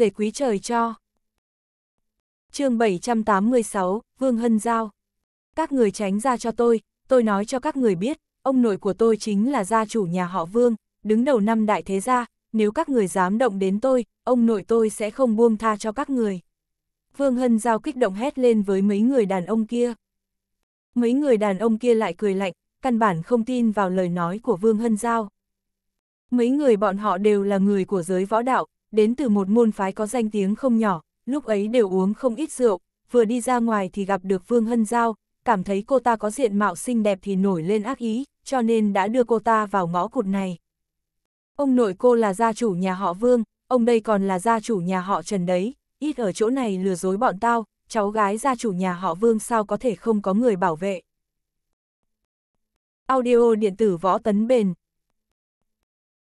rể quý trời cho. chương 786, Vương Hân Giao. Các người tránh ra cho tôi, tôi nói cho các người biết, ông nội của tôi chính là gia chủ nhà họ Vương, đứng đầu năm đại thế gia, nếu các người dám động đến tôi, ông nội tôi sẽ không buông tha cho các người. Vương Hân Giao kích động hét lên với mấy người đàn ông kia. Mấy người đàn ông kia lại cười lạnh, căn bản không tin vào lời nói của Vương Hân Giao. Mấy người bọn họ đều là người của giới võ đạo, đến từ một môn phái có danh tiếng không nhỏ, lúc ấy đều uống không ít rượu, vừa đi ra ngoài thì gặp được Vương Hân Giao, cảm thấy cô ta có diện mạo xinh đẹp thì nổi lên ác ý, cho nên đã đưa cô ta vào ngõ cụt này. Ông nội cô là gia chủ nhà họ Vương, ông đây còn là gia chủ nhà họ Trần đấy, ít ở chỗ này lừa dối bọn tao, cháu gái gia chủ nhà họ Vương sao có thể không có người bảo vệ. Audio điện tử võ tấn bền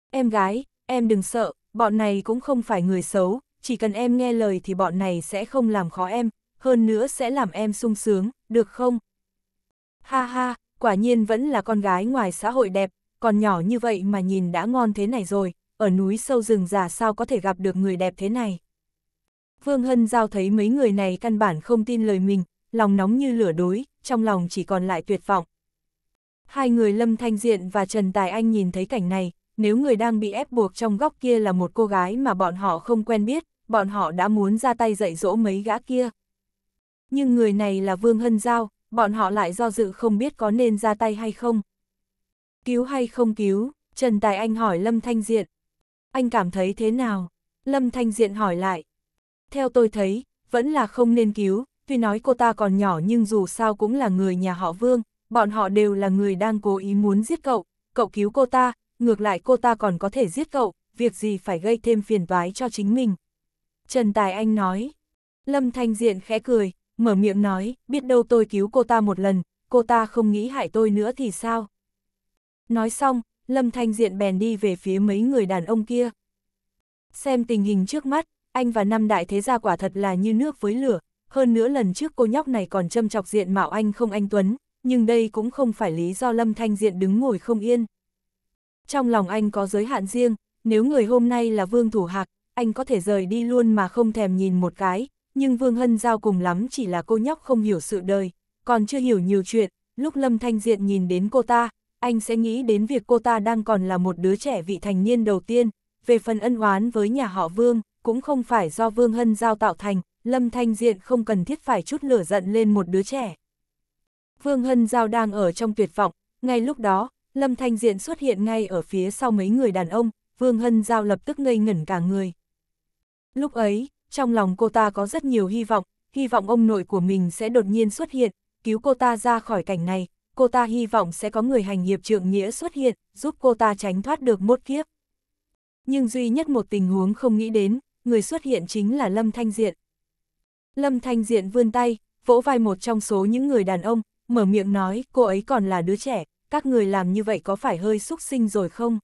Em gái, em đừng sợ, bọn này cũng không phải người xấu, chỉ cần em nghe lời thì bọn này sẽ không làm khó em, hơn nữa sẽ làm em sung sướng, được không? Ha ha, quả nhiên vẫn là con gái ngoài xã hội đẹp, còn nhỏ như vậy mà nhìn đã ngon thế này rồi, ở núi sâu rừng già sao có thể gặp được người đẹp thế này. Vương Hân Giao thấy mấy người này căn bản không tin lời mình, lòng nóng như lửa đối, trong lòng chỉ còn lại tuyệt vọng. Hai người Lâm Thanh Diện và Trần Tài Anh nhìn thấy cảnh này, nếu người đang bị ép buộc trong góc kia là một cô gái mà bọn họ không quen biết, bọn họ đã muốn ra tay dạy dỗ mấy gã kia. Nhưng người này là Vương Hân Giao, bọn họ lại do dự không biết có nên ra tay hay không. Cứu hay không cứu, Trần Tài Anh hỏi Lâm Thanh Diện. Anh cảm thấy thế nào? Lâm Thanh Diện hỏi lại. Theo tôi thấy, vẫn là không nên cứu, tuy nói cô ta còn nhỏ nhưng dù sao cũng là người nhà họ Vương, bọn họ đều là người đang cố ý muốn giết cậu, cậu cứu cô ta, ngược lại cô ta còn có thể giết cậu, việc gì phải gây thêm phiền toái cho chính mình. Trần Tài Anh nói. Lâm Thanh Diện khẽ cười, mở miệng nói, biết đâu tôi cứu cô ta một lần, cô ta không nghĩ hại tôi nữa thì sao? Nói xong, Lâm Thanh Diện bèn đi về phía mấy người đàn ông kia. Xem tình hình trước mắt, anh và năm đại thế gia quả thật là như nước với lửa, hơn nữa lần trước cô nhóc này còn châm chọc diện mạo anh không anh Tuấn, nhưng đây cũng không phải lý do Lâm Thanh Diện đứng ngồi không yên. Trong lòng anh có giới hạn riêng, nếu người hôm nay là Vương Thủ Hạc, anh có thể rời đi luôn mà không thèm nhìn một cái, nhưng Vương Hân Giao cùng lắm chỉ là cô nhóc không hiểu sự đời, còn chưa hiểu nhiều chuyện, lúc Lâm Thanh Diện nhìn đến cô ta, anh sẽ nghĩ đến việc cô ta đang còn là một đứa trẻ vị thành niên đầu tiên, về phần ân oán với nhà họ Vương, cũng không phải do Vương Hân Giao tạo thành, Lâm Thanh Diện không cần thiết phải chút lửa giận lên một đứa trẻ. Vương Hân Giao đang ở trong tuyệt vọng, ngay lúc đó, Lâm Thanh Diện xuất hiện ngay ở phía sau mấy người đàn ông, Vương Hân Giao lập tức ngây ngẩn cả người. Lúc ấy, trong lòng cô ta có rất nhiều hy vọng, hy vọng ông nội của mình sẽ đột nhiên xuất hiện, cứu cô ta ra khỏi cảnh này, cô ta hy vọng sẽ có người hành hiệp trượng nghĩa xuất hiện, giúp cô ta tránh thoát được một kiếp. Nhưng duy nhất một tình huống không nghĩ đến, người xuất hiện chính là Lâm Thanh Diện. Lâm Thanh Diện vươn tay, vỗ vai một trong số những người đàn ông, mở miệng nói cô ấy còn là đứa trẻ, các người làm như vậy có phải hơi xúc sinh rồi không?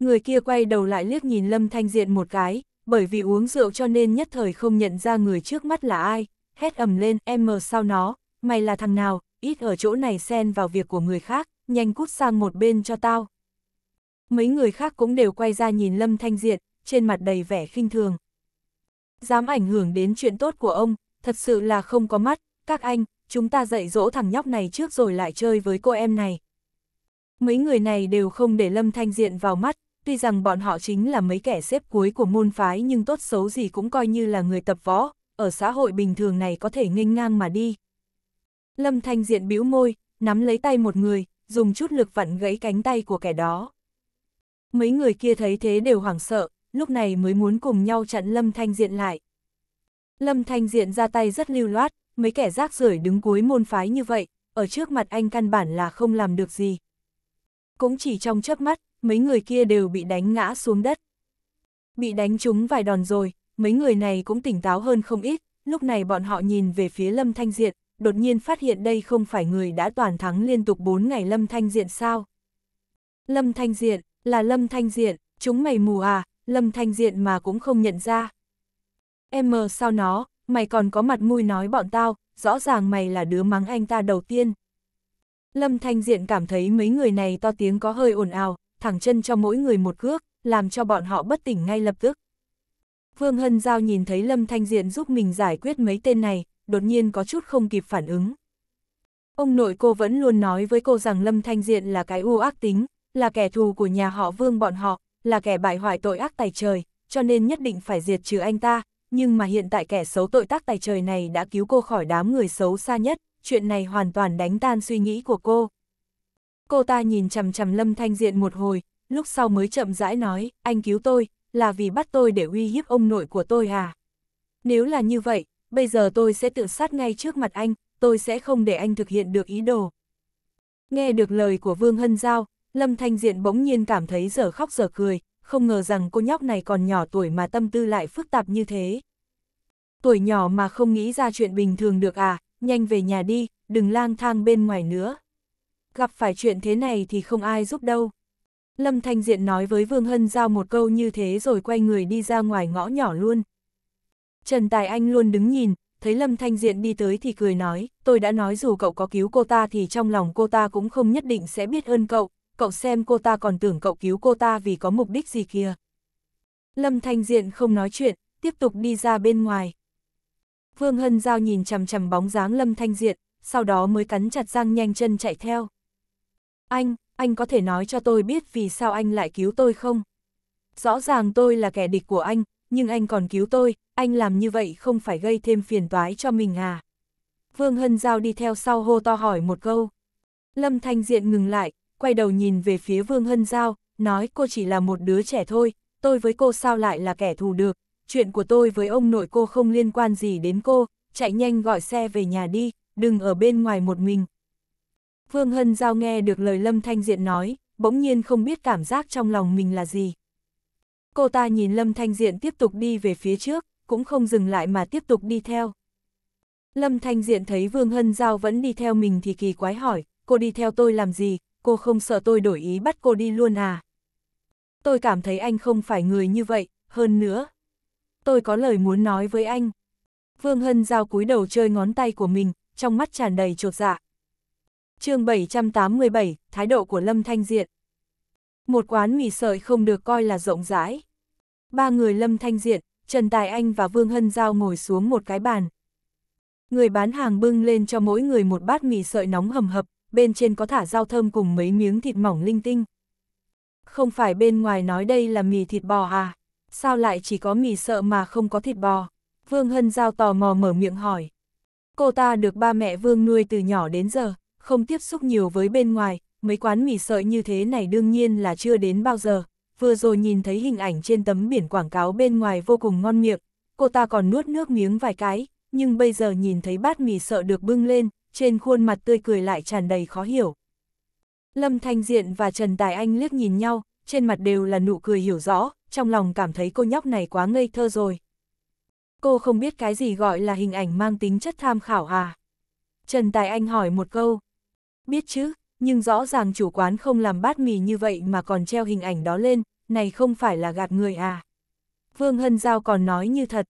Người kia quay đầu lại liếc nhìn Lâm Thanh Diện một cái, bởi vì uống rượu cho nên nhất thời không nhận ra người trước mắt là ai, hét ầm lên em mờ sau nó, mày là thằng nào, ít ở chỗ này xen vào việc của người khác, nhanh cút sang một bên cho tao. Mấy người khác cũng đều quay ra nhìn Lâm Thanh Diện, trên mặt đầy vẻ khinh thường. Dám ảnh hưởng đến chuyện tốt của ông, thật sự là không có mắt, các anh, chúng ta dạy dỗ thằng nhóc này trước rồi lại chơi với cô em này. Mấy người này đều không để Lâm Thanh Diện vào mắt, tuy rằng bọn họ chính là mấy kẻ xếp cuối của môn phái nhưng tốt xấu gì cũng coi như là người tập võ, ở xã hội bình thường này có thể nghênh ngang mà đi. Lâm Thanh Diện bĩu môi, nắm lấy tay một người, dùng chút lực vặn gãy cánh tay của kẻ đó. Mấy người kia thấy thế đều hoảng sợ, lúc này mới muốn cùng nhau chặn Lâm Thanh Diện lại. Lâm Thanh Diện ra tay rất lưu loát, mấy kẻ rác rưởi đứng cuối môn phái như vậy, ở trước mặt anh căn bản là không làm được gì. Cũng chỉ trong chớp mắt, mấy người kia đều bị đánh ngã xuống đất. Bị đánh trúng vài đòn rồi, mấy người này cũng tỉnh táo hơn không ít, lúc này bọn họ nhìn về phía Lâm Thanh Diện, đột nhiên phát hiện đây không phải người đã toàn thắng liên tục 4 ngày Lâm Thanh Diện sao. Lâm Thanh Diện, là Lâm Thanh Diện, chúng mày mù à, Lâm Thanh Diện mà cũng không nhận ra. Em mờ sao nó, mày còn có mặt mũi nói bọn tao, rõ ràng mày là đứa mắng anh ta đầu tiên. Lâm Thanh Diện cảm thấy mấy người này to tiếng có hơi ồn ào, thẳng chân cho mỗi người một cước, làm cho bọn họ bất tỉnh ngay lập tức. Vương Hân Giao nhìn thấy Lâm Thanh Diện giúp mình giải quyết mấy tên này, đột nhiên có chút không kịp phản ứng. Ông nội cô vẫn luôn nói với cô rằng Lâm Thanh Diện là cái u ác tính, là kẻ thù của nhà họ Vương bọn họ, là kẻ bại hoại tội ác tài trời, cho nên nhất định phải diệt trừ anh ta, nhưng mà hiện tại kẻ xấu tội tác tài trời này đã cứu cô khỏi đám người xấu xa nhất, chuyện này hoàn toàn đánh tan suy nghĩ của cô. Cô ta nhìn chằm chằm Lâm Thanh Diện một hồi, lúc sau mới chậm rãi nói, anh cứu tôi, là vì bắt tôi để uy hiếp ông nội của tôi à? Nếu là như vậy, bây giờ tôi sẽ tự sát ngay trước mặt anh, tôi sẽ không để anh thực hiện được ý đồ. Nghe được lời của Vương Hân Giao, Lâm Thanh Diện bỗng nhiên cảm thấy giờ khóc giờ cười, không ngờ rằng cô nhóc này còn nhỏ tuổi mà tâm tư lại phức tạp như thế. Tuổi nhỏ mà không nghĩ ra chuyện bình thường được à, nhanh về nhà đi, đừng lang thang bên ngoài nữa. Gặp phải chuyện thế này thì không ai giúp đâu. Lâm Thanh Diện nói với Vương Hân Giao một câu như thế rồi quay người đi ra ngoài ngõ nhỏ luôn. Trần Tài Anh luôn đứng nhìn, thấy Lâm Thanh Diện đi tới thì cười nói, tôi đã nói dù cậu có cứu cô ta thì trong lòng cô ta cũng không nhất định sẽ biết ơn cậu, cậu xem cô ta còn tưởng cậu cứu cô ta vì có mục đích gì kia. Lâm Thanh Diện không nói chuyện, tiếp tục đi ra bên ngoài. Vương Hân Giao nhìn chằm chằm bóng dáng Lâm Thanh Diện, sau đó mới cắn chặt răng nhanh chân chạy theo. Anh, anh có thể nói cho tôi biết vì sao anh lại cứu tôi không? Rõ ràng tôi là kẻ địch của anh, nhưng anh còn cứu tôi, anh làm như vậy không phải gây thêm phiền toái cho mình à? Vương Hân Giao đi theo sau hô to hỏi một câu. Lâm Thanh Diện ngừng lại, quay đầu nhìn về phía Vương Hân Giao, nói cô chỉ là một đứa trẻ thôi, tôi với cô sao lại là kẻ thù được, chuyện của tôi với ông nội cô không liên quan gì đến cô, chạy nhanh gọi xe về nhà đi, đừng ở bên ngoài một mình. Vương Hân Giao nghe được lời Lâm Thanh Diện nói, bỗng nhiên không biết cảm giác trong lòng mình là gì. Cô ta nhìn Lâm Thanh Diện tiếp tục đi về phía trước, cũng không dừng lại mà tiếp tục đi theo. Lâm Thanh Diện thấy Vương Hân Giao vẫn đi theo mình thì kỳ quái hỏi, cô đi theo tôi làm gì, cô không sợ tôi đổi ý bắt cô đi luôn à? Tôi cảm thấy anh không phải người như vậy, hơn nữa. Tôi có lời muốn nói với anh. Vương Hân Giao cúi đầu chơi ngón tay của mình, trong mắt tràn đầy trột dạ. chương 787, thái độ của Lâm Thanh Diện. Một quán mì sợi không được coi là rộng rãi. Ba người Lâm Thanh Diện, Trần Tài Anh và Vương Hân Giao ngồi xuống một cái bàn. Người bán hàng bưng lên cho mỗi người một bát mì sợi nóng hầm hập, bên trên có thả rau thơm cùng mấy miếng thịt mỏng linh tinh. Không phải bên ngoài nói đây là mì thịt bò à? Sao lại chỉ có mì sợ mà không có thịt bò? Vương Hân Giao tò mò mở miệng hỏi. Cô ta được ba mẹ Vương nuôi từ nhỏ đến giờ, không tiếp xúc nhiều với bên ngoài, mấy quán mì sợi như thế này đương nhiên là chưa đến bao giờ. Vừa rồi nhìn thấy hình ảnh trên tấm biển quảng cáo bên ngoài vô cùng ngon miệng, cô ta còn nuốt nước miếng vài cái, nhưng bây giờ nhìn thấy bát mì sợ được bưng lên, trên khuôn mặt tươi cười lại tràn đầy khó hiểu. Lâm Thanh Diện và Trần Tài Anh liếc nhìn nhau, trên mặt đều là nụ cười hiểu rõ, trong lòng cảm thấy cô nhóc này quá ngây thơ rồi. Cô không biết cái gì gọi là hình ảnh mang tính chất tham khảo à? Trần Tài Anh hỏi một câu. Biết chứ, nhưng rõ ràng chủ quán không làm bát mì như vậy mà còn treo hình ảnh đó lên, này không phải là gạt người à? Vương Hân Giao còn nói như thật.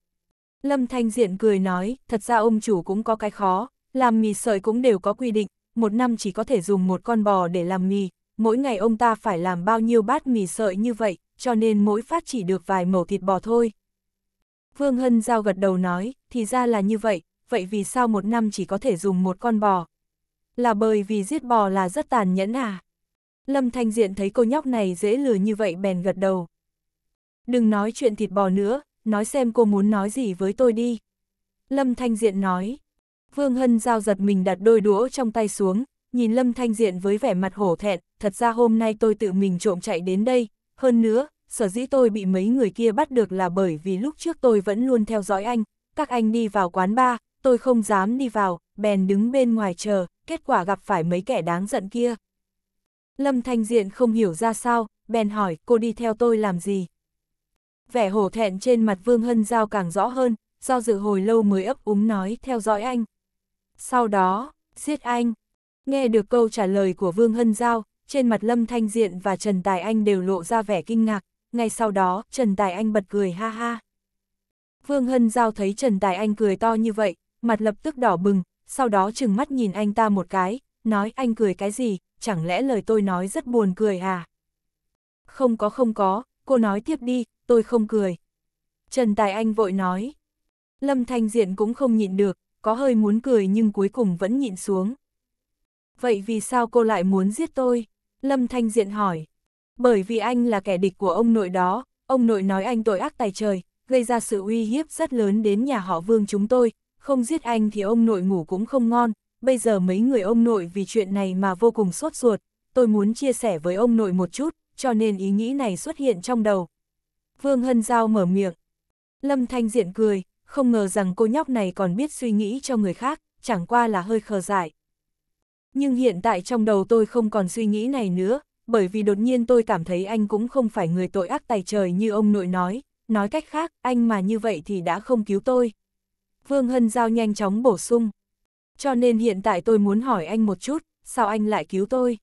Lâm Thanh Diện cười nói, thật ra ông chủ cũng có cái khó, làm mì sợi cũng đều có quy định, một năm chỉ có thể dùng một con bò để làm mì, mỗi ngày ông ta phải làm bao nhiêu bát mì sợi như vậy, cho nên mỗi phát chỉ được vài mẩu thịt bò thôi. Vương Hân Giao gật đầu nói, thì ra là như vậy, vậy vì sao một năm chỉ có thể dùng một con bò? Là bởi vì giết bò là rất tàn nhẫn à? Lâm Thanh Diện thấy cô nhóc này dễ lừa như vậy bèn gật đầu. Đừng nói chuyện thịt bò nữa, nói xem cô muốn nói gì với tôi đi. Lâm Thanh Diện nói. Vương Hân Giao giật mình đặt đôi đũa trong tay xuống, nhìn Lâm Thanh Diện với vẻ mặt hổ thẹn, thật ra hôm nay tôi tự mình trộm chạy đến đây, hơn nữa, sở dĩ tôi bị mấy người kia bắt được là bởi vì lúc trước tôi vẫn luôn theo dõi anh, các anh đi vào quán bar, tôi không dám đi vào, bèn đứng bên ngoài chờ, kết quả gặp phải mấy kẻ đáng giận kia. Lâm Thanh Diện không hiểu ra sao, bèn hỏi cô đi theo tôi làm gì. Vẻ hổ thẹn trên mặt Vương Hân Giao càng rõ hơn, do dự hồi lâu mới ấp úng nói theo dõi anh. Sau đó, giết anh. Nghe được câu trả lời của Vương Hân Giao, trên mặt Lâm Thanh Diện và Trần Tài Anh đều lộ ra vẻ kinh ngạc, ngay sau đó, Trần Tài Anh bật cười ha ha. Vương Hân Giao thấy Trần Tài Anh cười to như vậy, mặt lập tức đỏ bừng, sau đó chừng mắt nhìn anh ta một cái, nói anh cười cái gì, chẳng lẽ lời tôi nói rất buồn cười à? Không có không có, cô nói tiếp đi, tôi không cười. Trần Tài Anh vội nói. Lâm Thanh Diện cũng không nhịn được, có hơi muốn cười nhưng cuối cùng vẫn nhịn xuống. Vậy vì sao cô lại muốn giết tôi? Lâm Thanh Diện hỏi. Bởi vì anh là kẻ địch của ông nội đó, ông nội nói anh tội ác tài trời, gây ra sự uy hiếp rất lớn đến nhà họ Vương chúng tôi, không giết anh thì ông nội ngủ cũng không ngon, bây giờ mấy người ông nội vì chuyện này mà vô cùng sốt ruột, tôi muốn chia sẻ với ông nội một chút, cho nên ý nghĩ này xuất hiện trong đầu. Vương Hân Giao mở miệng. Lâm Thanh Diện cười, không ngờ rằng cô nhóc này còn biết suy nghĩ cho người khác, chẳng qua là hơi khờ dại. Nhưng hiện tại trong đầu tôi không còn suy nghĩ này nữa, bởi vì đột nhiên tôi cảm thấy anh cũng không phải người tội ác tài trời như ông nội nói, nói cách khác, anh mà như vậy thì đã không cứu tôi. Vương Hân Giao nhanh chóng bổ sung. Cho nên hiện tại tôi muốn hỏi anh một chút, sao anh lại cứu tôi?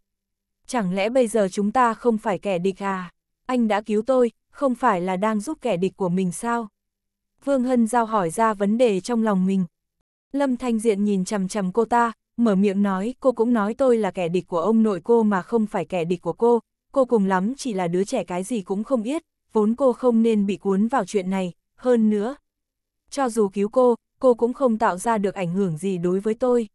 Chẳng lẽ bây giờ chúng ta không phải kẻ địch à? Anh đã cứu tôi, không phải là đang giúp kẻ địch của mình sao? Vương Hân Giao hỏi ra vấn đề trong lòng mình. Lâm Thanh Diện nhìn chằm chằm cô ta, mở miệng nói cô cũng nói tôi là kẻ địch của ông nội cô mà không phải kẻ địch của cô, cô cùng lắm chỉ là đứa trẻ cái gì cũng không biết, vốn cô không nên bị cuốn vào chuyện này, hơn nữa. Cho dù cứu cô, cô cũng không tạo ra được ảnh hưởng gì đối với tôi.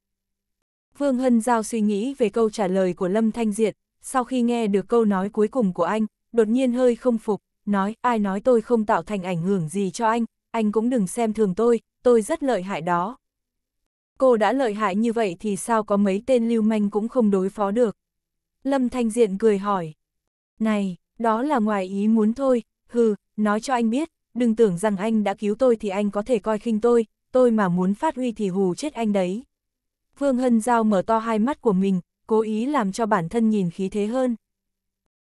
Vương Hân Giao suy nghĩ về câu trả lời của Lâm Thanh Diệt, sau khi nghe được câu nói cuối cùng của anh, đột nhiên hơi không phục, nói ai nói tôi không tạo thành ảnh hưởng gì cho anh, anh cũng đừng xem thường tôi, tôi rất lợi hại đó. Cô đã lợi hại như vậy thì sao có mấy tên lưu manh cũng không đối phó được. Lâm Thanh Diện cười hỏi. Này, đó là ngoài ý muốn thôi, hừ, nói cho anh biết, đừng tưởng rằng anh đã cứu tôi thì anh có thể coi khinh tôi, tôi mà muốn phát huy thì hù chết anh đấy. Vương Hân Giao mở to hai mắt của mình, cố ý làm cho bản thân nhìn khí thế hơn.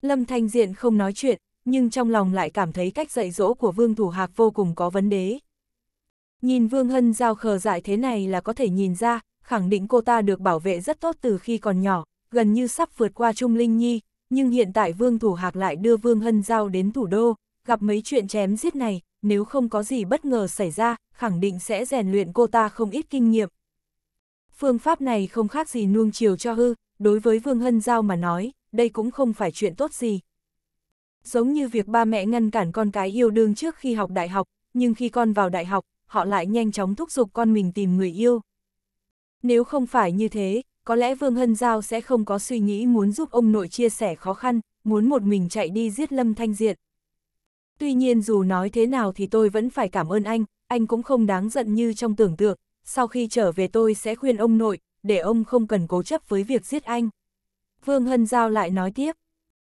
Lâm Thanh Diện không nói chuyện, nhưng trong lòng lại cảm thấy cách dạy dỗ của Vương Thủ Hạc vô cùng có vấn đề. Nhìn Vương Hân Giao khờ dại thế này là có thể nhìn ra, khẳng định cô ta được bảo vệ rất tốt từ khi còn nhỏ, gần như sắp vượt qua Trung Linh Nhi, nhưng hiện tại Vương Thủ Hạc lại đưa Vương Hân Giao đến thủ đô, gặp mấy chuyện chém giết này, nếu không có gì bất ngờ xảy ra, khẳng định sẽ rèn luyện cô ta không ít kinh nghiệm. Phương pháp này không khác gì nuông chiều cho hư, đối với Vương Hân Giao mà nói, đây cũng không phải chuyện tốt gì. Giống như việc ba mẹ ngăn cản con cái yêu đương trước khi học đại học, nhưng khi con vào đại học, họ lại nhanh chóng thúc giục con mình tìm người yêu. Nếu không phải như thế, có lẽ Vương Hân Giao sẽ không có suy nghĩ muốn giúp ông nội chia sẻ khó khăn, muốn một mình chạy đi giết Lâm Thanh Diệt. Tuy nhiên dù nói thế nào thì tôi vẫn phải cảm ơn anh, anh cũng không đáng giận như trong tưởng tượng, sau khi trở về tôi sẽ khuyên ông nội, để ông không cần cố chấp với việc giết anh. Vương Hân Giao lại nói tiếp.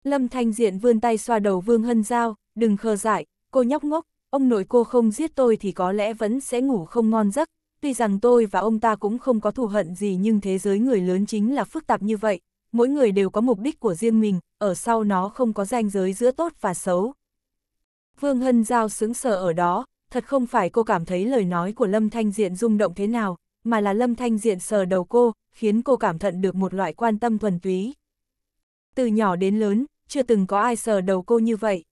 Lâm Thanh Diện vươn tay xoa đầu Vương Hân Giao, đừng khờ dại, cô nhóc ngốc, ông nội cô không giết tôi thì có lẽ vẫn sẽ ngủ không ngon giấc, tuy rằng tôi và ông ta cũng không có thù hận gì nhưng thế giới người lớn chính là phức tạp như vậy, mỗi người đều có mục đích của riêng mình, ở sau nó không có ranh giới giữa tốt và xấu. Vương Hân Giao sững sờ ở đó, thật không phải cô cảm thấy lời nói của Lâm Thanh Diện rung động thế nào, mà là Lâm Thanh Diện sờ đầu cô, khiến cô cảm thận được một loại quan tâm thuần túy. Từ nhỏ đến lớn, chưa từng có ai sờ đầu cô như vậy.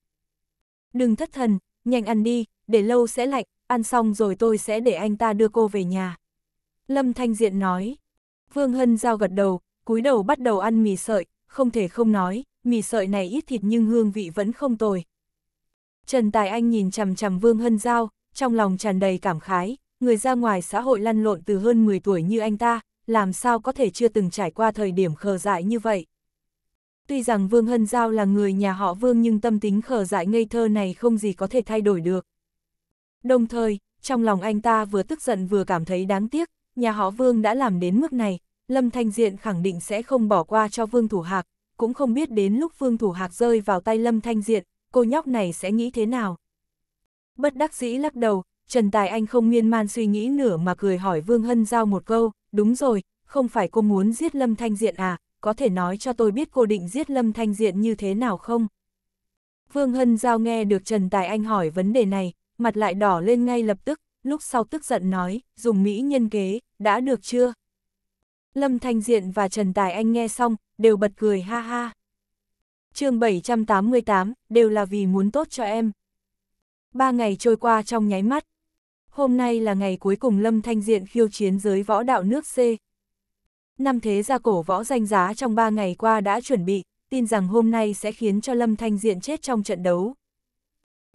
Đừng thất thần, nhanh ăn đi, để lâu sẽ lạnh, ăn xong rồi tôi sẽ để anh ta đưa cô về nhà. Lâm Thanh Diện nói. Vương Hân Giao gật đầu, cúi đầu bắt đầu ăn mì sợi, không thể không nói, mì sợi này ít thịt nhưng hương vị vẫn không tồi. Trần Tài Anh nhìn chằm chằm Vương Hân Giao, trong lòng tràn đầy cảm khái, người ra ngoài xã hội lăn lộn từ hơn 10 tuổi như anh ta, làm sao có thể chưa từng trải qua thời điểm khờ dại như vậy. Tuy rằng Vương Hân Giao là người nhà họ Vương nhưng tâm tính khờ dại ngây thơ này không gì có thể thay đổi được. Đồng thời, trong lòng anh ta vừa tức giận vừa cảm thấy đáng tiếc, nhà họ Vương đã làm đến mức này, Lâm Thanh Diện khẳng định sẽ không bỏ qua cho Vương Thủ Hạc, cũng không biết đến lúc Vương Thủ Hạc rơi vào tay Lâm Thanh Diện, cô nhóc này sẽ nghĩ thế nào. Bất đắc dĩ lắc đầu, Trần Tài Anh không miên man suy nghĩ nửa mà cười hỏi Vương Hân Giao một câu, đúng rồi, không phải cô muốn giết Lâm Thanh Diện à, có thể nói cho tôi biết cô định giết Lâm Thanh Diện như thế nào không? Vương Hân Giao nghe được Trần Tài Anh hỏi vấn đề này, mặt lại đỏ lên ngay lập tức, lúc sau tức giận nói, dùng Mỹ nhân kế, đã được chưa? Lâm Thanh Diện và Trần Tài Anh nghe xong, đều bật cười ha ha. chương 788, đều là vì muốn tốt cho em. Ba ngày trôi qua trong nháy mắt. Hôm nay là ngày cuối cùng Lâm Thanh Diện khiêu chiến giới võ đạo nước C. Năm thế gia cổ võ danh giá trong ba ngày qua đã chuẩn bị, tin rằng hôm nay sẽ khiến cho Lâm Thanh Diện chết trong trận đấu.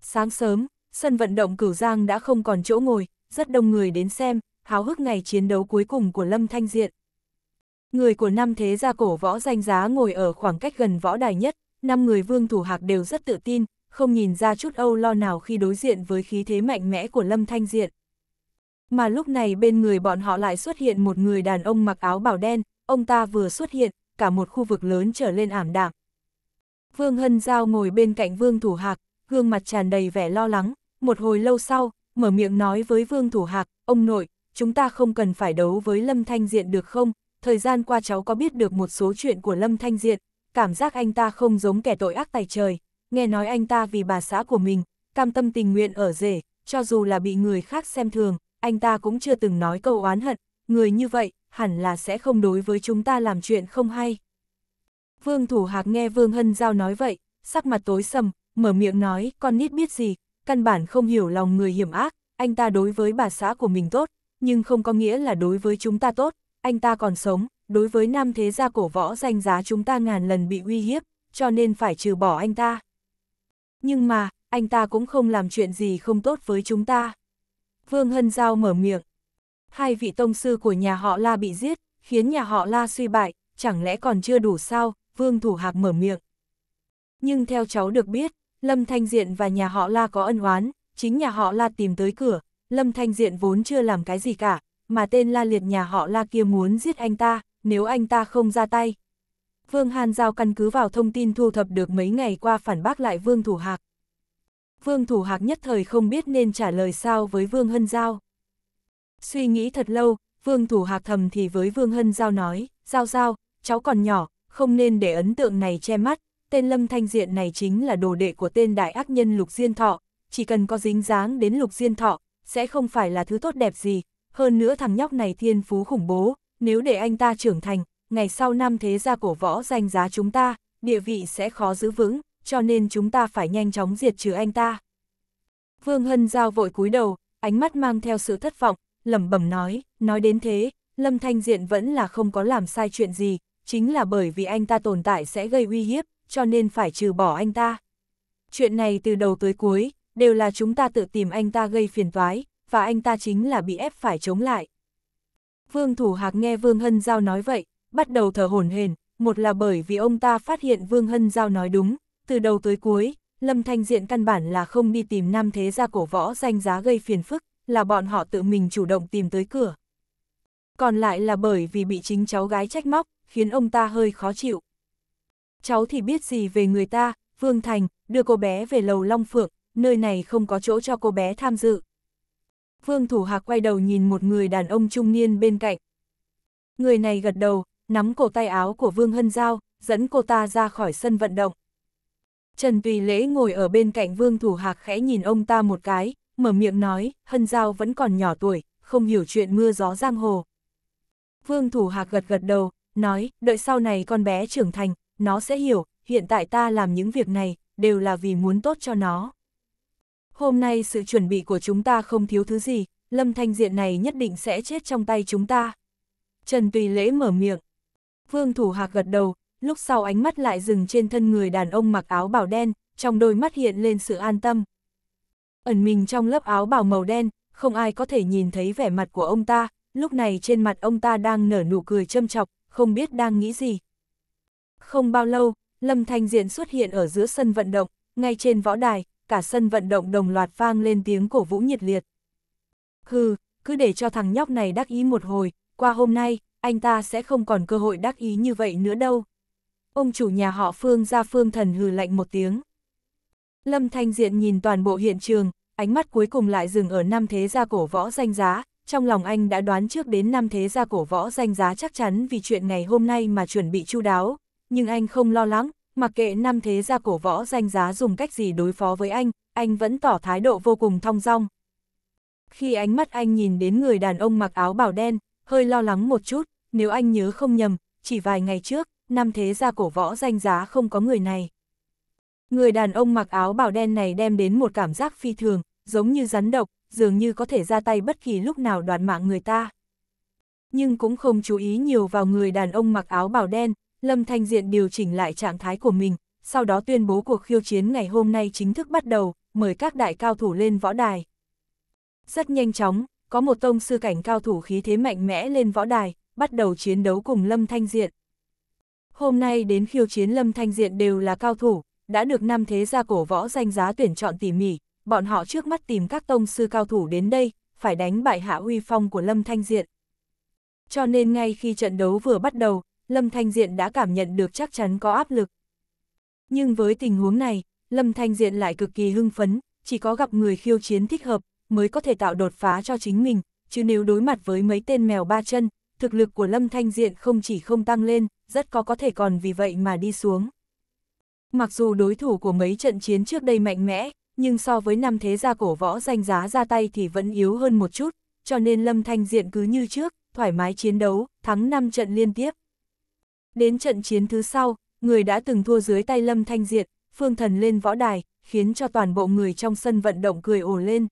Sáng sớm, sân vận động Cửu Giang đã không còn chỗ ngồi, rất đông người đến xem, háo hức ngày chiến đấu cuối cùng của Lâm Thanh Diện. Người của năm thế gia cổ võ danh giá ngồi ở khoảng cách gần võ đài nhất, năm người vương thủ hạc đều rất tự tin, không nhìn ra chút âu lo nào khi đối diện với khí thế mạnh mẽ của Lâm Thanh Diện. Mà lúc này bên người bọn họ lại xuất hiện một người đàn ông mặc áo bảo đen, ông ta vừa xuất hiện, cả một khu vực lớn trở lên ảm đạm. Vương Hân Giao ngồi bên cạnh Vương Thủ Hạc, gương mặt tràn đầy vẻ lo lắng, một hồi lâu sau, mở miệng nói với Vương Thủ Hạc, ông nội, chúng ta không cần phải đấu với Lâm Thanh Diện được không? Thời gian qua cháu có biết được một số chuyện của Lâm Thanh Diện, cảm giác anh ta không giống kẻ tội ác tài trời, nghe nói anh ta vì bà xã của mình, cam tâm tình nguyện ở rể, cho dù là bị người khác xem thường, anh ta cũng chưa từng nói câu oán hận, người như vậy, hẳn là sẽ không đối với chúng ta làm chuyện không hay. Vương Thủ Hạc nghe Vương Hân Giao nói vậy, sắc mặt tối sầm, mở miệng nói, con nít biết gì, căn bản không hiểu lòng người hiểm ác, anh ta đối với bà xã của mình tốt, nhưng không có nghĩa là đối với chúng ta tốt, anh ta còn sống, đối với nam thế gia cổ võ danh giá chúng ta ngàn lần bị uy hiếp, cho nên phải trừ bỏ anh ta. Nhưng mà, anh ta cũng không làm chuyện gì không tốt với chúng ta. Vương Hân Giao mở miệng. Hai vị tông sư của nhà họ La bị giết, khiến nhà họ La suy bại, chẳng lẽ còn chưa đủ sao, Vương Thủ Hạc mở miệng. Nhưng theo cháu được biết, Lâm Thanh Diện và nhà họ La có ân oán, chính nhà họ La tìm tới cửa, Lâm Thanh Diện vốn chưa làm cái gì cả, mà tên La Liệt nhà họ La kia muốn giết anh ta, nếu anh ta không ra tay. Vương Hàn Giao căn cứ vào thông tin thu thập được mấy ngày qua phản bác lại Vương Thủ Hạc. Vương Thủ Hạc nhất thời không biết nên trả lời sao với Vương Hân Giao. Suy nghĩ thật lâu, Vương Thủ Hạc thầm thì với Vương Hân Giao nói, Giao Giao, cháu còn nhỏ, không nên để ấn tượng này che mắt, tên Lâm Thanh Diện này chính là đồ đệ của tên đại ác nhân Lục Diên Thọ, chỉ cần có dính dáng đến Lục Diên Thọ, sẽ không phải là thứ tốt đẹp gì, hơn nữa thằng nhóc này thiên phú khủng bố, nếu để anh ta trưởng thành, ngày sau năm thế gia cổ võ danh giá chúng ta, địa vị sẽ khó giữ vững, cho nên chúng ta phải nhanh chóng diệt trừ anh ta. Vương Hân Giao vội cúi đầu, ánh mắt mang theo sự thất vọng, lẩm bẩm nói, nói đến thế, Lâm Thanh Diện vẫn là không có làm sai chuyện gì, chính là bởi vì anh ta tồn tại sẽ gây uy hiếp, cho nên phải trừ bỏ anh ta. Chuyện này từ đầu tới cuối, đều là chúng ta tự tìm anh ta gây phiền toái, và anh ta chính là bị ép phải chống lại. Vương Thủ Hạc nghe Vương Hân Giao nói vậy, bắt đầu thở hổn hển, một là bởi vì ông ta phát hiện Vương Hân Giao nói đúng, từ đầu tới cuối, Lâm Thanh Diện căn bản là không đi tìm nam thế gia cổ võ danh giá gây phiền phức, là bọn họ tự mình chủ động tìm tới cửa. Còn lại là bởi vì bị chính cháu gái trách móc, khiến ông ta hơi khó chịu. Cháu thì biết gì về người ta, Vương Thành, đưa cô bé về lầu Long Phượng, nơi này không có chỗ cho cô bé tham dự. Vương Thủ Hạc quay đầu nhìn một người đàn ông trung niên bên cạnh. Người này gật đầu, nắm cổ tay áo của Vương Hân Giao, dẫn cô ta ra khỏi sân vận động. Trần Tùy Lễ ngồi ở bên cạnh Vương Thủ Hạc khẽ nhìn ông ta một cái, mở miệng nói, Hân Giao vẫn còn nhỏ tuổi, không hiểu chuyện mưa gió giang hồ. Vương Thủ Hạc gật gật đầu, nói, đợi sau này con bé trưởng thành, nó sẽ hiểu, hiện tại ta làm những việc này, đều là vì muốn tốt cho nó. Hôm nay sự chuẩn bị của chúng ta không thiếu thứ gì, Lâm Thanh Diện này nhất định sẽ chết trong tay chúng ta. Trần Tùy Lễ mở miệng. Vương Thủ Hạc gật đầu, lúc sau ánh mắt lại dừng trên thân người đàn ông mặc áo bảo đen, trong đôi mắt hiện lên sự an tâm. Ẩn mình trong lớp áo bảo màu đen, không ai có thể nhìn thấy vẻ mặt của ông ta, lúc này trên mặt ông ta đang nở nụ cười châm chọc, không biết đang nghĩ gì. Không bao lâu, Lâm Thanh Diện xuất hiện ở giữa sân vận động, ngay trên võ đài, cả sân vận động đồng loạt vang lên tiếng cổ vũ nhiệt liệt. Hừ, cứ để cho thằng nhóc này đắc ý một hồi, qua hôm nay, anh ta sẽ không còn cơ hội đắc ý như vậy nữa đâu. Ông chủ nhà họ Phương ra Phương Thần hừ lạnh một tiếng. Lâm Thanh Diện nhìn toàn bộ hiện trường, ánh mắt cuối cùng lại dừng ở năm thế gia cổ võ danh giá, trong lòng anh đã đoán trước đến năm thế gia cổ võ danh giá chắc chắn vì chuyện ngày hôm nay mà chuẩn bị chu đáo, nhưng anh không lo lắng, mặc kệ năm thế gia cổ võ danh giá dùng cách gì đối phó với anh, anh vẫn tỏ thái độ vô cùng thong dong. Khi ánh mắt anh nhìn đến người đàn ông mặc áo bảo đen, hơi lo lắng một chút, nếu anh nhớ không nhầm, chỉ vài ngày trước, năm thế gia cổ võ danh giá không có người này. Người đàn ông mặc áo bào đen này đem đến một cảm giác phi thường, giống như rắn độc, dường như có thể ra tay bất kỳ lúc nào đoạt mạng người ta. Nhưng cũng không chú ý nhiều vào người đàn ông mặc áo bào đen, Lâm Thanh Diện điều chỉnh lại trạng thái của mình, sau đó tuyên bố cuộc khiêu chiến ngày hôm nay chính thức bắt đầu, mời các đại cao thủ lên võ đài. Rất nhanh chóng, có một tông sư cảnh cao thủ khí thế mạnh mẽ lên võ đài, bắt đầu chiến đấu cùng Lâm Thanh Diện. Hôm nay đến khiêu chiến Lâm Thanh Diện đều là cao thủ, đã được năm thế gia cổ võ danh giá tuyển chọn tỉ mỉ, bọn họ trước mắt tìm các tông sư cao thủ đến đây, phải đánh bại hạ uy phong của Lâm Thanh Diện. Cho nên ngay khi trận đấu vừa bắt đầu, Lâm Thanh Diện đã cảm nhận được chắc chắn có áp lực. Nhưng với tình huống này, Lâm Thanh Diện lại cực kỳ hưng phấn, chỉ có gặp người khiêu chiến thích hợp, mới có thể tạo đột phá cho chính mình, chứ nếu đối mặt với mấy tên mèo ba chân, thực lực của Lâm Thanh Diện không chỉ không tăng lên, rất có có thể còn vì vậy mà đi xuống. Mặc dù đối thủ của mấy trận chiến trước đây mạnh mẽ, nhưng so với năm thế gia cổ võ danh giá ra tay thì vẫn yếu hơn một chút, cho nên Lâm Thanh Diện cứ như trước, thoải mái chiến đấu, thắng 5 trận liên tiếp. Đến trận chiến thứ sau, người đã từng thua dưới tay Lâm Thanh Diện, phương thần lên võ đài, khiến cho toàn bộ người trong sân vận động cười ồ lên.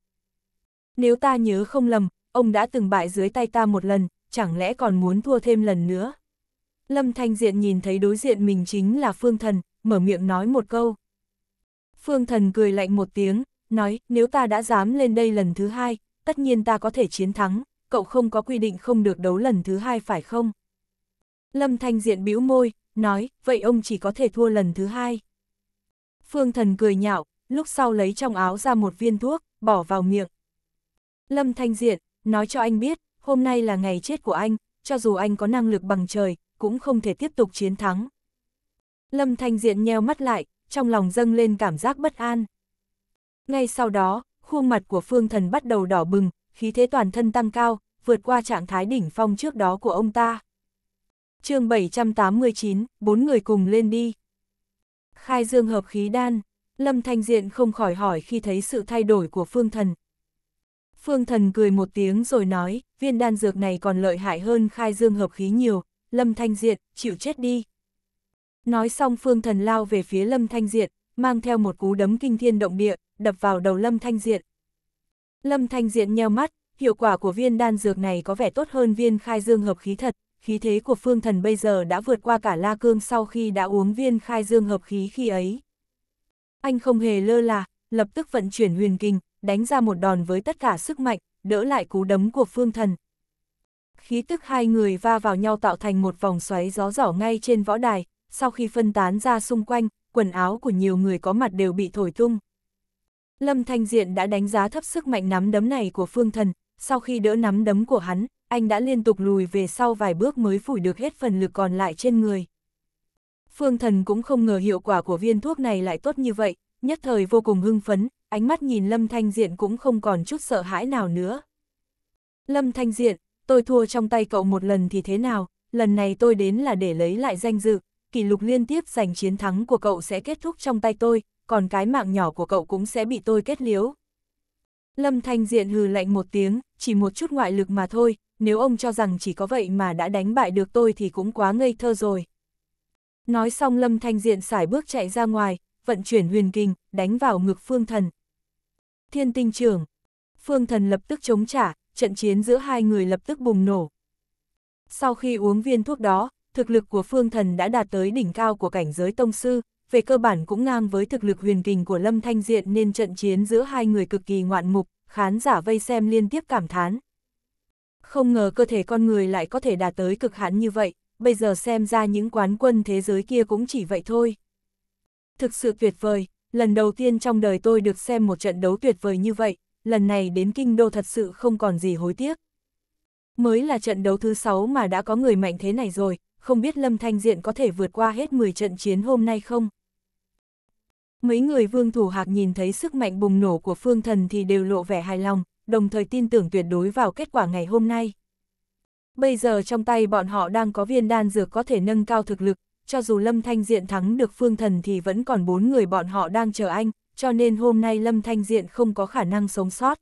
Nếu ta nhớ không lầm, ông đã từng bại dưới tay ta một lần, chẳng lẽ còn muốn thua thêm lần nữa? Lâm Thanh Diện nhìn thấy đối diện mình chính là Phương Thần, mở miệng nói một câu. Phương Thần cười lạnh một tiếng, nói, nếu ta đã dám lên đây lần thứ hai, tất nhiên ta có thể chiến thắng, cậu không có quy định không được đấu lần thứ hai phải không? Lâm Thanh Diện bĩu môi, nói, vậy ông chỉ có thể thua lần thứ hai. Phương Thần cười nhạo, lúc sau lấy trong áo ra một viên thuốc, bỏ vào miệng. Lâm Thanh Diện, nói cho anh biết, hôm nay là ngày chết của anh, cho dù anh có năng lực bằng trời, cũng không thể tiếp tục chiến thắng. Lâm Thanh Diện nheo mắt lại, trong lòng dâng lên cảm giác bất an. Ngay sau đó, khuôn mặt của Phương Thần bắt đầu đỏ bừng, khí thế toàn thân tăng cao, vượt qua trạng thái đỉnh phong trước đó của ông ta. chương 789, bốn người cùng lên đi. Khai dương hợp khí đan, Lâm Thanh Diện không khỏi hỏi khi thấy sự thay đổi của Phương Thần. Phương Thần cười một tiếng rồi nói, viên đan dược này còn lợi hại hơn khai dương hợp khí nhiều, Lâm Thanh Diệt chịu chết đi. Nói xong Phương Thần lao về phía Lâm Thanh Diệt, mang theo một cú đấm kinh thiên động địa, đập vào đầu Lâm Thanh Diệt. Lâm Thanh Diệt nheo mắt, hiệu quả của viên đan dược này có vẻ tốt hơn viên khai dương hợp khí thật, khí thế của Phương Thần bây giờ đã vượt qua cả La Cương sau khi đã uống viên khai dương hợp khí khi ấy. Anh không hề lơ là, lập tức vận chuyển huyền kinh, đánh ra một đòn với tất cả sức mạnh, đỡ lại cú đấm của Phương Thần. Khí tức hai người va vào nhau tạo thành một vòng xoáy gió giỏ ngay trên võ đài, sau khi phân tán ra xung quanh, quần áo của nhiều người có mặt đều bị thổi tung. Lâm Thanh Diện đã đánh giá thấp sức mạnh nắm đấm này của Phương Thần, sau khi đỡ nắm đấm của hắn, anh đã liên tục lùi về sau vài bước mới phủi được hết phần lực còn lại trên người. Phương Thần cũng không ngờ hiệu quả của viên thuốc này lại tốt như vậy, nhất thời vô cùng hưng phấn, ánh mắt nhìn Lâm Thanh Diện cũng không còn chút sợ hãi nào nữa. Lâm Thanh Diện, tôi thua trong tay cậu một lần thì thế nào, lần này tôi đến là để lấy lại danh dự, kỷ lục liên tiếp giành chiến thắng của cậu sẽ kết thúc trong tay tôi, còn cái mạng nhỏ của cậu cũng sẽ bị tôi kết liếu. Lâm Thanh Diện hừ lạnh một tiếng, chỉ một chút ngoại lực mà thôi, nếu ông cho rằng chỉ có vậy mà đã đánh bại được tôi thì cũng quá ngây thơ rồi. Nói xong Lâm Thanh Diện xài bước chạy ra ngoài, vận chuyển huyền kinh, đánh vào ngực Phương Thần. Thiên tinh trưởng, Phương Thần lập tức chống trả, trận chiến giữa hai người lập tức bùng nổ. Sau khi uống viên thuốc đó, thực lực của Phương Thần đã đạt tới đỉnh cao của cảnh giới tông sư, về cơ bản cũng ngang với thực lực huyền kình của Lâm Thanh Diện nên trận chiến giữa hai người cực kỳ ngoạn mục, khán giả vây xem liên tiếp cảm thán. Không ngờ cơ thể con người lại có thể đạt tới cực hạn như vậy, bây giờ xem ra những quán quân thế giới kia cũng chỉ vậy thôi. Thực sự tuyệt vời, lần đầu tiên trong đời tôi được xem một trận đấu tuyệt vời như vậy, lần này đến kinh đô thật sự không còn gì hối tiếc. Mới là trận đấu thứ 6 mà đã có người mạnh thế này rồi, không biết Lâm Thanh Diện có thể vượt qua hết 10 trận chiến hôm nay không? Mấy người vương thủ hạc nhìn thấy sức mạnh bùng nổ của phương thần thì đều lộ vẻ hài lòng, đồng thời tin tưởng tuyệt đối vào kết quả ngày hôm nay. Bây giờ trong tay bọn họ đang có viên đan dược có thể nâng cao thực lực, cho dù Lâm Thanh Diện thắng được phương thần thì vẫn còn bốn người bọn họ đang chờ anh, cho nên hôm nay Lâm Thanh Diện không có khả năng sống sót.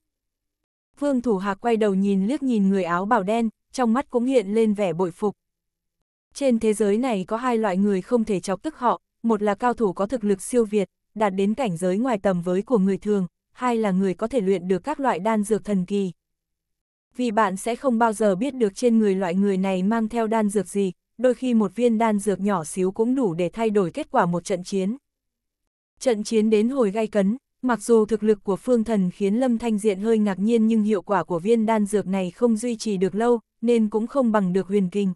Vương Thủ Hạc quay đầu nhìn liếc nhìn người áo bào đen, trong mắt cũng hiện lên vẻ bội phục. Trên thế giới này có hai loại người không thể chọc tức họ, một là cao thủ có thực lực siêu việt, đạt đến cảnh giới ngoài tầm với của người thường, hai là người có thể luyện được các loại đan dược thần kỳ. Vì bạn sẽ không bao giờ biết được trên người loại người này mang theo đan dược gì, đôi khi một viên đan dược nhỏ xíu cũng đủ để thay đổi kết quả một trận chiến. Trận chiến đến hồi gai cấn, Mặc dù thực lực của phương thần khiến Lâm Thanh Diện hơi ngạc nhiên nhưng hiệu quả của viên đan dược này không duy trì được lâu, nên cũng không bằng được huyền kinh.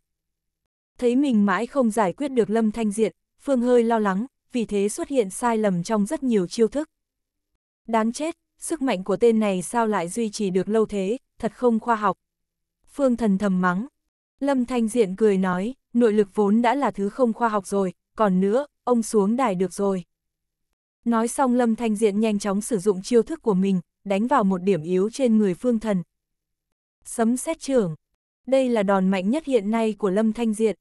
Thấy mình mãi không giải quyết được Lâm Thanh Diện, Phương hơi lo lắng, vì thế xuất hiện sai lầm trong rất nhiều chiêu thức. Đáng chết, sức mạnh của tên này sao lại duy trì được lâu thế, thật không khoa học. Phương thần thầm mắng. Lâm Thanh Diện cười nói, nội lực vốn đã là thứ không khoa học rồi, còn nữa, ông xuống đài được rồi. Nói xong Lâm Thanh Diện nhanh chóng sử dụng chiêu thức của mình, đánh vào một điểm yếu trên người phương thần. Sấm xét trưởng. Đây là đòn mạnh nhất hiện nay của Lâm Thanh Diện.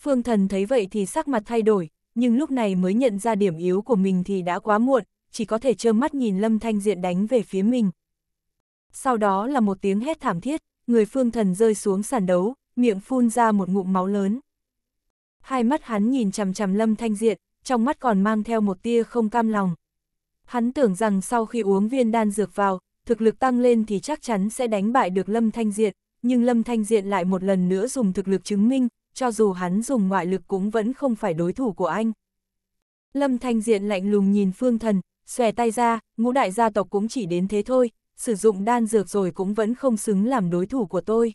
Phương thần thấy vậy thì sắc mặt thay đổi, nhưng lúc này mới nhận ra điểm yếu của mình thì đã quá muộn, chỉ có thể trơ mắt nhìn Lâm Thanh Diện đánh về phía mình. Sau đó là một tiếng hét thảm thiết, người phương thần rơi xuống sàn đấu, miệng phun ra một ngụm máu lớn. Hai mắt hắn nhìn chằm chằm Lâm Thanh Diện, trong mắt còn mang theo một tia không cam lòng. Hắn tưởng rằng sau khi uống viên đan dược vào, thực lực tăng lên thì chắc chắn sẽ đánh bại được Lâm Thanh Diện, nhưng Lâm Thanh Diện lại một lần nữa dùng thực lực chứng minh, cho dù hắn dùng ngoại lực cũng vẫn không phải đối thủ của anh. Lâm Thanh Diện lạnh lùng nhìn Phương Thần, xòe tay ra, ngũ đại gia tộc cũng chỉ đến thế thôi, sử dụng đan dược rồi cũng vẫn không xứng làm đối thủ của tôi.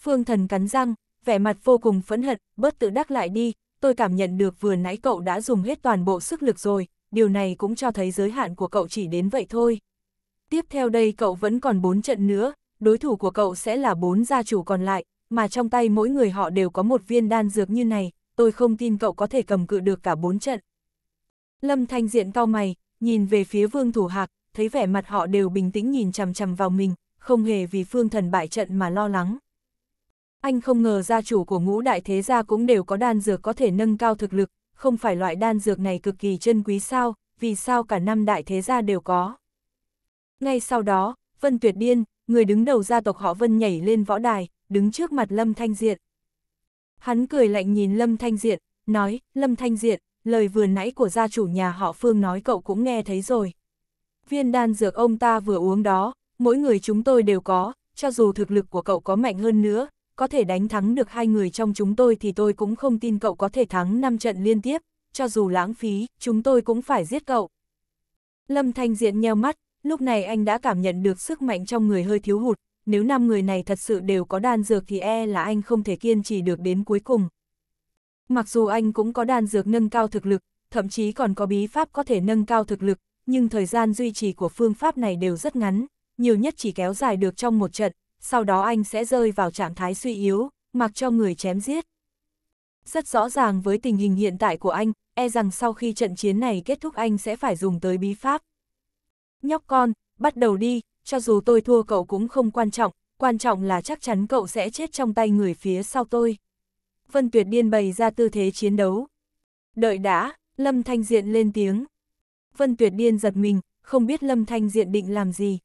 Phương Thần cắn răng, vẻ mặt vô cùng phẫn hận, bớt tự đắc lại đi, tôi cảm nhận được vừa nãy cậu đã dùng hết toàn bộ sức lực rồi, điều này cũng cho thấy giới hạn của cậu chỉ đến vậy thôi. Tiếp theo đây cậu vẫn còn 4 trận nữa, đối thủ của cậu sẽ là 4 gia chủ còn lại, mà trong tay mỗi người họ đều có một viên đan dược như này, tôi không tin cậu có thể cầm cự được cả 4 trận. Lâm Thanh Diện cau mày, nhìn về phía Vương Thủ Hạc, thấy vẻ mặt họ đều bình tĩnh nhìn chằm chằm vào mình, không hề vì phương thần bại trận mà lo lắng. Anh không ngờ gia chủ của ngũ đại thế gia cũng đều có đan dược có thể nâng cao thực lực, không phải loại đan dược này cực kỳ chân quý sao, vì sao cả năm đại thế gia đều có. Ngay sau đó, Vân Tuyệt Điên, người đứng đầu gia tộc họ Vân nhảy lên võ đài, đứng trước mặt Lâm Thanh Diện. Hắn cười lạnh nhìn Lâm Thanh Diện, nói, Lâm Thanh Diện, lời vừa nãy của gia chủ nhà họ Phương nói cậu cũng nghe thấy rồi. Viên đan dược ông ta vừa uống đó, mỗi người chúng tôi đều có, cho dù thực lực của cậu có mạnh hơn nữa, có thể đánh thắng được hai người trong chúng tôi thì tôi cũng không tin cậu có thể thắng 5 trận liên tiếp, cho dù lãng phí, chúng tôi cũng phải giết cậu. Lâm Thanh Diện nheo mắt, lúc này anh đã cảm nhận được sức mạnh trong người hơi thiếu hụt, nếu năm người này thật sự đều có đan dược thì e là anh không thể kiên trì được đến cuối cùng. Mặc dù anh cũng có đan dược nâng cao thực lực, thậm chí còn có bí pháp có thể nâng cao thực lực, nhưng thời gian duy trì của phương pháp này đều rất ngắn, nhiều nhất chỉ kéo dài được trong một trận, sau đó anh sẽ rơi vào trạng thái suy yếu, mặc cho người chém giết. Rất rõ ràng với tình hình hiện tại của anh, e rằng sau khi trận chiến này kết thúc anh sẽ phải dùng tới bí pháp. Nhóc con, bắt đầu đi, cho dù tôi thua cậu cũng không quan trọng, quan trọng là chắc chắn cậu sẽ chết trong tay người phía sau tôi. Vân Tuyệt Điên bày ra tư thế chiến đấu. Đợi đã, Lâm Thanh Diện lên tiếng. Vân Tuyệt Điên giật mình, không biết Lâm Thanh Diện định làm gì.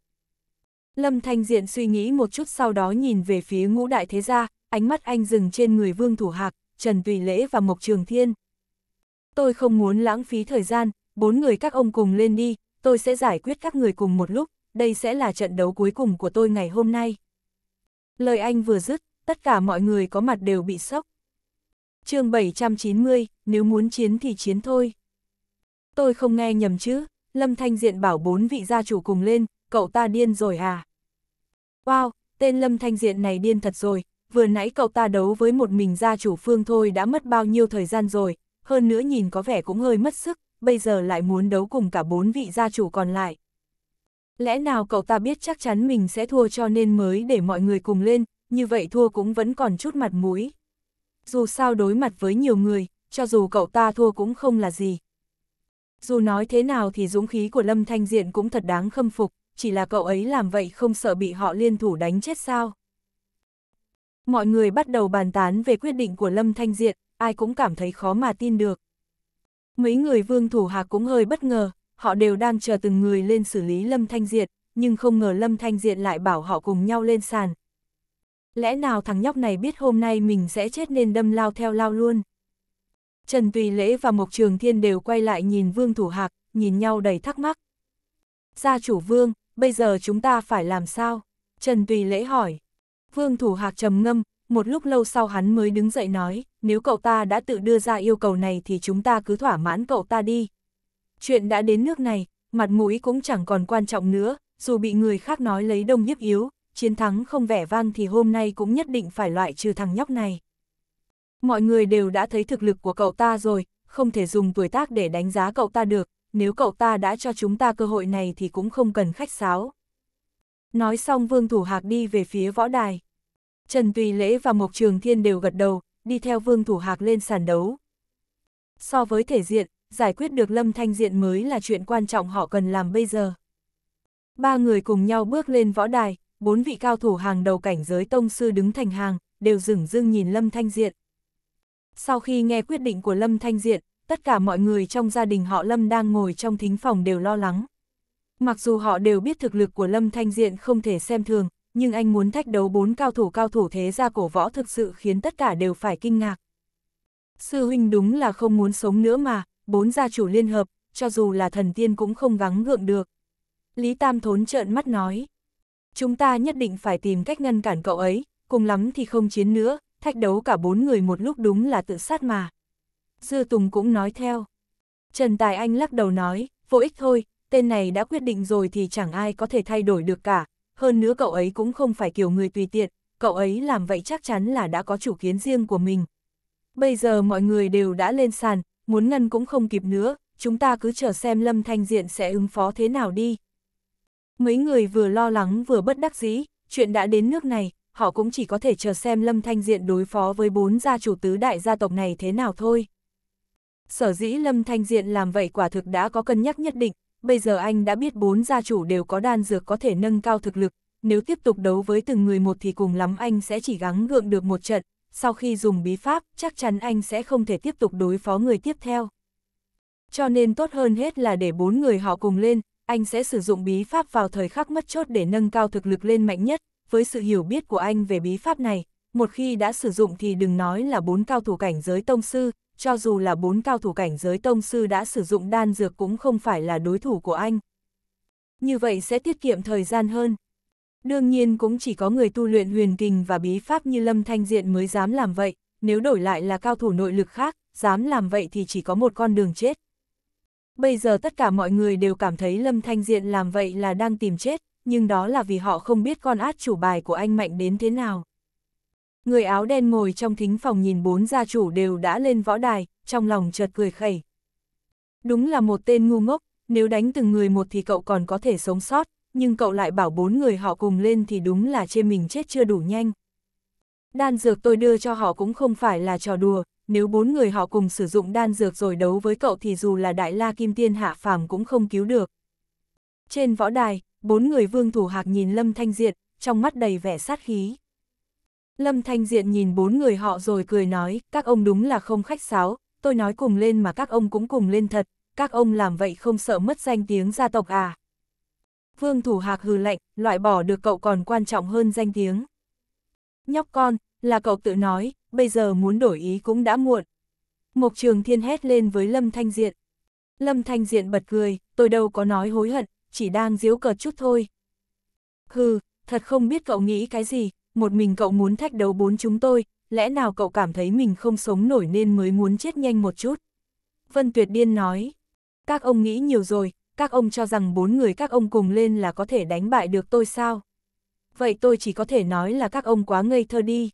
Lâm Thanh Diện suy nghĩ một chút sau đó nhìn về phía ngũ đại thế gia, ánh mắt anh dừng trên người Vương Thủ Hạc, Trần Tùy Lễ và Mộc Trường Thiên. Tôi không muốn lãng phí thời gian, bốn người các ông cùng lên đi, tôi sẽ giải quyết các người cùng một lúc, đây sẽ là trận đấu cuối cùng của tôi ngày hôm nay. Lời anh vừa dứt, tất cả mọi người có mặt đều bị sốc. chương 790, nếu muốn chiến thì chiến thôi. Tôi không nghe nhầm chứ, Lâm Thanh Diện bảo bốn vị gia chủ cùng lên, cậu ta điên rồi à? Wow, tên Lâm Thanh Diện này điên thật rồi, vừa nãy cậu ta đấu với một mình gia chủ phương thôi đã mất bao nhiêu thời gian rồi, hơn nữa nhìn có vẻ cũng hơi mất sức, bây giờ lại muốn đấu cùng cả bốn vị gia chủ còn lại. Lẽ nào cậu ta biết chắc chắn mình sẽ thua cho nên mới để mọi người cùng lên, như vậy thua cũng vẫn còn chút mặt mũi. Dù sao đối mặt với nhiều người, cho dù cậu ta thua cũng không là gì. Dù nói thế nào thì dũng khí của Lâm Thanh Diện cũng thật đáng khâm phục, chỉ là cậu ấy làm vậy không sợ bị họ liên thủ đánh chết sao. Mọi người bắt đầu bàn tán về quyết định của Lâm Thanh Diện, ai cũng cảm thấy khó mà tin được. Mấy người vương thủ hạc cũng hơi bất ngờ, họ đều đang chờ từng người lên xử lý Lâm Thanh Diệt, nhưng không ngờ Lâm Thanh Diệt lại bảo họ cùng nhau lên sàn. Lẽ nào thằng nhóc này biết hôm nay mình sẽ chết nên đâm lao theo lao luôn. Trần Tùy Lễ và Mộc Trường Thiên đều quay lại nhìn Vương Thủ Hạc, nhìn nhau đầy thắc mắc. Gia chủ Vương, bây giờ chúng ta phải làm sao? Trần Tùy Lễ hỏi. Vương Thủ Hạc trầm ngâm, một lúc lâu sau hắn mới đứng dậy nói, nếu cậu ta đã tự đưa ra yêu cầu này thì chúng ta cứ thỏa mãn cậu ta đi. Chuyện đã đến nước này, mặt mũi cũng chẳng còn quan trọng nữa, dù bị người khác nói lấy đông nhiếp yếu, chiến thắng không vẻ vang thì hôm nay cũng nhất định phải loại trừ thằng nhóc này. Mọi người đều đã thấy thực lực của cậu ta rồi, không thể dùng tuổi tác để đánh giá cậu ta được, nếu cậu ta đã cho chúng ta cơ hội này thì cũng không cần khách sáo. Nói xong Vương Thủ Hạc đi về phía võ đài. Trần Tùy Lễ và Mộc Trường Thiên đều gật đầu, đi theo Vương Thủ Hạc lên sàn đấu. So với thể diện, giải quyết được Lâm Thanh Diện mới là chuyện quan trọng họ cần làm bây giờ. Ba người cùng nhau bước lên võ đài, bốn vị cao thủ hàng đầu cảnh giới tông sư đứng thành hàng, đều dừng dưng nhìn Lâm Thanh Diện. Sau khi nghe quyết định của Lâm Thanh Diện, tất cả mọi người trong gia đình họ Lâm đang ngồi trong thính phòng đều lo lắng. Mặc dù họ đều biết thực lực của Lâm Thanh Diện không thể xem thường, nhưng anh muốn thách đấu bốn cao thủ cao thủ thế gia cổ võ thực sự khiến tất cả đều phải kinh ngạc. Sư huynh đúng là không muốn sống nữa mà, bốn gia chủ liên hợp, cho dù là thần tiên cũng không gắng gượng được. Lý Tam Thốn trợn mắt nói, chúng ta nhất định phải tìm cách ngăn cản cậu ấy, cùng lắm thì không chiến nữa, thách đấu cả bốn người một lúc đúng là tự sát mà. Dư Tùng cũng nói theo. Trần Tài Anh lắc đầu nói, vô ích thôi, tên này đã quyết định rồi thì chẳng ai có thể thay đổi được cả, hơn nữa cậu ấy cũng không phải kiểu người tùy tiện, cậu ấy làm vậy chắc chắn là đã có chủ kiến riêng của mình. Bây giờ mọi người đều đã lên sàn, muốn ngăn cũng không kịp nữa, chúng ta cứ chờ xem Lâm Thanh Diện sẽ ứng phó thế nào đi. Mấy người vừa lo lắng vừa bất đắc dĩ, chuyện đã đến nước này, họ cũng chỉ có thể chờ xem Lâm Thanh Diện đối phó với bốn gia chủ tứ đại gia tộc này thế nào thôi. Sở dĩ Lâm Thanh Diện làm vậy quả thực đã có cân nhắc nhất định, bây giờ anh đã biết bốn gia chủ đều có đan dược có thể nâng cao thực lực, nếu tiếp tục đấu với từng người một thì cùng lắm anh sẽ chỉ gắng gượng được một trận, sau khi dùng bí pháp chắc chắn anh sẽ không thể tiếp tục đối phó người tiếp theo. Cho nên tốt hơn hết là để bốn người họ cùng lên, anh sẽ sử dụng bí pháp vào thời khắc mất chốt để nâng cao thực lực lên mạnh nhất, với sự hiểu biết của anh về bí pháp này, một khi đã sử dụng thì đừng nói là bốn cao thủ cảnh giới tông sư, cho dù là bốn cao thủ cảnh giới tông sư đã sử dụng đan dược cũng không phải là đối thủ của anh. Như vậy sẽ tiết kiệm thời gian hơn. Đương nhiên cũng chỉ có người tu luyện huyền kình và bí pháp như Lâm Thanh Diện mới dám làm vậy, nếu đổi lại là cao thủ nội lực khác, dám làm vậy thì chỉ có một con đường chết. Bây giờ tất cả mọi người đều cảm thấy Lâm Thanh Diện làm vậy là đang tìm chết, nhưng đó là vì họ không biết con át chủ bài của anh mạnh đến thế nào. Người áo đen ngồi trong thính phòng nhìn bốn gia chủ đều đã lên võ đài, trong lòng chợt cười khẩy. Đúng là một tên ngu ngốc, nếu đánh từng người một thì cậu còn có thể sống sót, nhưng cậu lại bảo bốn người họ cùng lên thì đúng là chê mình chết chưa đủ nhanh. Đan dược tôi đưa cho họ cũng không phải là trò đùa, nếu bốn người họ cùng sử dụng đan dược rồi đấu với cậu thì dù là đại la kim tiên hạ phàm cũng không cứu được. Trên võ đài, bốn người vương thủ hạc nhìn Lâm Thanh Diệt, trong mắt đầy vẻ sát khí. Lâm Thanh Diện nhìn bốn người họ rồi cười nói, các ông đúng là không khách sáo, tôi nói cùng lên mà các ông cũng cùng lên thật, các ông làm vậy không sợ mất danh tiếng gia tộc à. Vương Thủ Hạc hừ lạnh, loại bỏ được cậu còn quan trọng hơn danh tiếng. Nhóc con, là cậu tự nói, bây giờ muốn đổi ý cũng đã muộn. Mộc Trường Thiên hét lên với Lâm Thanh Diện. Lâm Thanh Diện bật cười, tôi đâu có nói hối hận, chỉ đang giễu cợt chút thôi. Hừ, thật không biết cậu nghĩ cái gì, một mình cậu muốn thách đấu bốn chúng tôi, lẽ nào cậu cảm thấy mình không sống nổi nên mới muốn chết nhanh một chút? Vân Tuyệt Điên nói, các ông nghĩ nhiều rồi, các ông cho rằng bốn người các ông cùng lên là có thể đánh bại được tôi sao? Vậy tôi chỉ có thể nói là các ông quá ngây thơ đi.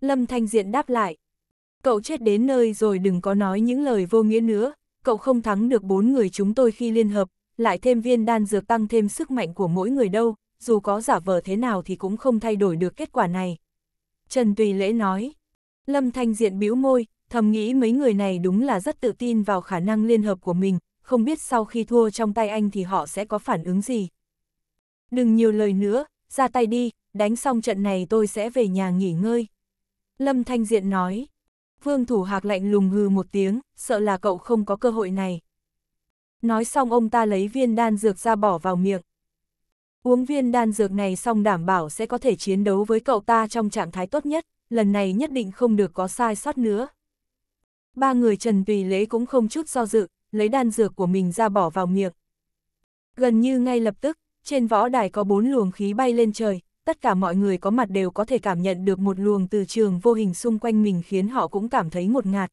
Lâm Thanh Diện đáp lại, cậu chết đến nơi rồi đừng có nói những lời vô nghĩa nữa, cậu không thắng được bốn người chúng tôi khi liên hợp, lại thêm viên đan dược tăng thêm sức mạnh của mỗi người đâu, dù có giả vờ thế nào thì cũng không thay đổi được kết quả này. Trần Tùy Lễ nói, Lâm Thanh Diện bĩu môi, thầm nghĩ mấy người này đúng là rất tự tin vào khả năng liên hợp của mình, không biết sau khi thua trong tay anh thì họ sẽ có phản ứng gì. Đừng nhiều lời nữa, ra tay đi, đánh xong trận này tôi sẽ về nhà nghỉ ngơi. Lâm Thanh Diện nói, Vương Thủ Hạc lạnh lùng hừ một tiếng, sợ là cậu không có cơ hội này. Nói xong ông ta lấy viên đan dược ra bỏ vào miệng. Uống viên đan dược này xong đảm bảo sẽ có thể chiến đấu với cậu ta trong trạng thái tốt nhất, lần này nhất định không được có sai sót nữa. Ba người Trần Tùy Lễ cũng không chút do dự, lấy đan dược của mình ra bỏ vào miệng. Gần như ngay lập tức, trên võ đài có bốn luồng khí bay lên trời, tất cả mọi người có mặt đều có thể cảm nhận được một luồng từ trường vô hình xung quanh mình khiến họ cũng cảm thấy một ngạt.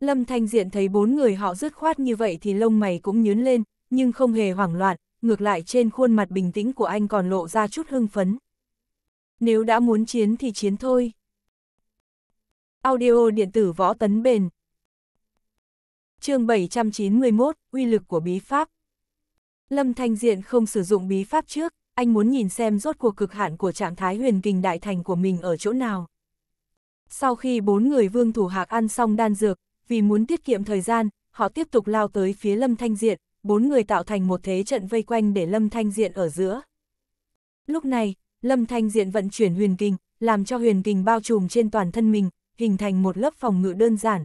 Lâm Thanh Diện thấy bốn người họ dứt khoát như vậy thì lông mày cũng nhướn lên, nhưng không hề hoảng loạn, ngược lại trên khuôn mặt bình tĩnh của anh còn lộ ra chút hưng phấn. Nếu đã muốn chiến thì chiến thôi. Audio điện tử võ tấn bền. chương 791, uy lực của bí pháp. Lâm Thanh Diện không sử dụng bí pháp trước, anh muốn nhìn xem rốt cuộc cực hạn của trạng thái huyền kình đại thành của mình ở chỗ nào. Sau khi bốn người vương thủ hạc ăn xong đan dược, vì muốn tiết kiệm thời gian, họ tiếp tục lao tới phía Lâm Thanh Diện, bốn người tạo thành một thế trận vây quanh để Lâm Thanh Diện ở giữa. Lúc này, Lâm Thanh Diện vận chuyển huyền kinh, làm cho huyền kinh bao trùm trên toàn thân mình, hình thành một lớp phòng ngự đơn giản.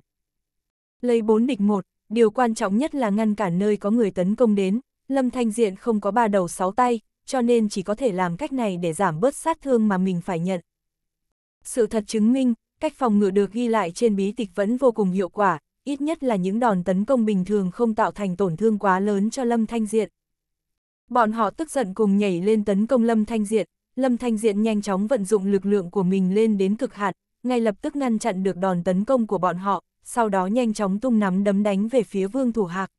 Lấy bốn địch một, điều quan trọng nhất là ngăn cản nơi có người tấn công đến, Lâm Thanh Diện không có ba đầu sáu tay, cho nên chỉ có thể làm cách này để giảm bớt sát thương mà mình phải nhận. Sự thật chứng minh, cách phòng ngự được ghi lại trên bí tịch vẫn vô cùng hiệu quả, ít nhất là những đòn tấn công bình thường không tạo thành tổn thương quá lớn cho Lâm Thanh Diện. Bọn họ tức giận cùng nhảy lên tấn công Lâm Thanh Diện, Lâm Thanh Diện nhanh chóng vận dụng lực lượng của mình lên đến cực hạn, ngay lập tức ngăn chặn được đòn tấn công của bọn họ, sau đó nhanh chóng tung nắm đấm đánh về phía Vương Thủ Hạc.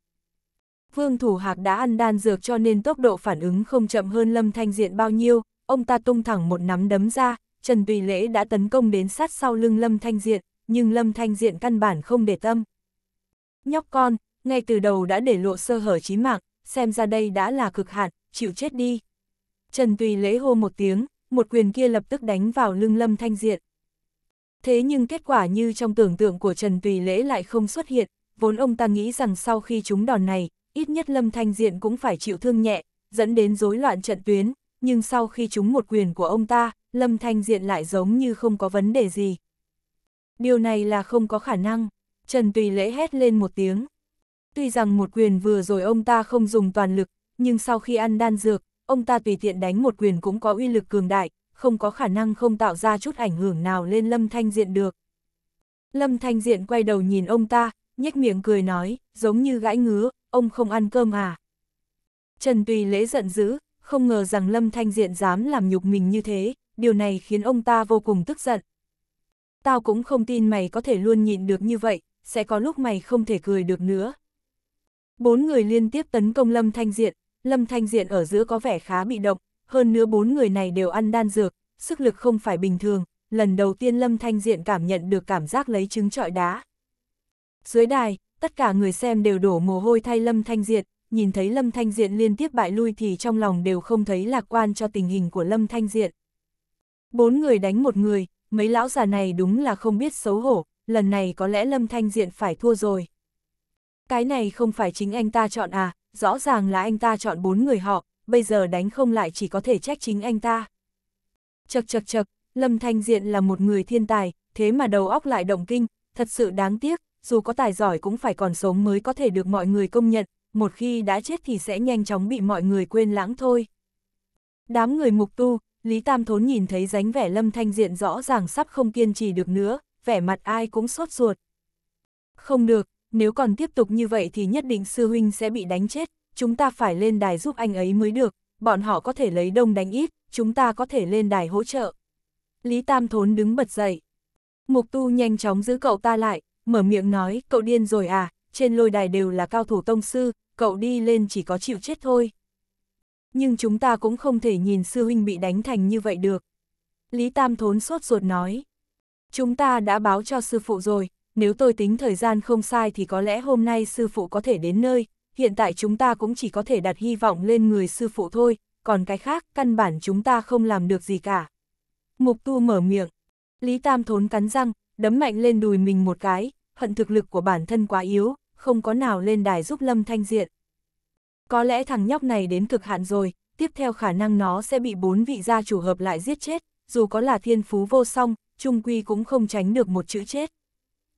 Vương Thủ Hạc đã ăn đan dược cho nên tốc độ phản ứng không chậm hơn Lâm Thanh Diện bao nhiêu, ông ta tung thẳng một nắm đấm ra, Trần Tùy Lễ đã tấn công đến sát sau lưng Lâm Thanh Diện, nhưng Lâm Thanh Diện căn bản không để tâm. Nhóc con, ngay từ đầu đã để lộ sơ hở chí mạng, xem ra đây đã là cực hạn, chịu chết đi. Trần Tùy Lễ hô một tiếng, một quyền kia lập tức đánh vào lưng Lâm Thanh Diện. Thế nhưng kết quả như trong tưởng tượng của Trần Tùy Lễ lại không xuất hiện, vốn ông ta nghĩ rằng sau khi chúng đòn này, ít nhất Lâm Thanh Diện cũng phải chịu thương nhẹ, dẫn đến rối loạn trận tuyến, nhưng sau khi chúng một quyền của ông ta, Lâm Thanh Diện lại giống như không có vấn đề gì. Điều này là không có khả năng, Trần Tùy Lễ hét lên một tiếng. Tuy rằng một quyền vừa rồi ông ta không dùng toàn lực, nhưng sau khi ăn đan dược, ông ta tùy tiện đánh một quyền cũng có uy lực cường đại, không có khả năng không tạo ra chút ảnh hưởng nào lên Lâm Thanh Diện được. Lâm Thanh Diện quay đầu nhìn ông ta, nhếch miệng cười nói, giống như gãi ngứa, ông không ăn cơm à. Trần Tùy Lễ giận dữ, không ngờ rằng Lâm Thanh Diện dám làm nhục mình như thế, điều này khiến ông ta vô cùng tức giận. Tao cũng không tin mày có thể luôn nhịn được như vậy, sẽ có lúc mày không thể cười được nữa. Bốn người liên tiếp tấn công Lâm Thanh Diện, Lâm Thanh Diện ở giữa có vẻ khá bị động, hơn nữa bốn người này đều ăn đan dược, sức lực không phải bình thường, lần đầu tiên Lâm Thanh Diện cảm nhận được cảm giác lấy trứng trọi đá. Dưới đài, tất cả người xem đều đổ mồ hôi thay Lâm Thanh Diện, nhìn thấy Lâm Thanh Diện liên tiếp bại lui thì trong lòng đều không thấy lạc quan cho tình hình của Lâm Thanh Diện. Bốn người đánh một người, mấy lão già này đúng là không biết xấu hổ, lần này có lẽ Lâm Thanh Diện phải thua rồi. Cái này không phải chính anh ta chọn à, rõ ràng là anh ta chọn bốn người họ, bây giờ đánh không lại chỉ có thể trách chính anh ta. Chật chật chật, Lâm Thanh Diện là một người thiên tài, thế mà đầu óc lại động kinh, thật sự đáng tiếc, dù có tài giỏi cũng phải còn sống mới có thể được mọi người công nhận, một khi đã chết thì sẽ nhanh chóng bị mọi người quên lãng thôi. Đám người mục tu, Lý Tam Thốn nhìn thấy dáng vẻ Lâm Thanh Diện rõ ràng sắp không kiên trì được nữa, vẻ mặt ai cũng sốt ruột. Không được, nếu còn tiếp tục như vậy thì nhất định sư huynh sẽ bị đánh chết, chúng ta phải lên đài giúp anh ấy mới được, bọn họ có thể lấy đông đánh ít, chúng ta có thể lên đài hỗ trợ. Lý Tam Thốn đứng bật dậy. Mục tu nhanh chóng giữ cậu ta lại, mở miệng nói, cậu điên rồi à, trên lôi đài đều là cao thủ tông sư, cậu đi lên chỉ có chịu chết thôi. Nhưng chúng ta cũng không thể nhìn sư huynh bị đánh thành như vậy được. Lý Tam Thốn sốt ruột nói. Chúng ta đã báo cho sư phụ rồi, nếu tôi tính thời gian không sai thì có lẽ hôm nay sư phụ có thể đến nơi, hiện tại chúng ta cũng chỉ có thể đặt hy vọng lên người sư phụ thôi, còn cái khác căn bản chúng ta không làm được gì cả. Mục tu mở miệng, Lý Tam thốn cắn răng, đấm mạnh lên đùi mình một cái, hận thực lực của bản thân quá yếu, không có nào lên đài giúp Lâm Thanh Diện. Có lẽ thằng nhóc này đến cực hạn rồi, tiếp theo khả năng nó sẽ bị bốn vị gia chủ hợp lại giết chết, dù có là thiên phú vô song, trung quy cũng không tránh được một chữ chết.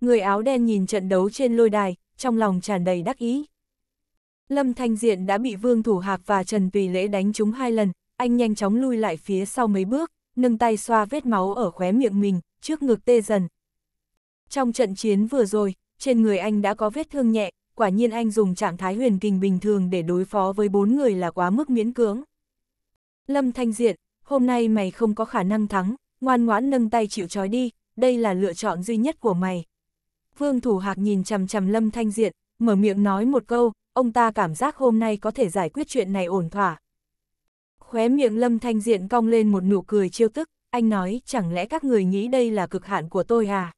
Người áo đen nhìn trận đấu trên lôi đài, trong lòng tràn đầy đắc ý. Lâm Thanh Diện đã bị Vương Thủ Hạc và Trần Tùy Lễ đánh trúng hai lần, anh nhanh chóng lui lại phía sau mấy bước, nâng tay xoa vết máu ở khóe miệng mình, trước ngực tê dần. Trong trận chiến vừa rồi, trên người anh đã có vết thương nhẹ, quả nhiên anh dùng trạng thái huyền kình bình thường để đối phó với bốn người là quá mức miễn cưỡng. Lâm Thanh Diện, hôm nay mày không có khả năng thắng, ngoan ngoãn nâng tay chịu trói đi, đây là lựa chọn duy nhất của mày. Vương Thủ Hạc nhìn chằm chằm Lâm Thanh Diện, mở miệng nói một câu, ông ta cảm giác hôm nay có thể giải quyết chuyện này ổn thỏa. Khóe miệng Lâm Thanh Diện cong lên một nụ cười chiêu tức, anh nói chẳng lẽ các người nghĩ đây là cực hạn của tôi à?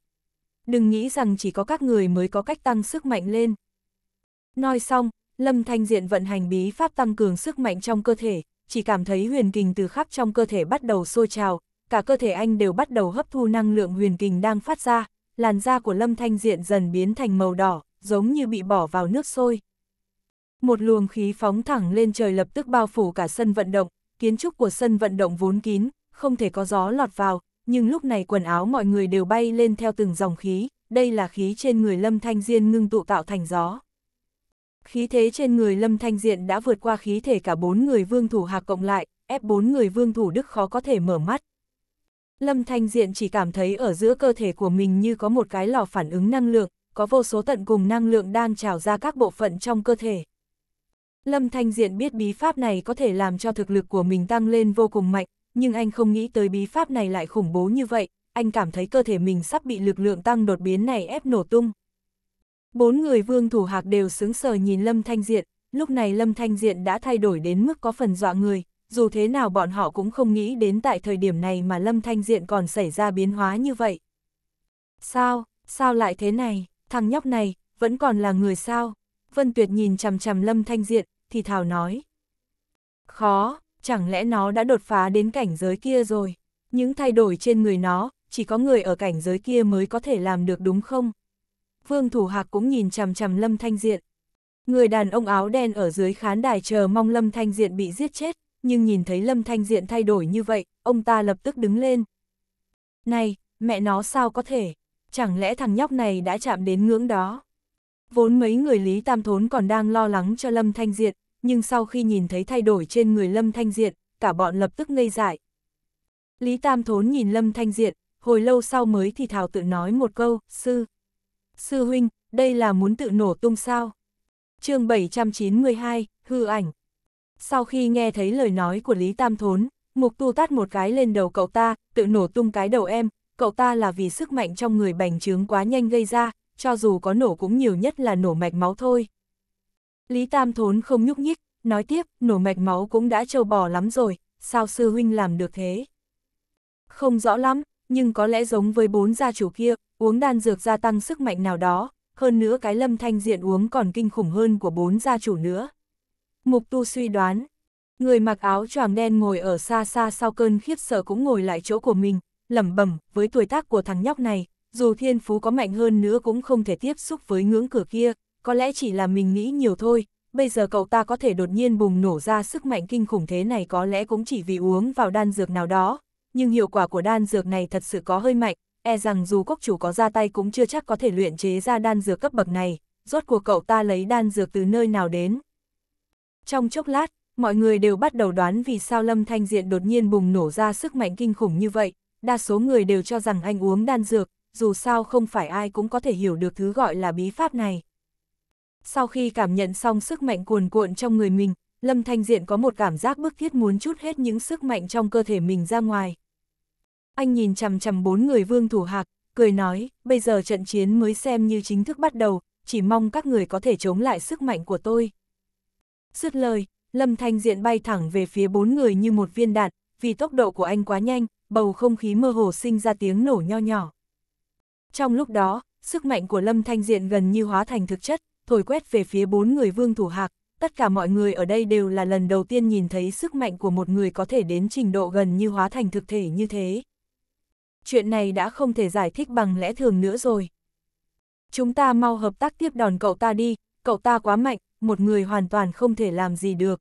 Đừng nghĩ rằng chỉ có các người mới có cách tăng sức mạnh lên. Nói xong, Lâm Thanh Diện vận hành bí pháp tăng cường sức mạnh trong cơ thể, chỉ cảm thấy huyền kình từ khắp trong cơ thể bắt đầu sôi trào, cả cơ thể anh đều bắt đầu hấp thu năng lượng huyền kình đang phát ra, làn da của Lâm Thanh Diện dần biến thành màu đỏ, giống như bị bỏ vào nước sôi. Một luồng khí phóng thẳng lên trời lập tức bao phủ cả sân vận động, kiến trúc của sân vận động vốn kín, không thể có gió lọt vào, nhưng lúc này quần áo mọi người đều bay lên theo từng dòng khí, đây là khí trên người Lâm Thanh Diên ngưng tụ tạo thành gió. Khí thế trên người Lâm Thanh Diện đã vượt qua khí thể cả bốn người vương thủ hạc cộng lại, ép bốn người vương thủ đức khó có thể mở mắt. Lâm Thanh Diện chỉ cảm thấy ở giữa cơ thể của mình như có một cái lò phản ứng năng lượng, có vô số tận cùng năng lượng đang trào ra các bộ phận trong cơ thể. Lâm Thanh Diện biết bí pháp này có thể làm cho thực lực của mình tăng lên vô cùng mạnh, nhưng anh không nghĩ tới bí pháp này lại khủng bố như vậy, anh cảm thấy cơ thể mình sắp bị lực lượng tăng đột biến này ép nổ tung. Bốn người vương thủ hạc đều sướng sờ nhìn Lâm Thanh Diện, lúc này Lâm Thanh Diện đã thay đổi đến mức có phần dọa người, dù thế nào bọn họ cũng không nghĩ đến tại thời điểm này mà Lâm Thanh Diện còn xảy ra biến hóa như vậy. Sao, sao lại thế này, thằng nhóc này, vẫn còn là người sao? Vân Tuyệt nhìn chằm chằm Lâm Thanh Diện, thì thảo nói. Khó, chẳng lẽ nó đã đột phá đến cảnh giới kia rồi? Những thay đổi trên người nó, chỉ có người ở cảnh giới kia mới có thể làm được đúng không? Vương Thủ Hạc cũng nhìn chằm chằm Lâm Thanh Diện. Người đàn ông áo đen ở dưới khán đài chờ mong Lâm Thanh Diện bị giết chết, nhưng nhìn thấy Lâm Thanh Diện thay đổi như vậy, ông ta lập tức đứng lên. Này, mẹ nó sao có thể? Chẳng lẽ thằng nhóc này đã chạm đến ngưỡng đó? Vốn mấy người Lý Tam Thốn còn đang lo lắng cho Lâm Thanh Diện, nhưng sau khi nhìn thấy thay đổi trên người Lâm Thanh Diện, cả bọn lập tức ngây dại. Lý Tam Thốn nhìn Lâm Thanh Diện, hồi lâu sau mới thì thảo tự nói một câu, sư. Sư huynh, đây là muốn tự nổ tung sao? chương 792, hư ảnh. Sau khi nghe thấy lời nói của Lý Tam Thốn, Mục Tu tát một cái lên đầu cậu ta, tự nổ tung cái đầu em, cậu ta là vì sức mạnh trong người bành trướng quá nhanh gây ra, cho dù có nổ cũng nhiều nhất là nổ mạch máu thôi. Lý Tam Thốn không nhúc nhích, nói tiếp, nổ mạch máu cũng đã trâu bò lắm rồi, sao sư huynh làm được thế? Không rõ lắm, nhưng có lẽ giống với bốn gia chủ kia, uống đan dược gia tăng sức mạnh nào đó, hơn nữa cái lâm thanh diện uống còn kinh khủng hơn của bốn gia chủ nữa. Mục tu suy đoán, người mặc áo choàng đen ngồi ở xa xa sau cơn khiếp sợ cũng ngồi lại chỗ của mình, lẩm bẩm với tuổi tác của thằng nhóc này, dù thiên phú có mạnh hơn nữa cũng không thể tiếp xúc với ngưỡng cửa kia, có lẽ chỉ là mình nghĩ nhiều thôi, bây giờ cậu ta có thể đột nhiên bùng nổ ra sức mạnh kinh khủng thế này có lẽ cũng chỉ vì uống vào đan dược nào đó, nhưng hiệu quả của đan dược này thật sự có hơi mạnh, e rằng dù cốc chủ có ra tay cũng chưa chắc có thể luyện chế ra đan dược cấp bậc này, rốt cuộc cậu ta lấy đan dược từ nơi nào đến. Trong chốc lát, mọi người đều bắt đầu đoán vì sao Lâm Thanh Diện đột nhiên bùng nổ ra sức mạnh kinh khủng như vậy, đa số người đều cho rằng anh uống đan dược, dù sao không phải ai cũng có thể hiểu được thứ gọi là bí pháp này. Sau khi cảm nhận xong sức mạnh cuồn cuộn trong người mình, Lâm Thanh Diện có một cảm giác bức thiết muốn chút hết những sức mạnh trong cơ thể mình ra ngoài. Anh nhìn chằm chằm bốn người vương thủ hạc, cười nói, bây giờ trận chiến mới xem như chính thức bắt đầu, chỉ mong các người có thể chống lại sức mạnh của tôi. Dứt lời, Lâm Thanh Diện bay thẳng về phía bốn người như một viên đạn, vì tốc độ của anh quá nhanh, bầu không khí mơ hồ sinh ra tiếng nổ nho nhỏ. Trong lúc đó, sức mạnh của Lâm Thanh Diện gần như hóa thành thực chất, thổi quét về phía bốn người vương thủ hạc, tất cả mọi người ở đây đều là lần đầu tiên nhìn thấy sức mạnh của một người có thể đến trình độ gần như hóa thành thực thể như thế. Chuyện này đã không thể giải thích bằng lẽ thường nữa rồi. Chúng ta mau hợp tác tiếp đòn cậu ta đi, cậu ta quá mạnh, một người hoàn toàn không thể làm gì được.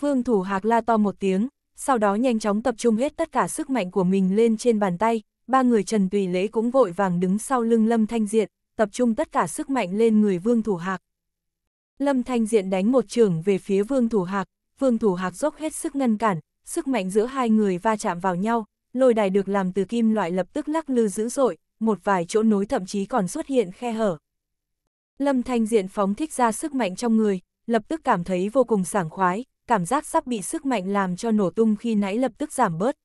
Vương thủ hạc la to một tiếng, sau đó nhanh chóng tập trung hết tất cả sức mạnh của mình lên trên bàn tay, ba người Trần Tùy Lễ cũng vội vàng đứng sau lưng Lâm Thanh Diện, tập trung tất cả sức mạnh lên người Vương Thủ Hạc. Lâm Thanh Diện đánh một trường về phía Vương Thủ Hạc, Vương Thủ Hạc dốc hết sức ngăn cản, sức mạnh giữa hai người va chạm vào nhau, lôi đài được làm từ kim loại lập tức lắc lư dữ dội, một vài chỗ nối thậm chí còn xuất hiện khe hở. Lâm Thanh Diện phóng thích ra sức mạnh trong người, lập tức cảm thấy vô cùng sảng khoái, cảm giác sắp bị sức mạnh làm cho nổ tung khi nãy lập tức giảm bớt.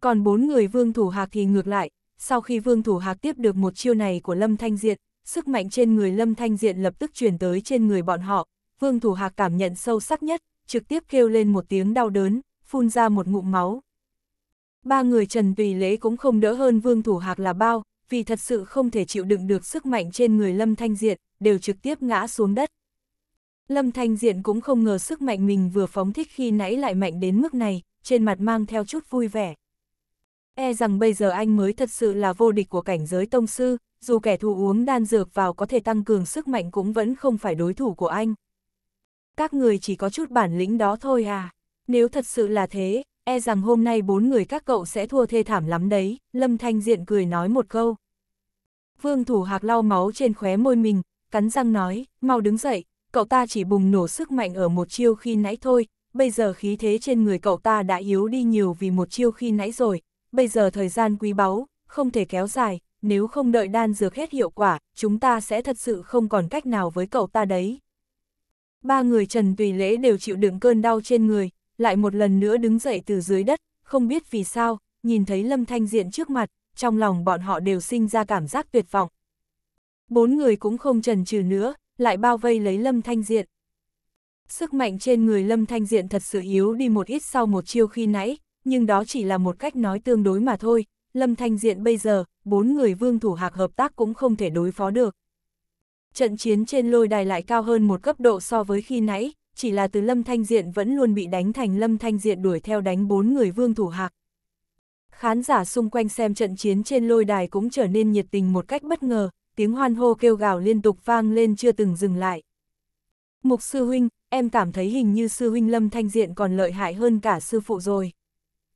Còn bốn người Vương Thủ Hạc thì ngược lại, sau khi Vương Thủ Hạc tiếp được một chiêu này của Lâm Thanh Diện, sức mạnh trên người Lâm Thanh Diện lập tức truyền tới trên người bọn họ, Vương Thủ Hạc cảm nhận sâu sắc nhất, trực tiếp kêu lên một tiếng đau đớn, phun ra một ngụm máu. Ba người Trần Tùy Lễ cũng không đỡ hơn Vương Thủ Hạc là bao, vì thật sự không thể chịu đựng được sức mạnh trên người Lâm Thanh Diện, đều trực tiếp ngã xuống đất. Lâm Thanh Diện cũng không ngờ sức mạnh mình vừa phóng thích khi nãy lại mạnh đến mức này, trên mặt mang theo chút vui vẻ. E rằng bây giờ anh mới thật sự là vô địch của cảnh giới tông sư, dù kẻ thù uống đan dược vào có thể tăng cường sức mạnh cũng vẫn không phải đối thủ của anh. Các người chỉ có chút bản lĩnh đó thôi à, nếu thật sự là thế, e rằng hôm nay bốn người các cậu sẽ thua thê thảm lắm đấy, Lâm Thanh Diện cười nói một câu. Vương Thủ Hạc lau máu trên khóe môi mình, cắn răng nói, mau đứng dậy, cậu ta chỉ bùng nổ sức mạnh ở một chiêu khi nãy thôi, bây giờ khí thế trên người cậu ta đã yếu đi nhiều vì một chiêu khi nãy rồi, bây giờ thời gian quý báu, không thể kéo dài, nếu không đợi đan dược hết hiệu quả, chúng ta sẽ thật sự không còn cách nào với cậu ta đấy. Ba người Trần Tùy Lễ đều chịu đựng cơn đau trên người, lại một lần nữa đứng dậy từ dưới đất, không biết vì sao, nhìn thấy Lâm Thanh Diện trước mặt, trong lòng bọn họ đều sinh ra cảm giác tuyệt vọng. Bốn người cũng không chần chừ nữa, lại bao vây lấy Lâm Thanh Diện. Sức mạnh trên người Lâm Thanh Diện thật sự yếu đi một ít sau một chiêu khi nãy, nhưng đó chỉ là một cách nói tương đối mà thôi. Lâm Thanh Diện bây giờ, bốn người vương thủ hạc hợp tác cũng không thể đối phó được. Trận chiến trên lôi đài lại cao hơn một cấp độ so với khi nãy, chỉ là từ Lâm Thanh Diện vẫn luôn bị đánh thành Lâm Thanh Diện đuổi theo đánh bốn người vương thủ hạc. Khán giả xung quanh xem trận chiến trên lôi đài cũng trở nên nhiệt tình một cách bất ngờ, tiếng hoan hô kêu gào liên tục vang lên chưa từng dừng lại. Mục sư huynh, em cảm thấy hình như sư huynh Lâm Thanh Diện còn lợi hại hơn cả sư phụ rồi.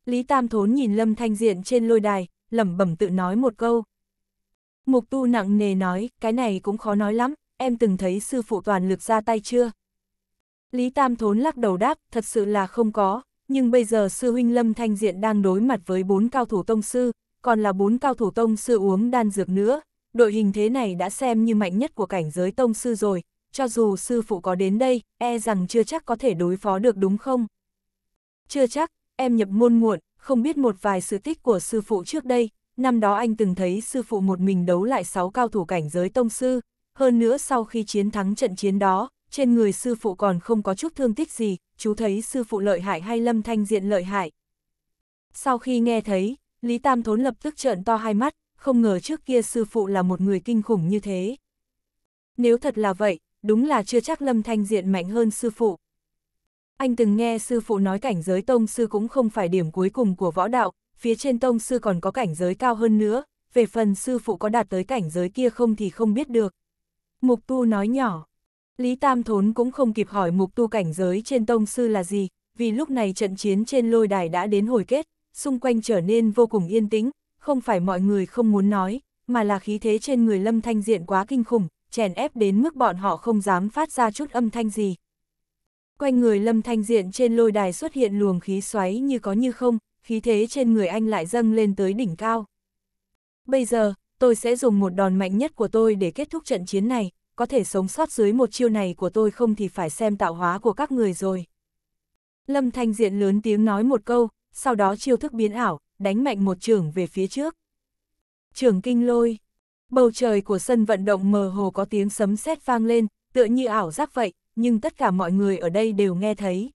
Lý Tam Thốn nhìn Lâm Thanh Diện trên lôi đài, lẩm bẩm tự nói một câu. Mục tu nặng nề nói, cái này cũng khó nói lắm, em từng thấy sư phụ toàn lực ra tay chưa? Lý Tam Thốn lắc đầu đáp, thật sự là không có, nhưng bây giờ sư huynh Lâm Thanh Diện đang đối mặt với bốn cao thủ tông sư, còn là bốn cao thủ tông sư uống đan dược nữa, đội hình thế này đã xem như mạnh nhất của cảnh giới tông sư rồi, cho dù sư phụ có đến đây, e rằng chưa chắc có thể đối phó được đúng không? Chưa chắc, em nhập môn muộn, không biết một vài sự tích của sư phụ trước đây, năm đó anh từng thấy sư phụ một mình đấu lại sáu cao thủ cảnh giới tông sư, hơn nữa sau khi chiến thắng trận chiến đó, trên người sư phụ còn không có chút thương tích gì, chú thấy sư phụ lợi hại hay lâm thanh diện lợi hại. Sau khi nghe thấy, Lý Tam Thốn lập tức trợn to hai mắt, không ngờ trước kia sư phụ là một người kinh khủng như thế. Nếu thật là vậy, đúng là chưa chắc lâm thanh diện mạnh hơn sư phụ. Anh từng nghe sư phụ nói cảnh giới tông sư cũng không phải điểm cuối cùng của võ đạo, phía trên tông sư còn có cảnh giới cao hơn nữa, về phần sư phụ có đạt tới cảnh giới kia không thì không biết được. Mục tu nói nhỏ. Lý Tam Thốn cũng không kịp hỏi mục tu cảnh giới trên tông sư là gì, vì lúc này trận chiến trên lôi đài đã đến hồi kết, xung quanh trở nên vô cùng yên tĩnh, không phải mọi người không muốn nói, mà là khí thế trên người lâm thanh diện quá kinh khủng, chèn ép đến mức bọn họ không dám phát ra chút âm thanh gì. Quanh người lâm thanh diện trên lôi đài xuất hiện luồng khí xoáy như có như không, khí thế trên người anh lại dâng lên tới đỉnh cao. Bây giờ, tôi sẽ dùng một đòn mạnh nhất của tôi để kết thúc trận chiến này, có thể sống sót dưới một chiêu này của tôi không thì phải xem tạo hóa của các người rồi. Lâm Thanh Diện lớn tiếng nói một câu, sau đó chiêu thức biến ảo, đánh mạnh một trường về phía trước. Trường kinh lôi, bầu trời của sân vận động mờ hồ có tiếng sấm sét vang lên, tựa như ảo giác vậy, nhưng tất cả mọi người ở đây đều nghe thấy.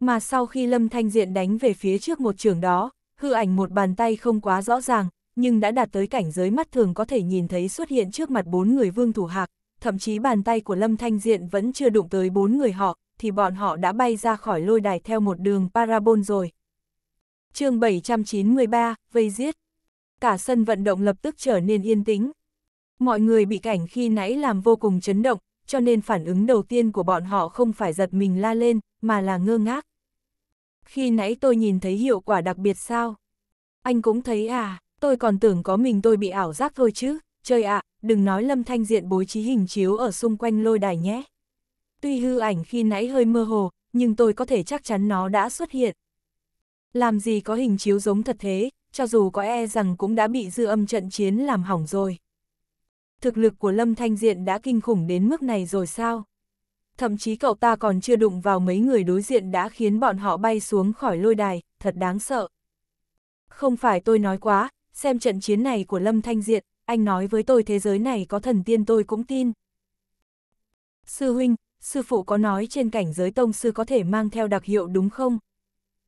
Mà sau khi Lâm Thanh Diện đánh về phía trước một trường đó, hư ảnh một bàn tay không quá rõ ràng, nhưng đã đạt tới cảnh giới mắt thường có thể nhìn thấy xuất hiện trước mặt bốn người vương thủ hạc, thậm chí bàn tay của Lâm Thanh Diện vẫn chưa đụng tới bốn người họ, thì bọn họ đã bay ra khỏi lôi đài theo một đường parabol rồi. chương 793, vây giết. Cả sân vận động lập tức trở nên yên tĩnh. Mọi người bị cảnh khi nãy làm vô cùng chấn động, cho nên phản ứng đầu tiên của bọn họ không phải giật mình la lên, mà là ngơ ngác. Khi nãy tôi nhìn thấy hiệu quả đặc biệt sao? Anh cũng thấy à, tôi còn tưởng có mình tôi bị ảo giác thôi chứ, trời ạ, đừng nói lâm thanh diện bố trí hình chiếu ở xung quanh lôi đài nhé. Tuy hư ảnh khi nãy hơi mơ hồ, nhưng tôi có thể chắc chắn nó đã xuất hiện. Làm gì có hình chiếu giống thật thế, cho dù có e rằng cũng đã bị dư âm trận chiến làm hỏng rồi. Thực lực của Lâm Thanh Diện đã kinh khủng đến mức này rồi sao? Thậm chí cậu ta còn chưa đụng vào mấy người đối diện đã khiến bọn họ bay xuống khỏi lôi đài, thật đáng sợ. Không phải tôi nói quá, xem trận chiến này của Lâm Thanh Diện, anh nói với tôi thế giới này có thần tiên tôi cũng tin. Sư huynh, sư phụ có nói trên cảnh giới tông sư có thể mang theo đặc hiệu đúng không?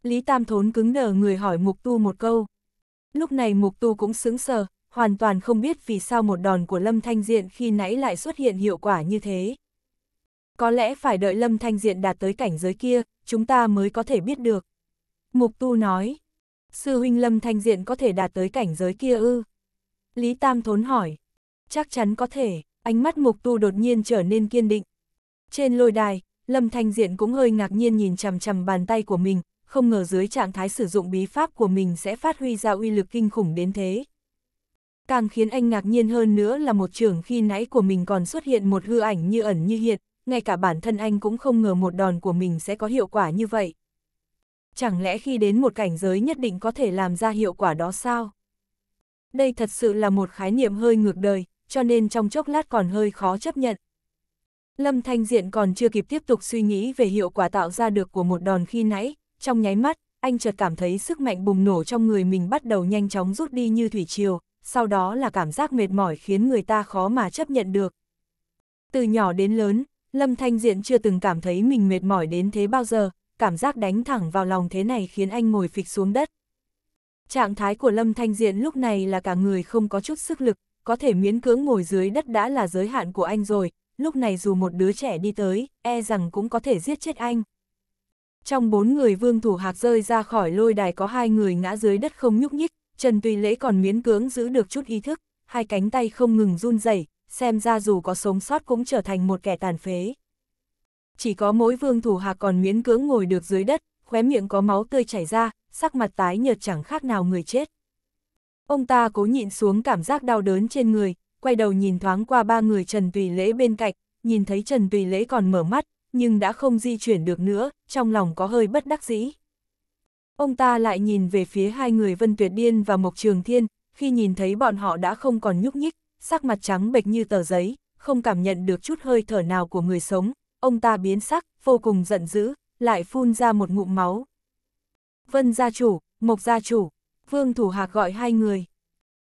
Lý Tam Thốn cứng đờ người hỏi Mục Tu một câu. Lúc này Mục Tu cũng sững sờ, hoàn toàn không biết vì sao một đòn của Lâm Thanh Diện khi nãy lại xuất hiện hiệu quả như thế. Có lẽ phải đợi Lâm Thanh Diện đạt tới cảnh giới kia, chúng ta mới có thể biết được. Mục Tu nói, sư huynh Lâm Thanh Diện có thể đạt tới cảnh giới kia ư? Lý Tam Thốn hỏi, chắc chắn có thể, ánh mắt Mục Tu đột nhiên trở nên kiên định. Trên lôi đài, Lâm Thanh Diện cũng hơi ngạc nhiên nhìn chằm chằm bàn tay của mình, không ngờ dưới trạng thái sử dụng bí pháp của mình sẽ phát huy ra uy lực kinh khủng đến thế. Càng khiến anh ngạc nhiên hơn nữa là một trường khi nãy của mình còn xuất hiện một hư ảnh như ẩn như hiện, ngay cả bản thân anh cũng không ngờ một đòn của mình sẽ có hiệu quả như vậy. Chẳng lẽ khi đến một cảnh giới nhất định có thể làm ra hiệu quả đó sao? Đây thật sự là một khái niệm hơi ngược đời, cho nên trong chốc lát còn hơi khó chấp nhận. Lâm Thanh Diện còn chưa kịp tiếp tục suy nghĩ về hiệu quả tạo ra được của một đòn khi nãy, trong nháy mắt, anh chợt cảm thấy sức mạnh bùng nổ trong người mình bắt đầu nhanh chóng rút đi như thủy triều, sau đó là cảm giác mệt mỏi khiến người ta khó mà chấp nhận được. Từ nhỏ đến lớn, Lâm Thanh Diện chưa từng cảm thấy mình mệt mỏi đến thế bao giờ, cảm giác đánh thẳng vào lòng thế này khiến anh ngồi phịch xuống đất. Trạng thái của Lâm Thanh Diện lúc này là cả người không có chút sức lực, có thể miễn cưỡng ngồi dưới đất đã là giới hạn của anh rồi, lúc này dù một đứa trẻ đi tới, e rằng cũng có thể giết chết anh. Trong bốn người vương thủ hạc rơi ra khỏi lôi đài có hai người ngã dưới đất không nhúc nhích, Trần Tùy Lễ còn miễn cưỡng giữ được chút ý thức, hai cánh tay không ngừng run rẩy, xem ra dù có sống sót cũng trở thành một kẻ tàn phế. Chỉ có mỗi vương thủ hạc còn miễn cưỡng ngồi được dưới đất, khóe miệng có máu tươi chảy ra, sắc mặt tái nhợt chẳng khác nào người chết. Ông ta cố nhịn xuống cảm giác đau đớn trên người, quay đầu nhìn thoáng qua ba người Trần Tùy Lễ bên cạnh, nhìn thấy Trần Tùy Lễ còn mở mắt, nhưng đã không di chuyển được nữa, trong lòng có hơi bất đắc dĩ. Ông ta lại nhìn về phía hai người Vân Tuyệt Điên và Mộc Trường Thiên, khi nhìn thấy bọn họ đã không còn nhúc nhích, sắc mặt trắng bệch như tờ giấy, không cảm nhận được chút hơi thở nào của người sống, ông ta biến sắc, vô cùng giận dữ, lại phun ra một ngụm máu. Vân gia chủ, Mộc gia chủ, Vương Thủ Hạc gọi hai người.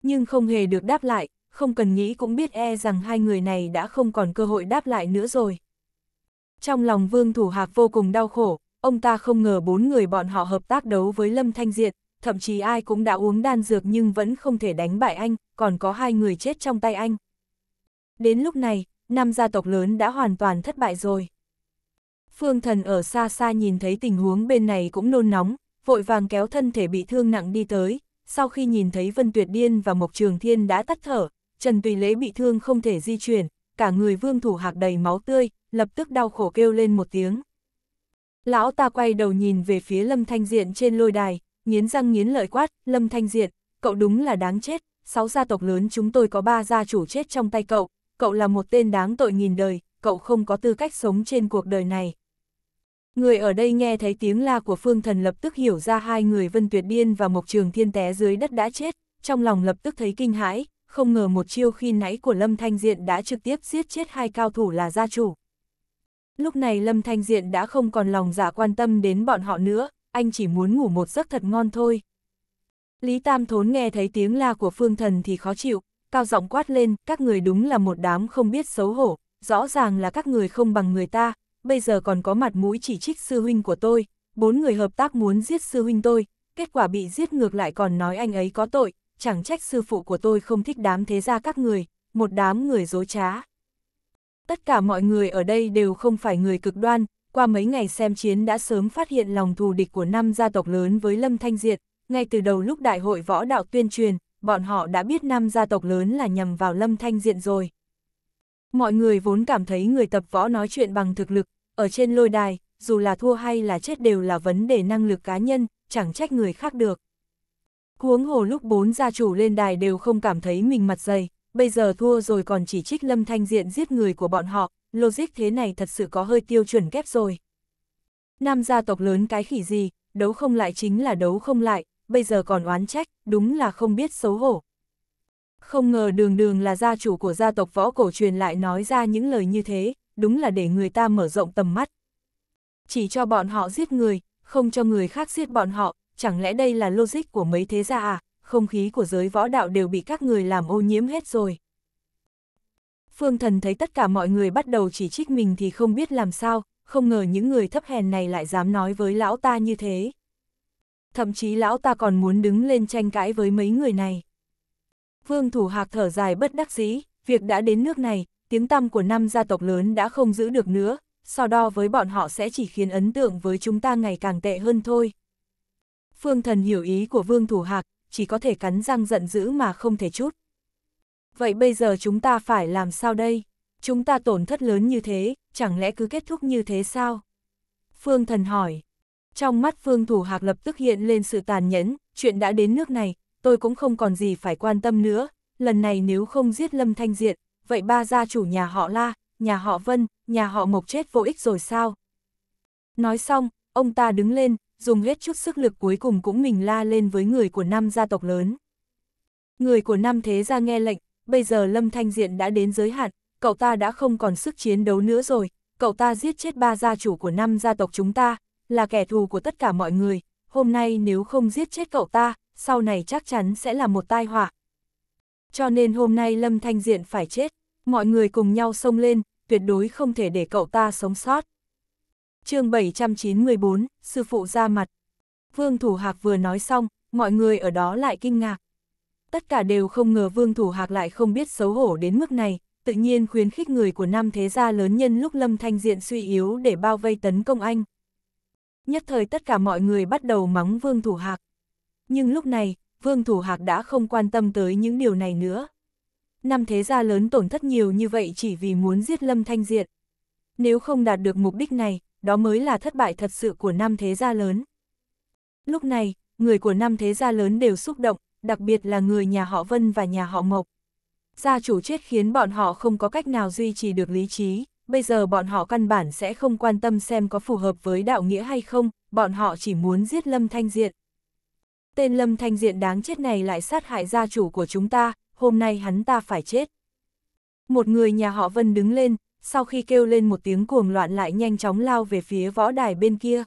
Nhưng không hề được đáp lại, không cần nghĩ cũng biết e rằng hai người này đã không còn cơ hội đáp lại nữa rồi. Trong lòng Vương Thủ Hạc vô cùng đau khổ, ông ta không ngờ bốn người bọn họ hợp tác đấu với Lâm Thanh Diệt, thậm chí ai cũng đã uống đan dược nhưng vẫn không thể đánh bại anh, còn có hai người chết trong tay anh. Đến lúc này, năm gia tộc lớn đã hoàn toàn thất bại rồi. Phương thần ở xa xa nhìn thấy tình huống bên này cũng nôn nóng, vội vàng kéo thân thể bị thương nặng đi tới, sau khi nhìn thấy Vân Tuyệt Điên và Mộc Trường Thiên đã tắt thở, Trần Tùy Lễ bị thương không thể di chuyển, cả người vương thủ hạc đầy máu tươi, lập tức đau khổ kêu lên một tiếng. Lão ta quay đầu nhìn về phía Lâm Thanh Diện trên lôi đài, nghiến răng nghiến lợi quát, Lâm Thanh Diện, cậu đúng là đáng chết, sáu gia tộc lớn chúng tôi có ba gia chủ chết trong tay cậu, cậu là một tên đáng tội nghìn đời, cậu không có tư cách sống trên cuộc đời này. Người ở đây nghe thấy tiếng la của phương thần lập tức hiểu ra hai người Vân Tuyệt Điên và Mộc Trường Thiên té dưới đất đã chết, trong lòng lập tức thấy kinh hãi, không ngờ một chiêu khi nãy của Lâm Thanh Diện đã trực tiếp giết chết hai cao thủ là gia chủ. Lúc này Lâm Thanh Diện đã không còn lòng giả quan tâm đến bọn họ nữa, anh chỉ muốn ngủ một giấc thật ngon thôi. Lý Tam Thốn nghe thấy tiếng la của phương thần thì khó chịu, cao giọng quát lên, các người đúng là một đám không biết xấu hổ, rõ ràng là các người không bằng người ta, bây giờ còn có mặt mũi chỉ trích sư huynh của tôi, bốn người hợp tác muốn giết sư huynh tôi, kết quả bị giết ngược lại còn nói anh ấy có tội, chẳng trách sư phụ của tôi không thích đám thế gia các người, một đám người dối trá. Tất cả mọi người ở đây đều không phải người cực đoan, qua mấy ngày xem chiến đã sớm phát hiện lòng thù địch của năm gia tộc lớn với Lâm Thanh Diệt, ngay từ đầu lúc đại hội võ đạo tuyên truyền, bọn họ đã biết năm gia tộc lớn là nhằm vào Lâm Thanh Diện rồi. Mọi người vốn cảm thấy người tập võ nói chuyện bằng thực lực, ở trên lôi đài, dù là thua hay là chết đều là vấn đề năng lực cá nhân, chẳng trách người khác được. Huống hồ lúc bốn gia chủ lên đài đều không cảm thấy mình mặt dày, bây giờ thua rồi còn chỉ trích Lâm Thanh Diện giết người của bọn họ, logic thế này thật sự có hơi tiêu chuẩn kép rồi. Nam gia tộc lớn cái khỉ gì, đấu không lại chính là đấu không lại, bây giờ còn oán trách, đúng là không biết xấu hổ. Không ngờ đường đường là gia chủ của gia tộc võ cổ truyền lại nói ra những lời như thế, đúng là để người ta mở rộng tầm mắt. Chỉ cho bọn họ giết người, không cho người khác giết bọn họ, chẳng lẽ đây là logic của mấy thế gia à, không khí của giới võ đạo đều bị các người làm ô nhiễm hết rồi. Phương Thần thấy tất cả mọi người bắt đầu chỉ trích mình thì không biết làm sao, không ngờ những người thấp hèn này lại dám nói với lão ta như thế. Thậm chí lão ta còn muốn đứng lên tranh cãi với mấy người này. Vương Thủ Hạc thở dài bất đắc dĩ, việc đã đến nước này, tiếng tăm của năm gia tộc lớn đã không giữ được nữa, so đo với bọn họ sẽ chỉ khiến ấn tượng với chúng ta ngày càng tệ hơn thôi. Phương Thần hiểu ý của Vương Thủ Hạc, chỉ có thể cắn răng giận dữ mà không thể chút. Vậy bây giờ chúng ta phải làm sao đây? Chúng ta tổn thất lớn như thế, chẳng lẽ cứ kết thúc như thế sao? Phương Thần hỏi. Trong mắt Phương Thủ Hạc lập tức hiện lên sự tàn nhẫn, chuyện đã đến nước này, tôi cũng không còn gì phải quan tâm nữa, lần này nếu không giết Lâm Thanh Diện, vậy ba gia chủ nhà họ La, nhà họ Vân, nhà họ Mộc chết vô ích rồi sao? Nói xong, ông ta đứng lên, dùng hết chút sức lực cuối cùng cũng mình la lên với người của năm gia tộc lớn. Người của năm thế gia nghe lệnh, bây giờ Lâm Thanh Diện đã đến giới hạn, cậu ta đã không còn sức chiến đấu nữa rồi, cậu ta giết chết ba gia chủ của năm gia tộc chúng ta, là kẻ thù của tất cả mọi người, hôm nay nếu không giết chết cậu ta, sau này chắc chắn sẽ là một tai họa. Cho nên hôm nay Lâm Thanh Diện phải chết, mọi người cùng nhau xông lên, tuyệt đối không thể để cậu ta sống sót. chương 794, Sư Phụ ra mặt. Vương Thủ Hạc vừa nói xong, mọi người ở đó lại kinh ngạc. Tất cả đều không ngờ Vương Thủ Hạc lại không biết xấu hổ đến mức này, tự nhiên khuyến khích người của năm thế gia lớn nhân lúc Lâm Thanh Diện suy yếu để bao vây tấn công anh. Nhất thời tất cả mọi người bắt đầu mắng Vương Thủ Hạc. Nhưng lúc này, Vương Thủ Hạc đã không quan tâm tới những điều này nữa. Năm thế gia lớn tổn thất nhiều như vậy chỉ vì muốn giết Lâm Thanh diệt Nếu không đạt được mục đích này, đó mới là thất bại thật sự của năm thế gia lớn. Lúc này, người của năm thế gia lớn đều xúc động, đặc biệt là người nhà họ Vân và nhà họ Mộc. Gia chủ chết khiến bọn họ không có cách nào duy trì được lý trí, bây giờ bọn họ căn bản sẽ không quan tâm xem có phù hợp với đạo nghĩa hay không, bọn họ chỉ muốn giết Lâm Thanh Diện. Tên Lâm Thanh Diện đáng chết này lại sát hại gia chủ của chúng ta, hôm nay hắn ta phải chết. Một người nhà họ Vân đứng lên, sau khi kêu lên một tiếng cuồng loạn lại nhanh chóng lao về phía võ đài bên kia.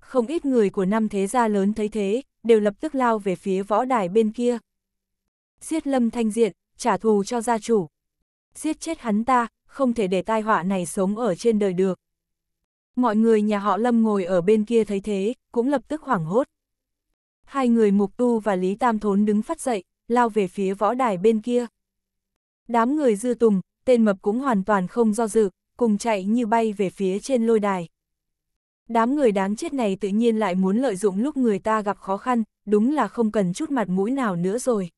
Không ít người của năm thế gia lớn thấy thế, đều lập tức lao về phía võ đài bên kia. Giết Lâm Thanh Diện, trả thù cho gia chủ. Giết chết hắn ta, không thể để tai họa này sống ở trên đời được. Mọi người nhà họ Lâm ngồi ở bên kia thấy thế, cũng lập tức hoảng hốt. Hai người Mục Tu và Lý Tam Thốn đứng phát dậy, lao về phía võ đài bên kia. Đám người dư tùng, tên mập cũng hoàn toàn không do dự, cùng chạy như bay về phía trên lôi đài. Đám người đáng chết này tự nhiên lại muốn lợi dụng lúc người ta gặp khó khăn, đúng là không cần chút mặt mũi nào nữa rồi.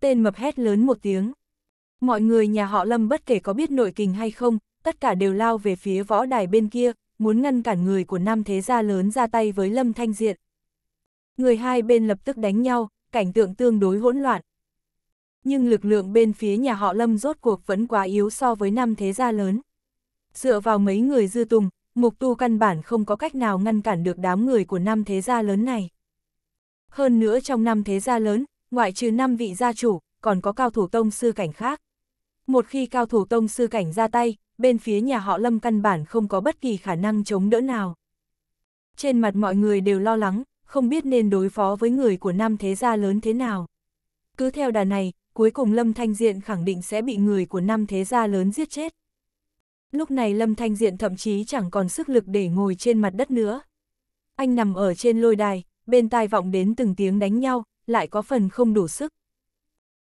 Tên mập hét lớn một tiếng. Mọi người nhà họ Lâm bất kể có biết nội kình hay không, tất cả đều lao về phía võ đài bên kia, muốn ngăn cản người của Nam thế gia lớn ra tay với Lâm Thanh Diện. Người hai bên lập tức đánh nhau, cảnh tượng tương đối hỗn loạn. Nhưng lực lượng bên phía nhà họ Lâm rốt cuộc vẫn quá yếu so với Nam thế gia lớn. Dựa vào mấy người dư tùng, mục tu căn bản không có cách nào ngăn cản được đám người của Nam thế gia lớn này. Hơn nữa trong năm thế gia lớn, ngoại trừ năm vị gia chủ, còn có cao thủ tông sư cảnh khác. Một khi cao thủ tông sư cảnh ra tay, bên phía nhà họ Lâm căn bản không có bất kỳ khả năng chống đỡ nào. Trên mặt mọi người đều lo lắng, không biết nên đối phó với người của năm thế gia lớn thế nào. Cứ theo đà này, cuối cùng Lâm Thanh Diện khẳng định sẽ bị người của năm thế gia lớn giết chết. Lúc này Lâm Thanh Diện thậm chí chẳng còn sức lực để ngồi trên mặt đất nữa. Anh nằm ở trên lôi đài, bên tai vọng đến từng tiếng đánh nhau, lại có phần không đủ sức.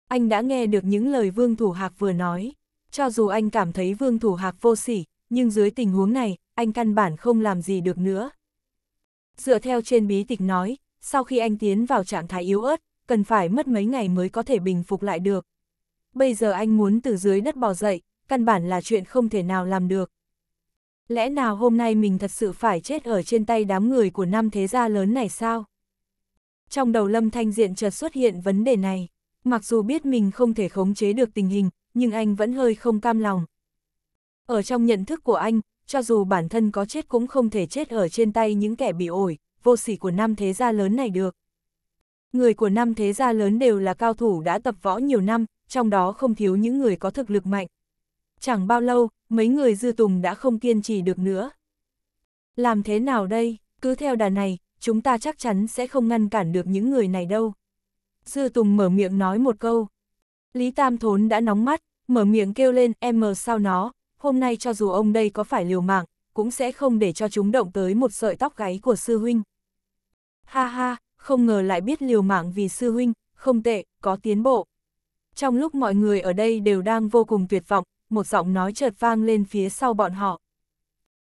Anh đã nghe được những lời Vương Thủ Hạc vừa nói. Cho dù anh cảm thấy Vương Thủ Hạc vô sỉ, nhưng dưới tình huống này, anh căn bản không làm gì được nữa. Dựa theo trên bí tịch nói, sau khi anh tiến vào trạng thái yếu ớt, cần phải mất mấy ngày mới có thể bình phục lại được. Bây giờ anh muốn từ dưới đất bò dậy, căn bản là chuyện không thể nào làm được. Lẽ nào hôm nay mình thật sự phải chết ở trên tay đám người của năm thế gia lớn này sao? Trong đầu Lâm Thanh Diện chợt xuất hiện vấn đề này, mặc dù biết mình không thể khống chế được tình hình, nhưng anh vẫn hơi không cam lòng. Ở trong nhận thức của anh, cho dù bản thân có chết cũng không thể chết ở trên tay những kẻ bị ổi, vô sỉ của năm thế gia lớn này được. Người của năm thế gia lớn đều là cao thủ đã tập võ nhiều năm, trong đó không thiếu những người có thực lực mạnh. Chẳng bao lâu, mấy người dư tùng đã không kiên trì được nữa. Làm thế nào đây, cứ theo đà này, chúng ta chắc chắn sẽ không ngăn cản được những người này đâu. Dư tùng mở miệng nói một câu. Lý Tam Thốn đã nóng mắt, mở miệng kêu lên em mờ sao nó, hôm nay cho dù ông đây có phải liều mạng, cũng sẽ không để cho chúng động tới một sợi tóc gáy của sư huynh. Ha ha, không ngờ lại biết liều mạng vì sư huynh, không tệ, có tiến bộ. Trong lúc mọi người ở đây đều đang vô cùng tuyệt vọng, một giọng nói chợt vang lên phía sau bọn họ.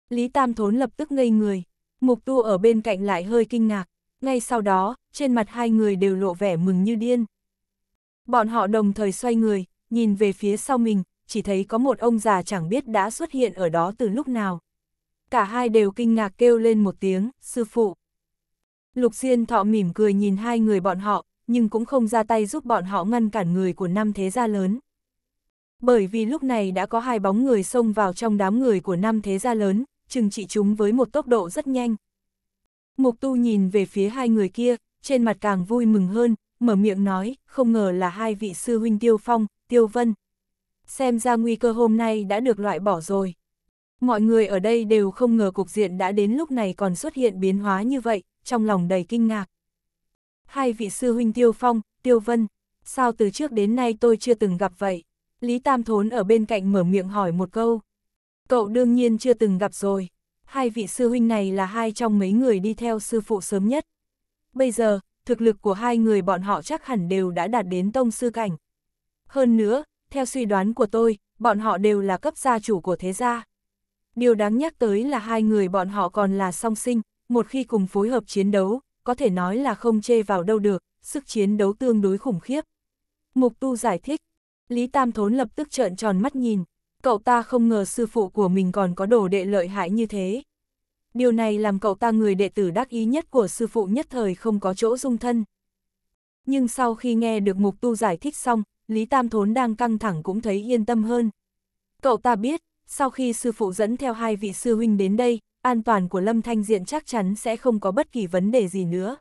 Lý Tam Thốn lập tức ngây người, mục tu ở bên cạnh lại hơi kinh ngạc, ngay sau đó, trên mặt hai người đều lộ vẻ mừng như điên. Bọn họ đồng thời xoay người, nhìn về phía sau mình, chỉ thấy có một ông già chẳng biết đã xuất hiện ở đó từ lúc nào. Cả hai đều kinh ngạc kêu lên một tiếng, sư phụ. Lục Diên Thọ mỉm cười nhìn hai người bọn họ, nhưng cũng không ra tay giúp bọn họ ngăn cản người của năm thế gia lớn. Bởi vì lúc này đã có hai bóng người xông vào trong đám người của năm thế gia lớn, chừng trị chúng với một tốc độ rất nhanh. Mục tu nhìn về phía hai người kia, trên mặt càng vui mừng hơn, mở miệng nói, không ngờ là hai vị sư huynh Tiêu Phong, Tiêu Vân. Xem ra nguy cơ hôm nay đã được loại bỏ rồi. Mọi người ở đây đều không ngờ cục diện đã đến lúc này còn xuất hiện biến hóa như vậy, trong lòng đầy kinh ngạc. Hai vị sư huynh Tiêu Phong, Tiêu Vân, sao từ trước đến nay tôi chưa từng gặp vậy? Lý Tam Thốn ở bên cạnh mở miệng hỏi một câu. Cậu đương nhiên chưa từng gặp rồi. Hai vị sư huynh này là hai trong mấy người đi theo sư phụ sớm nhất. Bây giờ, thực lực của hai người bọn họ chắc hẳn đều đã đạt đến tông sư cảnh. Hơn nữa, theo suy đoán của tôi, bọn họ đều là cấp gia chủ của thế gia. Điều đáng nhắc tới là hai người bọn họ còn là song sinh, một khi cùng phối hợp chiến đấu, có thể nói là không chê vào đâu được, sức chiến đấu tương đối khủng khiếp. Mục tu giải thích, Lý Tam Thốn lập tức trợn tròn mắt nhìn, cậu ta không ngờ sư phụ của mình còn có đồ đệ lợi hại như thế. Điều này làm cậu ta người đệ tử đắc ý nhất của sư phụ nhất thời không có chỗ dung thân. Nhưng sau khi nghe được mục tu giải thích xong, Lý Tam Thốn đang căng thẳng cũng thấy yên tâm hơn. Cậu ta biết, sau khi sư phụ dẫn theo hai vị sư huynh đến đây, an toàn của Lâm Thanh Diện chắc chắn sẽ không có bất kỳ vấn đề gì nữa.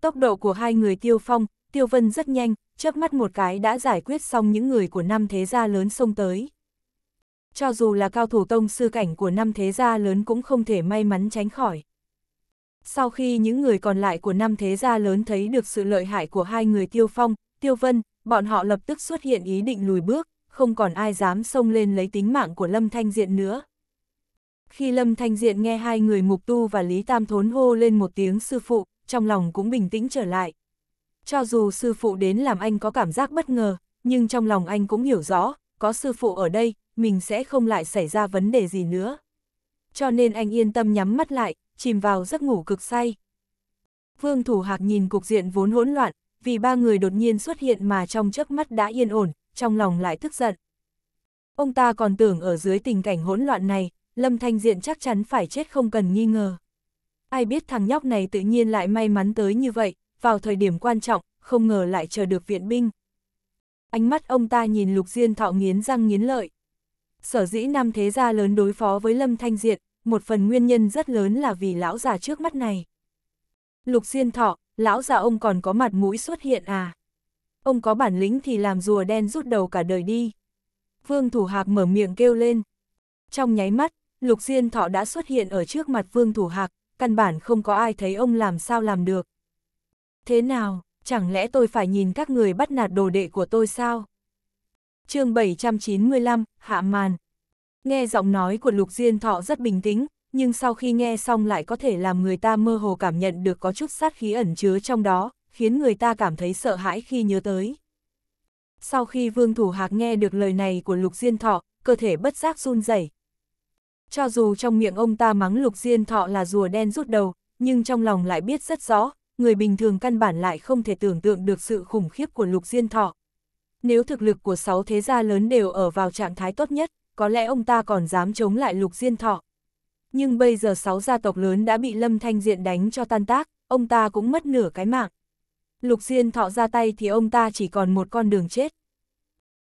Tốc độ của hai người tiêu phong, tiêu vân rất nhanh, chớp mắt một cái đã giải quyết xong những người của năm thế gia lớn xông tới. Cho dù là cao thủ tông sư cảnh của năm thế gia lớn cũng không thể may mắn tránh khỏi. Sau khi những người còn lại của năm thế gia lớn thấy được sự lợi hại của hai người tiêu phong, tiêu vân, bọn họ lập tức xuất hiện ý định lùi bước, không còn ai dám xông lên lấy tính mạng của Lâm Thanh Diện nữa. Khi Lâm Thanh Diện nghe hai người Mục Tu và Lý Tam Thốn hô lên một tiếng sư phụ, trong lòng cũng bình tĩnh trở lại. Cho dù sư phụ đến làm anh có cảm giác bất ngờ, nhưng trong lòng anh cũng hiểu rõ, có sư phụ ở đây, mình sẽ không lại xảy ra vấn đề gì nữa. Cho nên anh yên tâm nhắm mắt lại, chìm vào giấc ngủ cực say. Vương Thủ Hạc nhìn cục diện vốn hỗn loạn, vì ba người đột nhiên xuất hiện mà trong chớp mắt đã yên ổn, trong lòng lại tức giận. Ông ta còn tưởng ở dưới tình cảnh hỗn loạn này, Lâm Thanh Diện chắc chắn phải chết không cần nghi ngờ. Ai biết thằng nhóc này tự nhiên lại may mắn tới như vậy, vào thời điểm quan trọng, không ngờ lại chờ được viện binh. Ánh mắt ông ta nhìn Lục Diên Thọ nghiến răng nghiến lợi. Sở dĩ năm thế gia lớn đối phó với Lâm Thanh Diệt, một phần nguyên nhân rất lớn là vì lão già trước mắt này. Lục Diên Thọ, lão già ông còn có mặt mũi xuất hiện à? Ông có bản lĩnh thì làm rùa đen rút đầu cả đời đi. Vương Thủ Hạc mở miệng kêu lên. Trong nháy mắt, Lục Diên Thọ đã xuất hiện ở trước mặt Vương Thủ Hạc, căn bản không có ai thấy ông làm sao làm được. Thế nào, chẳng lẽ tôi phải nhìn các người bắt nạt đồ đệ của tôi sao? chương 795, Hạ Màn Nghe giọng nói của Lục Diên Thọ rất bình tĩnh, nhưng sau khi nghe xong lại có thể làm người ta mơ hồ cảm nhận được có chút sát khí ẩn chứa trong đó, khiến người ta cảm thấy sợ hãi khi nhớ tới. Sau khi Vương Thủ Hạc nghe được lời này của Lục Diên Thọ, cơ thể bất giác run rẩy. Cho dù trong miệng ông ta mắng Lục Diên Thọ là rùa đen rút đầu, nhưng trong lòng lại biết rất rõ, người bình thường căn bản lại không thể tưởng tượng được sự khủng khiếp của Lục Diên Thọ. Nếu thực lực của sáu thế gia lớn đều ở vào trạng thái tốt nhất, có lẽ ông ta còn dám chống lại Lục Diên Thọ. Nhưng bây giờ sáu gia tộc lớn đã bị Lâm Thanh Diện đánh cho tan tác, ông ta cũng mất nửa cái mạng. Lục Diên Thọ ra tay thì ông ta chỉ còn một con đường chết.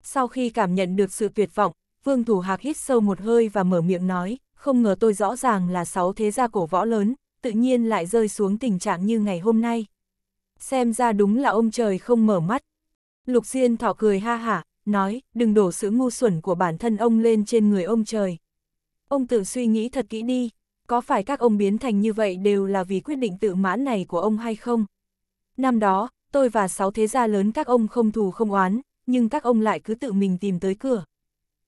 Sau khi cảm nhận được sự tuyệt vọng, Vương Thủ Hạc hít sâu một hơi và mở miệng nói, không ngờ tôi rõ ràng là sáu thế gia cổ võ lớn, tự nhiên lại rơi xuống tình trạng như ngày hôm nay. Xem ra đúng là ông trời không mở mắt. Lục Diên thỏ cười ha hả, nói, đừng đổ sự ngu xuẩn của bản thân ông lên trên người ông trời. Ông tự suy nghĩ thật kỹ đi, có phải các ông biến thành như vậy đều là vì quyết định tự mãn này của ông hay không? Năm đó, tôi và sáu thế gia lớn các ông không thù không oán, nhưng các ông lại cứ tự mình tìm tới cửa.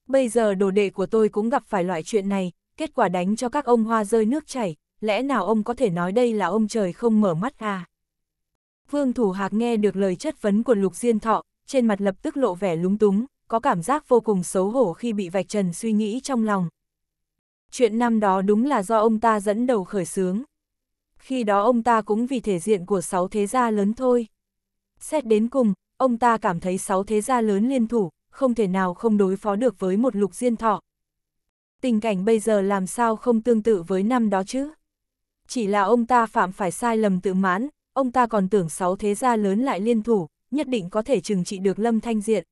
Bây giờ đồ đệ của tôi cũng gặp phải loại chuyện này, kết quả đánh cho các ông hoa rơi nước chảy, lẽ nào ông có thể nói đây là ông trời không mở mắt à? Vương Thủ Hạc nghe được lời chất vấn của Lục Diên Thọ, trên mặt lập tức lộ vẻ lúng túng, có cảm giác vô cùng xấu hổ khi bị vạch trần suy nghĩ trong lòng. Chuyện năm đó đúng là do ông ta dẫn đầu khởi xướng. Khi đó ông ta cũng vì thể diện của sáu thế gia lớn thôi. Xét đến cùng, ông ta cảm thấy sáu thế gia lớn liên thủ, không thể nào không đối phó được với một lục diên thọ. Tình cảnh bây giờ làm sao không tương tự với năm đó chứ? Chỉ là ông ta phạm phải sai lầm tự mãn, ông ta còn tưởng sáu thế gia lớn lại liên thủ, nhất định có thể trừng trị được Lâm Thanh Diện.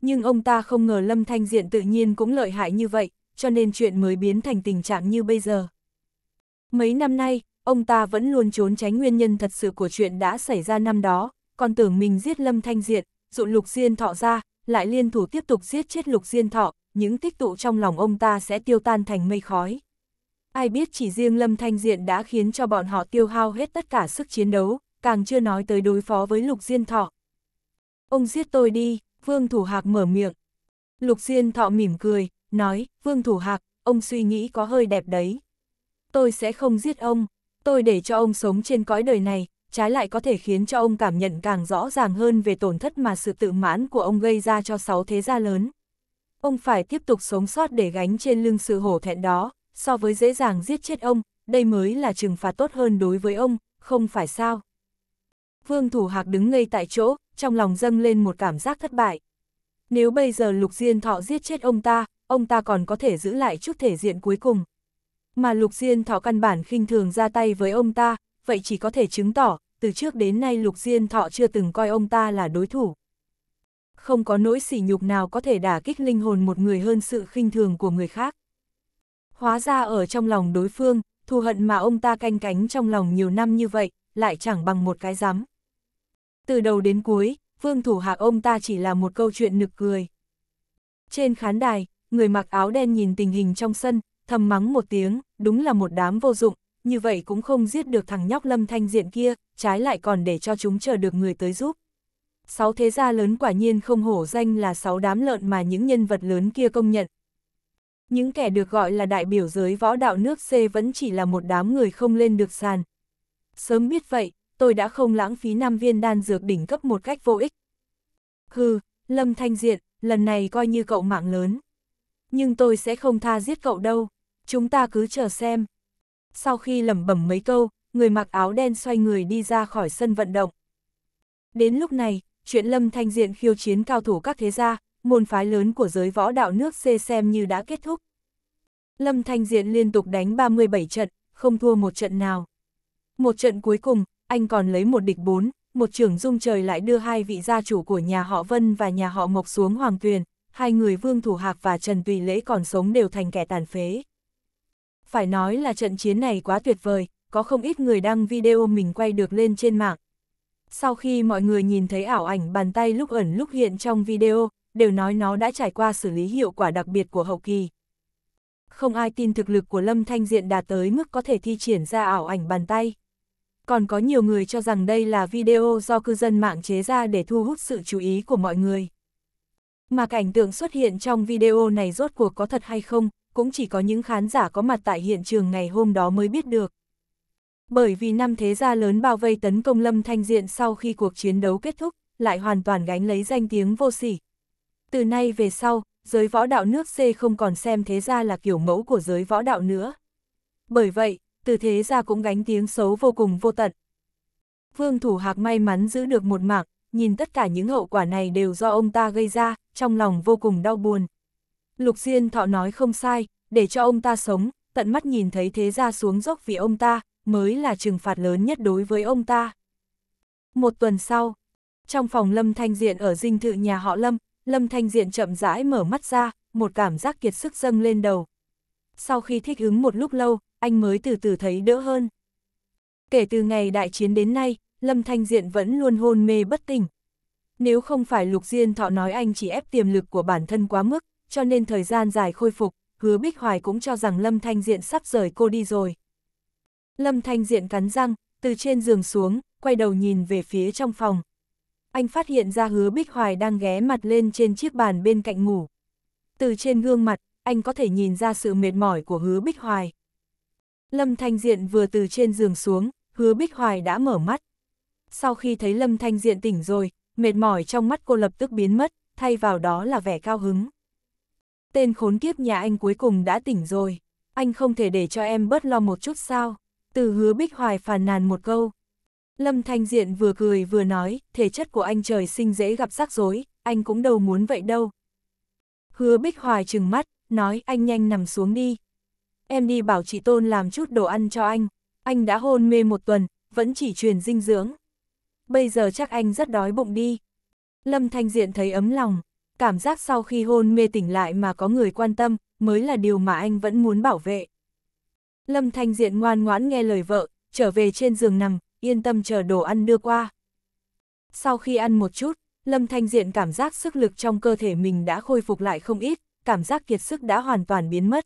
Nhưng ông ta không ngờ Lâm Thanh Diện tự nhiên cũng lợi hại như vậy, cho nên chuyện mới biến thành tình trạng như bây giờ. Mấy năm nay, ông ta vẫn luôn trốn tránh nguyên nhân thật sự của chuyện đã xảy ra năm đó, còn tưởng mình giết Lâm Thanh Diện, dụ Lục Diên Thọ ra, lại liên thủ tiếp tục giết chết Lục Diên Thọ, những tích tụ trong lòng ông ta sẽ tiêu tan thành mây khói. Ai biết chỉ riêng Lâm Thanh Diện đã khiến cho bọn họ tiêu hao hết tất cả sức chiến đấu, càng chưa nói tới đối phó với Lục Diên Thọ. Ông giết tôi đi, Vương Thủ Hạc mở miệng. Lục Diên Thọ mỉm cười, nói, Vương Thủ Hạc, ông suy nghĩ có hơi đẹp đấy. Tôi sẽ không giết ông, tôi để cho ông sống trên cõi đời này, trái lại có thể khiến cho ông cảm nhận càng rõ ràng hơn về tổn thất mà sự tự mãn của ông gây ra cho sáu thế gia lớn. Ông phải tiếp tục sống sót để gánh trên lưng sự hổ thẹn đó, so với dễ dàng giết chết ông, đây mới là trừng phạt tốt hơn đối với ông, không phải sao. Vương Thủ Hạc đứng ngây tại chỗ, trong lòng dâng lên một cảm giác thất bại. Nếu bây giờ Lục Diên Thọ giết chết ông ta, ông ta còn có thể giữ lại chút thể diện cuối cùng. Mà Lục Diên Thọ căn bản khinh thường ra tay với ông ta, vậy chỉ có thể chứng tỏ, từ trước đến nay Lục Diên Thọ chưa từng coi ông ta là đối thủ. Không có nỗi sỉ nhục nào có thể đả kích linh hồn một người hơn sự khinh thường của người khác. Hóa ra ở trong lòng đối phương, thù hận mà ông ta canh cánh trong lòng nhiều năm như vậy, lại chẳng bằng một cái rắm. Từ đầu đến cuối, vương thủ hạc ông ta chỉ là một câu chuyện nực cười. Trên khán đài, người mặc áo đen nhìn tình hình trong sân, thầm mắng một tiếng, đúng là một đám vô dụng, như vậy cũng không giết được thằng nhóc lâm thanh diện kia, trái lại còn để cho chúng chờ được người tới giúp. Sáu thế gia lớn quả nhiên không hổ danh là sáu đám lợn mà những nhân vật lớn kia công nhận. Những kẻ được gọi là đại biểu giới võ đạo nước C vẫn chỉ là một đám người không lên được sàn. Sớm biết vậy, tôi đã không lãng phí năm viên đan dược đỉnh cấp một cách vô ích. Hừ, Lâm Thanh Diện, lần này coi như cậu mạng lớn. Nhưng tôi sẽ không tha giết cậu đâu, chúng ta cứ chờ xem. Sau khi lẩm bẩm mấy câu, người mặc áo đen xoay người đi ra khỏi sân vận động. Đến lúc này, chuyện Lâm Thanh Diện khiêu chiến cao thủ các thế gia, môn phái lớn của giới võ đạo nước C xem như đã kết thúc. Lâm Thanh Diện liên tục đánh 37 trận, không thua một trận nào. Một trận cuối cùng, anh còn lấy một địch bốn, một trưởng dung trời lại đưa hai vị gia chủ của nhà họ Vân và nhà họ Mộc xuống Hoàng Tuyền, hai người Vương Thủ Hạc và Trần Tùy Lễ còn sống đều thành kẻ tàn phế. Phải nói là trận chiến này quá tuyệt vời, có không ít người đăng video mình quay được lên trên mạng. Sau khi mọi người nhìn thấy ảo ảnh bàn tay lúc ẩn lúc hiện trong video, đều nói nó đã trải qua xử lý hiệu quả đặc biệt của hậu kỳ. Không ai tin thực lực của Lâm Thanh Diện đạt tới mức có thể thi triển ra ảo ảnh bàn tay. Còn có nhiều người cho rằng đây là video do cư dân mạng chế ra để thu hút sự chú ý của mọi người. Mà cảnh tượng xuất hiện trong video này rốt cuộc có thật hay không, cũng chỉ có những khán giả có mặt tại hiện trường ngày hôm đó mới biết được. Bởi vì năm thế gia lớn bao vây tấn công Lâm Thanh Diện sau khi cuộc chiến đấu kết thúc, lại hoàn toàn gánh lấy danh tiếng vô sỉ. Từ nay về sau, giới võ đạo nước C không còn xem thế gia là kiểu mẫu của giới võ đạo nữa. Bởi vậy, từ thế gia cũng gánh tiếng xấu vô cùng vô tận. Vương Thủ Hạc may mắn giữ được một mạng, nhìn tất cả những hậu quả này đều do ông ta gây ra, trong lòng vô cùng đau buồn. Lục Diên Thọ nói không sai, để cho ông ta sống, tận mắt nhìn thấy thế gia xuống dốc vì ông ta, mới là trừng phạt lớn nhất đối với ông ta. Một tuần sau, trong phòng Lâm Thanh Diện ở dinh thự nhà họ Lâm, Lâm Thanh Diện chậm rãi mở mắt ra, một cảm giác kiệt sức dâng lên đầu. Sau khi thích ứng một lúc lâu, anh mới từ từ thấy đỡ hơn. Kể từ ngày đại chiến đến nay, Lâm Thanh Diện vẫn luôn hôn mê bất tỉnh. Nếu không phải Lục Diên Thọ nói anh chỉ ép tiềm lực của bản thân quá mức, cho nên thời gian dài khôi phục, hứa Bích Hoài cũng cho rằng Lâm Thanh Diện sắp rời cô đi rồi. Lâm Thanh Diện cắn răng, từ trên giường xuống, quay đầu nhìn về phía trong phòng anh phát hiện ra hứa Bích Hoài đang ghé mặt lên trên chiếc bàn bên cạnh ngủ. Từ trên gương mặt, anh có thể nhìn ra sự mệt mỏi của hứa Bích Hoài. Lâm Thanh Diện vừa từ trên giường xuống, hứa Bích Hoài đã mở mắt. Sau khi thấy Lâm Thanh Diện tỉnh rồi, mệt mỏi trong mắt cô lập tức biến mất, thay vào đó là vẻ cao hứng. Tên khốn kiếp nhà anh cuối cùng đã tỉnh rồi, anh không thể để cho em bớt lo một chút sao, từ hứa Bích Hoài phàn nàn một câu. Lâm Thanh Diện vừa cười vừa nói, thể chất của anh trời sinh dễ gặp rắc rối, anh cũng đâu muốn vậy đâu. Hứa Bích Hoài trừng mắt, nói anh nhanh nằm xuống đi. Em đi bảo chị Tôn làm chút đồ ăn cho anh, anh đã hôn mê một tuần, vẫn chỉ truyền dinh dưỡng. Bây giờ chắc anh rất đói bụng đi. Lâm Thanh Diện thấy ấm lòng, cảm giác sau khi hôn mê tỉnh lại mà có người quan tâm, mới là điều mà anh vẫn muốn bảo vệ. Lâm Thanh Diện ngoan ngoãn nghe lời vợ, trở về trên giường nằm, yên tâm chờ đồ ăn đưa qua. Sau khi ăn một chút, Lâm Thanh Diện cảm giác sức lực trong cơ thể mình đã khôi phục lại không ít, cảm giác kiệt sức đã hoàn toàn biến mất.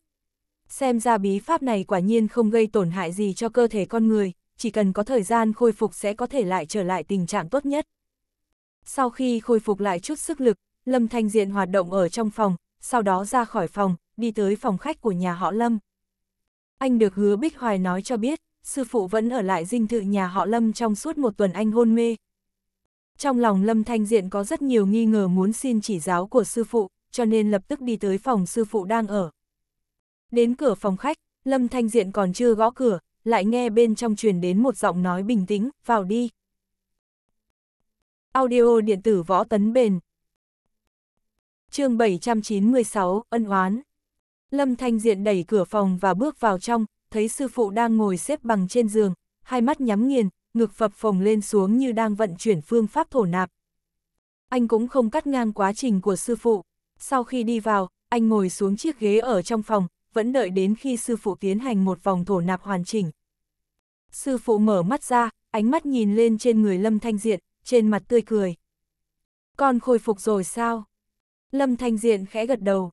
Xem ra bí pháp này quả nhiên không gây tổn hại gì cho cơ thể con người, chỉ cần có thời gian khôi phục sẽ có thể lại trở lại tình trạng tốt nhất. Sau khi khôi phục lại chút sức lực, Lâm Thanh Diện hoạt động ở trong phòng, sau đó ra khỏi phòng, đi tới phòng khách của nhà họ Lâm. Anh được hứa Bích Hoài nói cho biết, sư phụ vẫn ở lại dinh thự nhà họ Lâm trong suốt một tuần anh hôn mê. Trong lòng Lâm Thanh Diện có rất nhiều nghi ngờ muốn xin chỉ giáo của sư phụ, cho nên lập tức đi tới phòng sư phụ đang ở. Đến cửa phòng khách, Lâm Thanh Diện còn chưa gõ cửa, lại nghe bên trong truyền đến một giọng nói bình tĩnh, vào đi. Audio điện tử võ tấn bền. chương 796, ân oán. Lâm Thanh Diện đẩy cửa phòng và bước vào trong, thấy sư phụ đang ngồi xếp bằng trên giường, hai mắt nhắm nghiền, ngực phập phồng lên xuống như đang vận chuyển phương pháp thổ nạp. Anh cũng không cắt ngang quá trình của sư phụ. Sau khi đi vào, anh ngồi xuống chiếc ghế ở trong phòng, vẫn đợi đến khi sư phụ tiến hành một vòng thổ nạp hoàn chỉnh. Sư phụ mở mắt ra, ánh mắt nhìn lên trên người Lâm Thanh Diện, trên mặt tươi cười. Con khôi phục rồi sao? Lâm Thanh Diện khẽ gật đầu.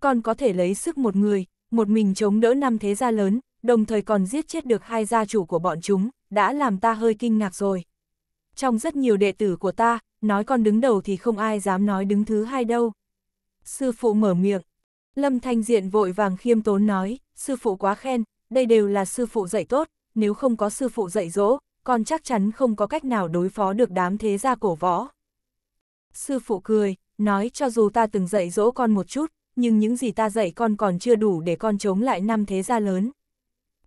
Con có thể lấy sức một người, một mình chống đỡ năm thế gia lớn, đồng thời còn giết chết được hai gia chủ của bọn chúng, đã làm ta hơi kinh ngạc rồi. Trong rất nhiều đệ tử của ta, nói con đứng đầu thì không ai dám nói đứng thứ hai đâu. Sư phụ mở miệng. Lâm Thanh Diện vội vàng khiêm tốn nói, sư phụ quá khen, đây đều là sư phụ dạy tốt, nếu không có sư phụ dạy dỗ, con chắc chắn không có cách nào đối phó được đám thế gia cổ võ. Sư phụ cười, nói cho dù ta từng dạy dỗ con một chút, nhưng những gì ta dạy con còn chưa đủ để con chống lại năm thế gia lớn.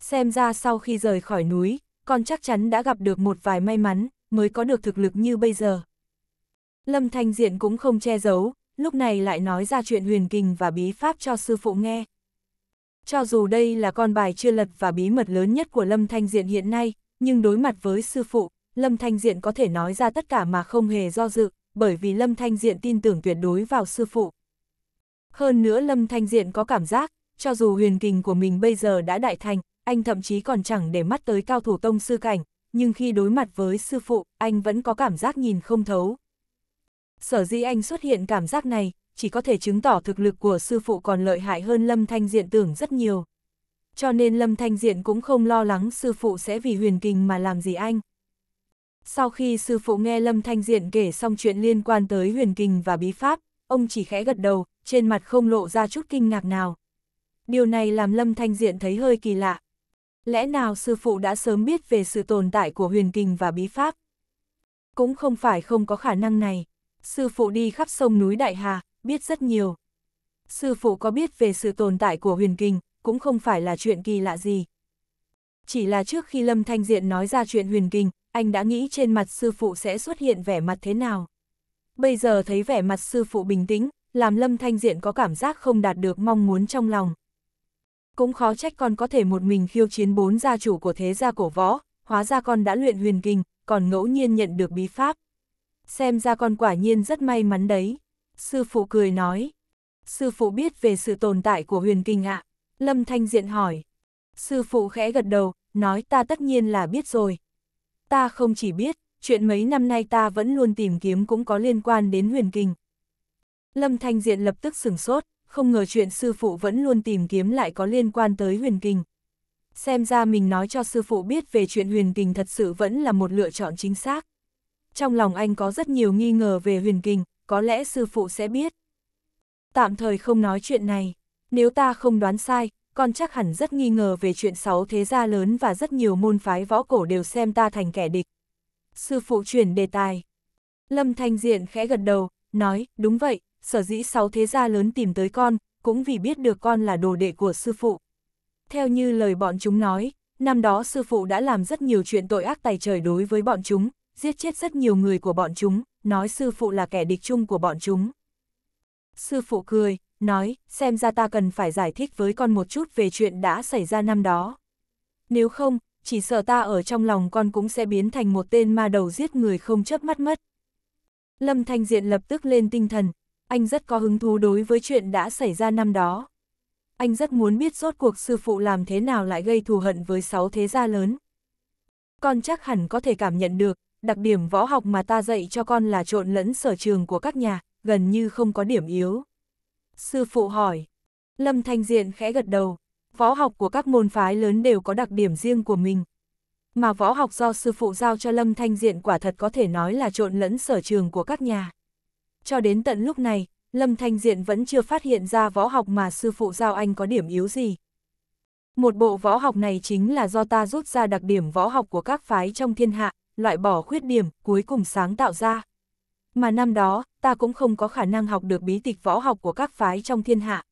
Xem ra sau khi rời khỏi núi, con chắc chắn đã gặp được một vài may mắn, mới có được thực lực như bây giờ. Lâm Thanh Diện cũng không che giấu, lúc này lại nói ra chuyện huyền kình và bí pháp cho sư phụ nghe. Cho dù đây là con bài chưa lật và bí mật lớn nhất của Lâm Thanh Diện hiện nay, nhưng đối mặt với sư phụ, Lâm Thanh Diện có thể nói ra tất cả mà không hề do dự, bởi vì Lâm Thanh Diện tin tưởng tuyệt đối vào sư phụ. Hơn nữa Lâm Thanh Diện có cảm giác, cho dù huyền kình của mình bây giờ đã đại thành, anh thậm chí còn chẳng để mắt tới cao thủ tông sư cảnh, nhưng khi đối mặt với sư phụ, anh vẫn có cảm giác nhìn không thấu. Sở dĩ anh xuất hiện cảm giác này, chỉ có thể chứng tỏ thực lực của sư phụ còn lợi hại hơn Lâm Thanh Diện tưởng rất nhiều. Cho nên Lâm Thanh Diện cũng không lo lắng sư phụ sẽ vì huyền kình mà làm gì anh. Sau khi sư phụ nghe Lâm Thanh Diện kể xong chuyện liên quan tới huyền kình và bí pháp, ông chỉ khẽ gật đầu, trên mặt không lộ ra chút kinh ngạc nào. Điều này làm Lâm Thanh Diện thấy hơi kỳ lạ. Lẽ nào sư phụ đã sớm biết về sự tồn tại của huyền kình và bí pháp? Cũng không phải không có khả năng này. Sư phụ đi khắp sông núi Đại Hà, biết rất nhiều. Sư phụ có biết về sự tồn tại của huyền kình, cũng không phải là chuyện kỳ lạ gì. Chỉ là trước khi Lâm Thanh Diện nói ra chuyện huyền kình, anh đã nghĩ trên mặt sư phụ sẽ xuất hiện vẻ mặt thế nào. Bây giờ thấy vẻ mặt sư phụ bình tĩnh, làm Lâm Thanh Diện có cảm giác không đạt được mong muốn trong lòng. Cũng khó trách con có thể một mình khiêu chiến bốn gia chủ của thế gia cổ võ, hóa ra con đã luyện huyền kinh, còn ngẫu nhiên nhận được bí pháp. Xem ra con quả nhiên rất may mắn đấy. Sư phụ cười nói. Sư phụ biết về sự tồn tại của huyền kinh ạ. Lâm Thanh Diện hỏi. Sư phụ khẽ gật đầu, nói ta tất nhiên là biết rồi. Ta không chỉ biết, chuyện mấy năm nay ta vẫn luôn tìm kiếm cũng có liên quan đến huyền kinh. Lâm Thanh Diện lập tức sửng sốt, không ngờ chuyện sư phụ vẫn luôn tìm kiếm lại có liên quan tới huyền kinh. Xem ra mình nói cho sư phụ biết về chuyện huyền kinh thật sự vẫn là một lựa chọn chính xác. Trong lòng anh có rất nhiều nghi ngờ về huyền kinh, có lẽ sư phụ sẽ biết. Tạm thời không nói chuyện này, nếu ta không đoán sai, con chắc hẳn rất nghi ngờ về chuyện sáu thế gia lớn và rất nhiều môn phái võ cổ đều xem ta thành kẻ địch. Sư phụ chuyển đề tài. Lâm Thanh Diện khẽ gật đầu, nói, đúng vậy, sở dĩ sáu thế gia lớn tìm tới con, cũng vì biết được con là đồ đệ của sư phụ. Theo như lời bọn chúng nói, năm đó sư phụ đã làm rất nhiều chuyện tội ác tài trời đối với bọn chúng, giết chết rất nhiều người của bọn chúng, nói sư phụ là kẻ địch chung của bọn chúng. Sư phụ cười, nói, xem ra ta cần phải giải thích với con một chút về chuyện đã xảy ra năm đó. Nếu không, chỉ sợ ta ở trong lòng con cũng sẽ biến thành một tên ma đầu giết người không chớp mắt mất. Lâm Thanh Diện lập tức lên tinh thần, anh rất có hứng thú đối với chuyện đã xảy ra năm đó. Anh rất muốn biết rốt cuộc sư phụ làm thế nào lại gây thù hận với sáu thế gia lớn. Con chắc hẳn có thể cảm nhận được, đặc điểm võ học mà ta dạy cho con là trộn lẫn sở trường của các nhà, gần như không có điểm yếu. Sư phụ hỏi. Lâm Thanh Diện khẽ gật đầu, võ học của các môn phái lớn đều có đặc điểm riêng của mình. Mà võ học do sư phụ giao cho Lâm Thanh Diện quả thật có thể nói là trộn lẫn sở trường của các nhà. Cho đến tận lúc này, Lâm Thanh Diện vẫn chưa phát hiện ra võ học mà sư phụ giao anh có điểm yếu gì. Một bộ võ học này chính là do ta rút ra đặc điểm võ học của các phái trong thiên hạ, loại bỏ khuyết điểm, cuối cùng sáng tạo ra. Mà năm đó, ta cũng không có khả năng học được bí tịch võ học của các phái trong thiên hạ.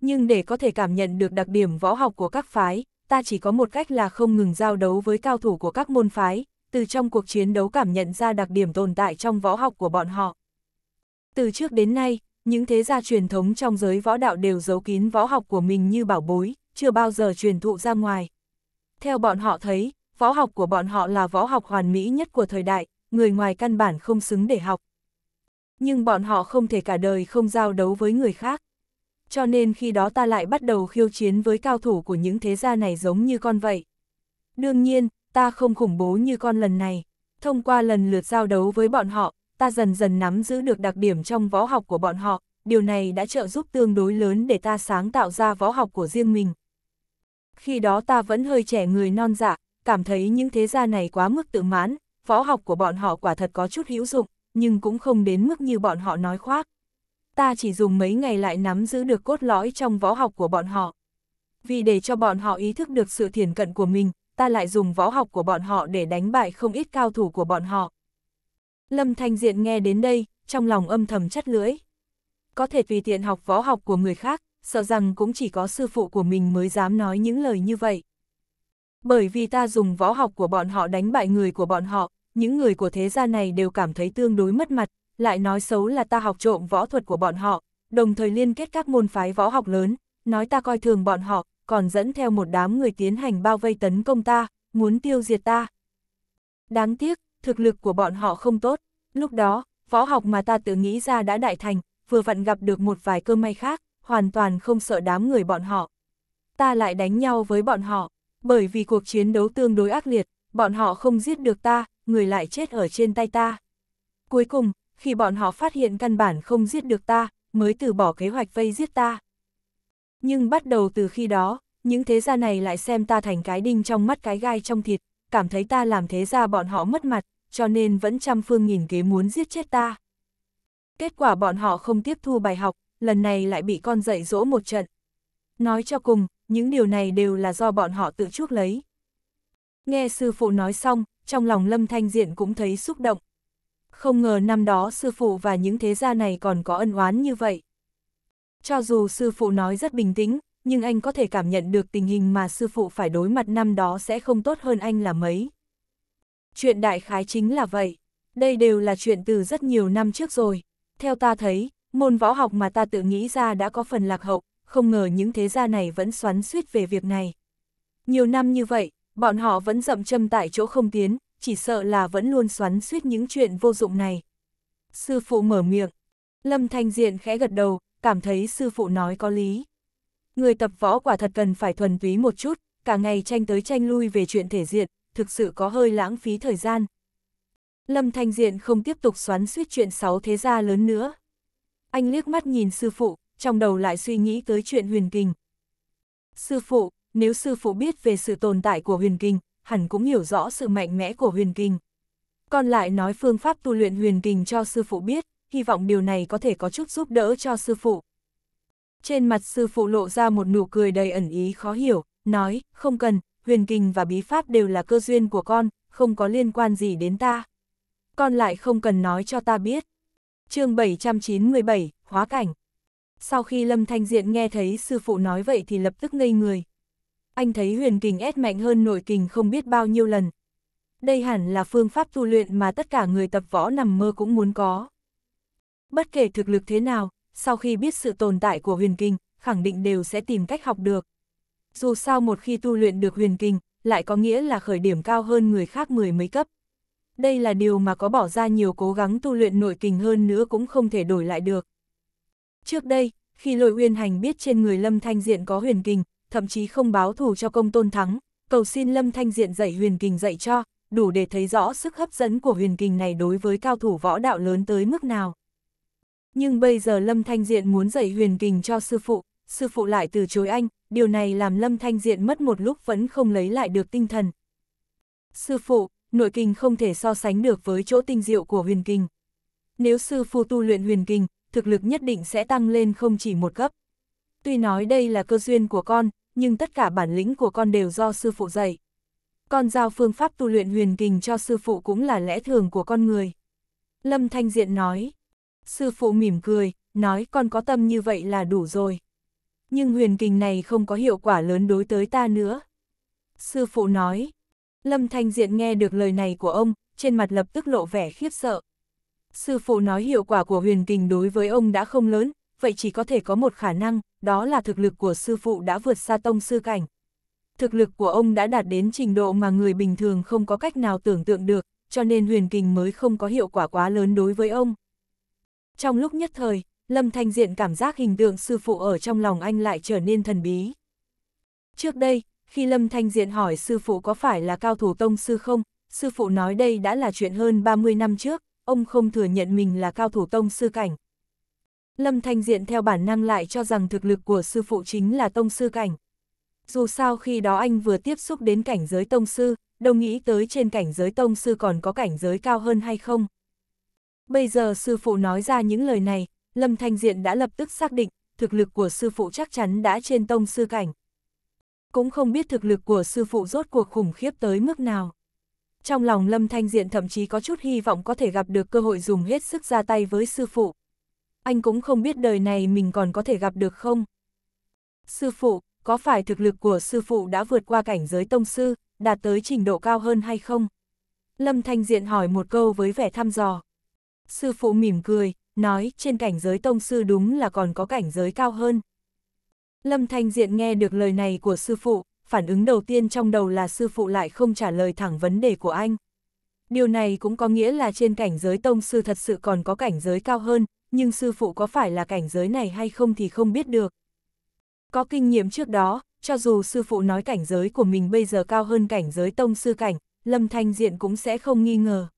Nhưng để có thể cảm nhận được đặc điểm võ học của các phái, ta chỉ có một cách là không ngừng giao đấu với cao thủ của các môn phái, từ trong cuộc chiến đấu cảm nhận ra đặc điểm tồn tại trong võ học của bọn họ. Từ trước đến nay, những thế gia truyền thống trong giới võ đạo đều giấu kín võ học của mình như bảo bối, chưa bao giờ truyền thụ ra ngoài. Theo bọn họ thấy, võ học của bọn họ là võ học hoàn mỹ nhất của thời đại, người ngoài căn bản không xứng để học. Nhưng bọn họ không thể cả đời không giao đấu với người khác. Cho nên khi đó ta lại bắt đầu khiêu chiến với cao thủ của những thế gia này giống như con vậy. Đương nhiên, ta không khủng bố như con lần này. Thông qua lần lượt giao đấu với bọn họ, ta dần dần nắm giữ được đặc điểm trong võ học của bọn họ, điều này đã trợ giúp tương đối lớn để ta sáng tạo ra võ học của riêng mình. Khi đó ta vẫn hơi trẻ người non dạ, cảm thấy những thế gia này quá mức tự mãn, võ học của bọn họ quả thật có chút hữu dụng, nhưng cũng không đến mức như bọn họ nói khoác. Ta chỉ dùng mấy ngày lại nắm giữ được cốt lõi trong võ học của bọn họ. Vì để cho bọn họ ý thức được sự thiền cận của mình, ta lại dùng võ học của bọn họ để đánh bại không ít cao thủ của bọn họ. Lâm Thanh Diện nghe đến đây, trong lòng âm thầm chắt lưỡi. Có thể tùy tiện học võ học của người khác, sợ rằng cũng chỉ có sư phụ của mình mới dám nói những lời như vậy. Bởi vì ta dùng võ học của bọn họ đánh bại người của bọn họ, những người của thế gia này đều cảm thấy tương đối mất mặt, lại nói xấu là ta học trộm võ thuật của bọn họ, đồng thời liên kết các môn phái võ học lớn, nói ta coi thường bọn họ, còn dẫn theo một đám người tiến hành bao vây tấn công ta, muốn tiêu diệt ta. Đáng tiếc, thực lực của bọn họ không tốt, lúc đó, võ học mà ta tự nghĩ ra đã đại thành, vừa vặn gặp được một vài cơ may khác, hoàn toàn không sợ đám người bọn họ. Ta lại đánh nhau với bọn họ, bởi vì cuộc chiến đấu tương đối ác liệt, bọn họ không giết được ta, người lại chết ở trên tay ta. Cuối cùng, khi bọn họ phát hiện căn bản không giết được ta, mới từ bỏ kế hoạch vây giết ta. Nhưng bắt đầu từ khi đó, những thế gia này lại xem ta thành cái đinh trong mắt cái gai trong thịt, cảm thấy ta làm thế ra bọn họ mất mặt, cho nên vẫn trăm phương nghìn kế muốn giết chết ta. Kết quả bọn họ không tiếp thu bài học, lần này lại bị con dạy dỗ một trận. Nói cho cùng, những điều này đều là do bọn họ tự chuốc lấy. Nghe sư phụ nói xong, trong lòng Lâm Thanh Diện cũng thấy xúc động. Không ngờ năm đó sư phụ và những thế gia này còn có ân oán như vậy. Cho dù sư phụ nói rất bình tĩnh, nhưng anh có thể cảm nhận được tình hình mà sư phụ phải đối mặt năm đó sẽ không tốt hơn anh là mấy. Chuyện đại khái chính là vậy. Đây đều là chuyện từ rất nhiều năm trước rồi. Theo ta thấy, môn võ học mà ta tự nghĩ ra đã có phần lạc hậu, không ngờ những thế gia này vẫn xoắn suýt về việc này. Nhiều năm như vậy, bọn họ vẫn dậm châm tại chỗ không tiến, chỉ sợ là vẫn luôn xoắn suýt những chuyện vô dụng này. Sư phụ mở miệng, Lâm Thanh Diện khẽ gật đầu, cảm thấy sư phụ nói có lý. Người tập võ quả thật cần phải thuần túy một chút, cả ngày tranh tới tranh lui về chuyện thể diện, thực sự có hơi lãng phí thời gian. Lâm Thanh Diện không tiếp tục xoắn suýt chuyện sáu thế gia lớn nữa. Anh liếc mắt nhìn sư phụ, trong đầu lại suy nghĩ tới chuyện huyền kinh. Sư phụ, nếu sư phụ biết về sự tồn tại của huyền kinh, hẳn cũng hiểu rõ sự mạnh mẽ của huyền kinh. Còn lại nói phương pháp tu luyện huyền kình cho sư phụ biết, hy vọng điều này có thể có chút giúp đỡ cho sư phụ. Trên mặt sư phụ lộ ra một nụ cười đầy ẩn ý khó hiểu, nói, không cần, huyền kình và bí pháp đều là cơ duyên của con, không có liên quan gì đến ta. Con lại không cần nói cho ta biết. chương 797, Hóa Cảnh Sau khi Lâm Thanh Diện nghe thấy sư phụ nói vậy thì lập tức ngây người. Anh thấy huyền kình ép mạnh hơn nội kình không biết bao nhiêu lần. Đây hẳn là phương pháp tu luyện mà tất cả người tập võ nằm mơ cũng muốn có. Bất kể thực lực thế nào, sau khi biết sự tồn tại của huyền kinh, khẳng định đều sẽ tìm cách học được. Dù sao một khi tu luyện được huyền kinh, lại có nghĩa là khởi điểm cao hơn người khác mười mấy cấp. Đây là điều mà có bỏ ra nhiều cố gắng tu luyện nội kình hơn nữa cũng không thể đổi lại được. Trước đây, khi lôi uyên hành biết trên người Lâm Thanh Diện có huyền kinh, thậm chí không báo thù cho công tôn thắng, cầu xin Lâm Thanh Diện dạy huyền kinh dạy cho, đủ để thấy rõ sức hấp dẫn của huyền kinh này đối với cao thủ võ đạo lớn tới mức nào. Nhưng bây giờ Lâm Thanh Diện muốn dạy huyền kình cho sư phụ, sư phụ lại từ chối anh, điều này làm Lâm Thanh Diện mất một lúc vẫn không lấy lại được tinh thần. Sư phụ, nội kinh không thể so sánh được với chỗ tinh diệu của huyền kinh. Nếu sư phụ tu luyện huyền kinh, thực lực nhất định sẽ tăng lên không chỉ một cấp. Tuy nói đây là cơ duyên của con, nhưng tất cả bản lĩnh của con đều do sư phụ dạy. Con giao phương pháp tu luyện huyền Kình cho sư phụ cũng là lẽ thường của con người. Lâm Thanh Diện nói. Sư phụ mỉm cười, nói con có tâm như vậy là đủ rồi. Nhưng huyền kình này không có hiệu quả lớn đối tới ta nữa. Sư phụ nói. Lâm Thanh Diện nghe được lời này của ông, trên mặt lập tức lộ vẻ khiếp sợ. Sư phụ nói hiệu quả của huyền kình đối với ông đã không lớn, vậy chỉ có thể có một khả năng, đó là thực lực của sư phụ đã vượt xa tông sư cảnh. Thực lực của ông đã đạt đến trình độ mà người bình thường không có cách nào tưởng tượng được, cho nên huyền kình mới không có hiệu quả quá lớn đối với ông. Trong lúc nhất thời, Lâm Thanh Diện cảm giác hình tượng sư phụ ở trong lòng anh lại trở nên thần bí. Trước đây, khi Lâm Thanh Diện hỏi sư phụ có phải là cao thủ tông sư không, sư phụ nói đây đã là chuyện hơn 30 năm trước, ông không thừa nhận mình là cao thủ tông sư cảnh. Lâm Thanh Diện theo bản năng lại cho rằng thực lực của sư phụ chính là tông sư cảnh. Dù sao khi đó anh vừa tiếp xúc đến cảnh giới tông sư, đâu nghĩ tới trên cảnh giới tông sư còn có cảnh giới cao hơn hay không. Bây giờ sư phụ nói ra những lời này, Lâm Thanh Diện đã lập tức xác định, thực lực của sư phụ chắc chắn đã trên tông sư cảnh. Cũng không biết thực lực của sư phụ rốt cuộc khủng khiếp tới mức nào. Trong lòng Lâm Thanh Diện thậm chí có chút hy vọng có thể gặp được cơ hội dùng hết sức ra tay với sư phụ. Anh cũng không biết đời này mình còn có thể gặp được không. Sư phụ, có phải thực lực của sư phụ đã vượt qua cảnh giới tông sư, đạt tới trình độ cao hơn hay không? Lâm Thanh Diện hỏi một câu với vẻ thăm dò. Sư phụ mỉm cười, nói trên cảnh giới tông sư đúng là còn có cảnh giới cao hơn. Lâm Thanh Diện nghe được lời này của sư phụ, phản ứng đầu tiên trong đầu là sư phụ lại không trả lời thẳng vấn đề của anh. Điều này cũng có nghĩa là trên cảnh giới tông sư thật sự còn có cảnh giới cao hơn, nhưng sư phụ có phải là cảnh giới này hay không thì không biết được. Có kinh nghiệm trước đó, cho dù sư phụ nói cảnh giới của mình bây giờ cao hơn cảnh giới tông sư cảnh, Lâm Thanh Diện cũng sẽ không nghi ngờ.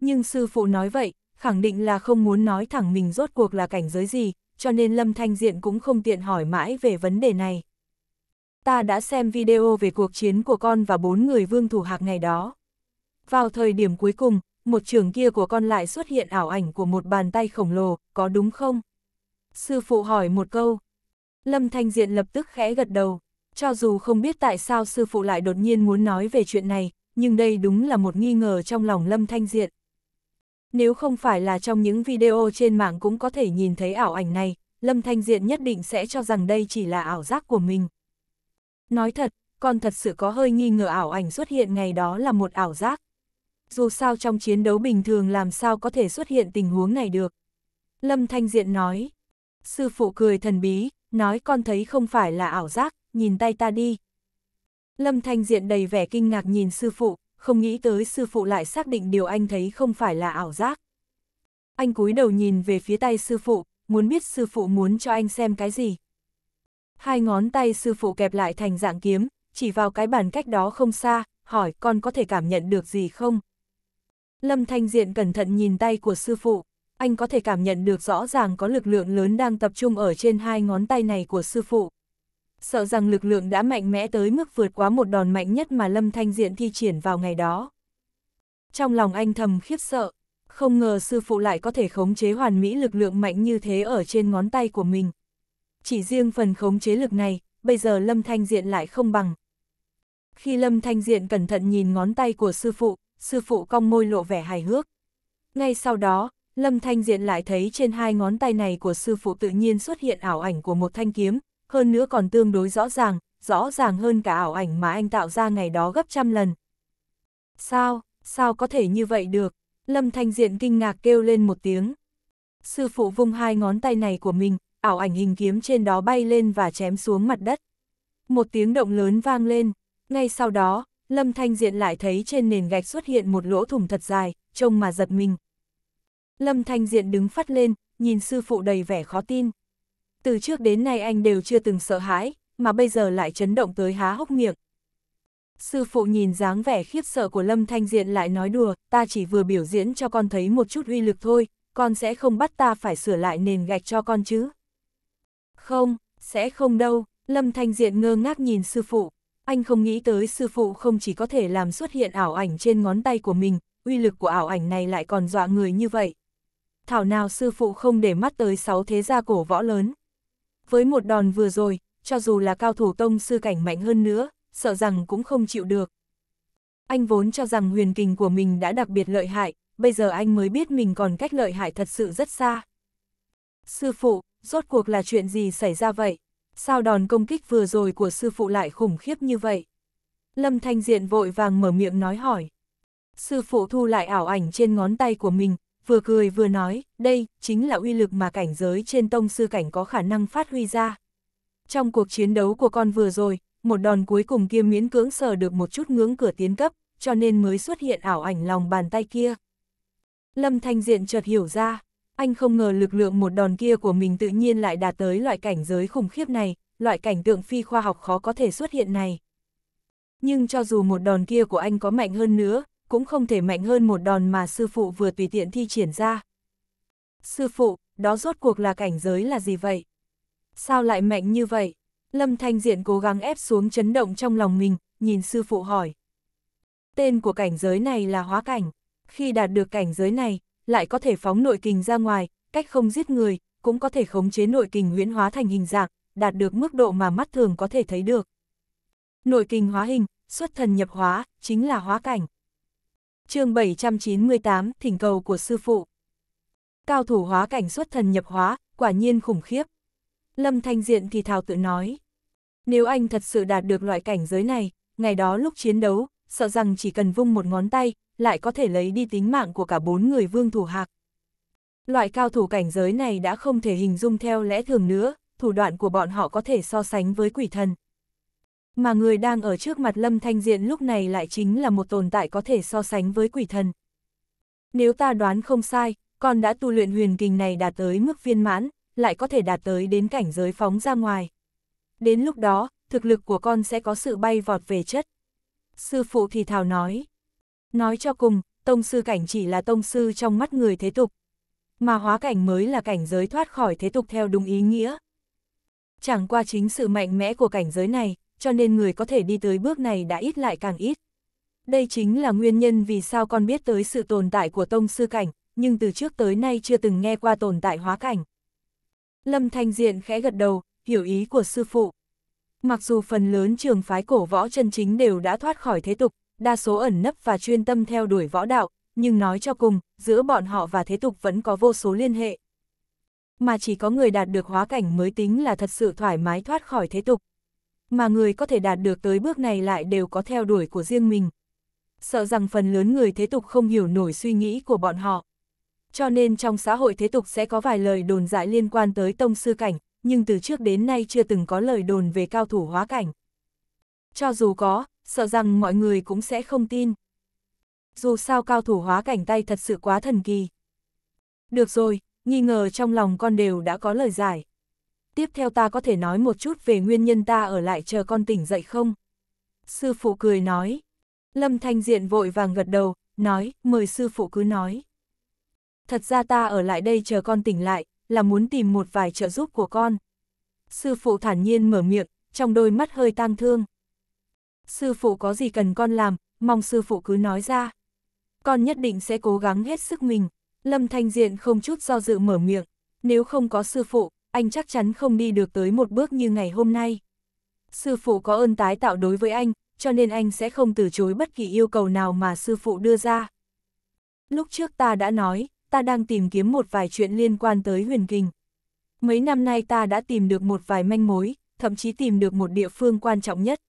Nhưng sư phụ nói vậy, khẳng định là không muốn nói thẳng mình rốt cuộc là cảnh giới gì, cho nên Lâm Thanh Diện cũng không tiện hỏi mãi về vấn đề này. Ta đã xem video về cuộc chiến của con và bốn người vương thủ hạc ngày đó. Vào thời điểm cuối cùng, một trường kia của con lại xuất hiện ảo ảnh của một bàn tay khổng lồ, có đúng không? Sư phụ hỏi một câu. Lâm Thanh Diện lập tức khẽ gật đầu, cho dù không biết tại sao sư phụ lại đột nhiên muốn nói về chuyện này, nhưng đây đúng là một nghi ngờ trong lòng Lâm Thanh Diện. Nếu không phải là trong những video trên mạng cũng có thể nhìn thấy ảo ảnh này, Lâm Thanh Diện nhất định sẽ cho rằng đây chỉ là ảo giác của mình. Nói thật, con thật sự có hơi nghi ngờ ảo ảnh xuất hiện ngày đó là một ảo giác. Dù sao trong chiến đấu bình thường làm sao có thể xuất hiện tình huống này được. Lâm Thanh Diện nói. Sư phụ cười thần bí, nói con thấy không phải là ảo giác, nhìn tay ta đi. Lâm Thanh Diện đầy vẻ kinh ngạc nhìn sư phụ, không nghĩ tới sư phụ lại xác định điều anh thấy không phải là ảo giác. Anh cúi đầu nhìn về phía tay sư phụ, muốn biết sư phụ muốn cho anh xem cái gì. Hai ngón tay sư phụ kẹp lại thành dạng kiếm, chỉ vào cái bàn cách đó không xa, hỏi con có thể cảm nhận được gì không? Lâm Thanh Diện cẩn thận nhìn tay của sư phụ, anh có thể cảm nhận được rõ ràng có lực lượng lớn đang tập trung ở trên hai ngón tay này của sư phụ sợ rằng lực lượng đã mạnh mẽ tới mức vượt quá một đòn mạnh nhất mà Lâm Thanh Diện thi triển vào ngày đó. Trong lòng anh thầm khiếp sợ, không ngờ sư phụ lại có thể khống chế hoàn mỹ lực lượng mạnh như thế ở trên ngón tay của mình. Chỉ riêng phần khống chế lực này, bây giờ Lâm Thanh Diện lại không bằng. Khi Lâm Thanh Diện cẩn thận nhìn ngón tay của sư phụ, sư phụ cong môi lộ vẻ hài hước. Ngay sau đó, Lâm Thanh Diện lại thấy trên hai ngón tay này của sư phụ tự nhiên xuất hiện ảo ảnh của một thanh kiếm, hơn nữa còn tương đối rõ ràng, rõ ràng hơn cả ảo ảnh mà anh tạo ra ngày đó gấp trăm lần. Sao, sao có thể như vậy được? Lâm Thanh Diện kinh ngạc kêu lên một tiếng. Sư phụ vung hai ngón tay này của mình, ảo ảnh hình kiếm trên đó bay lên và chém xuống mặt đất. Một tiếng động lớn vang lên, ngay sau đó, Lâm Thanh Diện lại thấy trên nền gạch xuất hiện một lỗ thủng thật dài, trông mà giật mình. Lâm Thanh Diện đứng phát lên, nhìn sư phụ đầy vẻ khó tin. Từ trước đến nay anh đều chưa từng sợ hãi, mà bây giờ lại chấn động tới há hốc miệng. Sư phụ nhìn dáng vẻ khiếp sợ của Lâm Thanh Diện lại nói đùa, ta chỉ vừa biểu diễn cho con thấy một chút uy lực thôi, con sẽ không bắt ta phải sửa lại nền gạch cho con chứ. Không, sẽ không đâu, Lâm Thanh Diện ngơ ngác nhìn sư phụ, anh không nghĩ tới sư phụ không chỉ có thể làm xuất hiện ảo ảnh trên ngón tay của mình, uy lực của ảo ảnh này lại còn dọa người như vậy. Thảo nào sư phụ không để mắt tới sáu thế gia cổ võ lớn. Với một đòn vừa rồi, cho dù là cao thủ tông sư cảnh mạnh hơn nữa, sợ rằng cũng không chịu được. Anh vốn cho rằng huyền kình của mình đã đặc biệt lợi hại, bây giờ anh mới biết mình còn cách lợi hại thật sự rất xa. Sư phụ, rốt cuộc là chuyện gì xảy ra vậy? Sao đòn công kích vừa rồi của sư phụ lại khủng khiếp như vậy? Lâm Thanh Diện vội vàng mở miệng nói hỏi. Sư phụ thu lại ảo ảnh trên ngón tay của mình, vừa cười vừa nói, đây chính là uy lực mà cảnh giới trên tông sư cảnh có khả năng phát huy ra. Trong cuộc chiến đấu của con vừa rồi, một đòn cuối cùng kia miễn cưỡng sờ được một chút ngưỡng cửa tiến cấp, cho nên mới xuất hiện ảo ảnh lòng bàn tay kia. Lâm Thanh Diện chợt hiểu ra, anh không ngờ lực lượng một đòn kia của mình tự nhiên lại đạt tới loại cảnh giới khủng khiếp này, loại cảnh tượng phi khoa học khó có thể xuất hiện này. Nhưng cho dù một đòn kia của anh có mạnh hơn nữa, cũng không thể mạnh hơn một đòn mà sư phụ vừa tùy tiện thi triển ra. Sư phụ, đó rốt cuộc là cảnh giới là gì vậy? Sao lại mạnh như vậy? Lâm Thanh Diện cố gắng ép xuống chấn động trong lòng mình, nhìn sư phụ hỏi. Tên của cảnh giới này là hóa cảnh. Khi đạt được cảnh giới này, lại có thể phóng nội kình ra ngoài, cách không giết người, cũng có thể khống chế nội kình huyễn hóa thành hình dạng, đạt được mức độ mà mắt thường có thể thấy được. Nội kình hóa hình, xuất thần nhập hóa, chính là hóa cảnh chương 798, thỉnh cầu của sư phụ. Cao thủ hóa cảnh xuất thần nhập hóa, quả nhiên khủng khiếp. Lâm Thanh Diện thì thào tự nói. Nếu anh thật sự đạt được loại cảnh giới này, ngày đó lúc chiến đấu, sợ rằng chỉ cần vung một ngón tay, lại có thể lấy đi tính mạng của cả bốn người vương thủ hạc. Loại cao thủ cảnh giới này đã không thể hình dung theo lẽ thường nữa, thủ đoạn của bọn họ có thể so sánh với quỷ thần. Mà người đang ở trước mặt Lâm Thanh Diện lúc này lại chính là một tồn tại có thể so sánh với quỷ thần. Nếu ta đoán không sai, con đã tu luyện huyền kình này đạt tới mức viên mãn, lại có thể đạt tới đến cảnh giới phóng ra ngoài. Đến lúc đó, thực lực của con sẽ có sự bay vọt về chất. Sư phụ thì thào nói. Nói cho cùng, tông sư cảnh chỉ là tông sư trong mắt người thế tục. Mà hóa cảnh mới là cảnh giới thoát khỏi thế tục theo đúng ý nghĩa. Chẳng qua chính sự mạnh mẽ của cảnh giới này, cho nên người có thể đi tới bước này đã ít lại càng ít. Đây chính là nguyên nhân vì sao con biết tới sự tồn tại của tông sư cảnh, nhưng từ trước tới nay chưa từng nghe qua tồn tại hóa cảnh. Lâm Thanh Diện khẽ gật đầu, hiểu ý của sư phụ. Mặc dù phần lớn trường phái cổ võ chân chính đều đã thoát khỏi thế tục, đa số ẩn nấp và chuyên tâm theo đuổi võ đạo, nhưng nói cho cùng, giữa bọn họ và thế tục vẫn có vô số liên hệ. Mà chỉ có người đạt được hóa cảnh mới tính là thật sự thoải mái thoát khỏi thế tục. Mà người có thể đạt được tới bước này lại đều có theo đuổi của riêng mình. Sợ rằng phần lớn người thế tục không hiểu nổi suy nghĩ của bọn họ. Cho nên trong xã hội thế tục sẽ có vài lời đồn dại liên quan tới tông sư cảnh, nhưng từ trước đến nay chưa từng có lời đồn về cao thủ hóa cảnh. Cho dù có, sợ rằng mọi người cũng sẽ không tin. Dù sao cao thủ hóa cảnh tay thật sự quá thần kỳ. Được rồi, nghi ngờ trong lòng con đều đã có lời giải. Tiếp theo ta có thể nói một chút về nguyên nhân ta ở lại chờ con tỉnh dậy không? Sư phụ cười nói. Lâm Thanh Diện vội vàng gật đầu, nói, mời sư phụ cứ nói. Thật ra ta ở lại đây chờ con tỉnh lại, là muốn tìm một vài trợ giúp của con. Sư phụ thản nhiên mở miệng, trong đôi mắt hơi tang thương. Sư phụ có gì cần con làm, mong sư phụ cứ nói ra. Con nhất định sẽ cố gắng hết sức mình. Lâm Thanh Diện không chút do dự mở miệng. Nếu không có sư phụ, anh chắc chắn không đi được tới một bước như ngày hôm nay. Sư phụ có ơn tái tạo đối với anh, cho nên anh sẽ không từ chối bất kỳ yêu cầu nào mà sư phụ đưa ra. Lúc trước ta đã nói, ta đang tìm kiếm một vài chuyện liên quan tới huyền kinh. Mấy năm nay ta đã tìm được một vài manh mối, thậm chí tìm được một địa phương quan trọng nhất.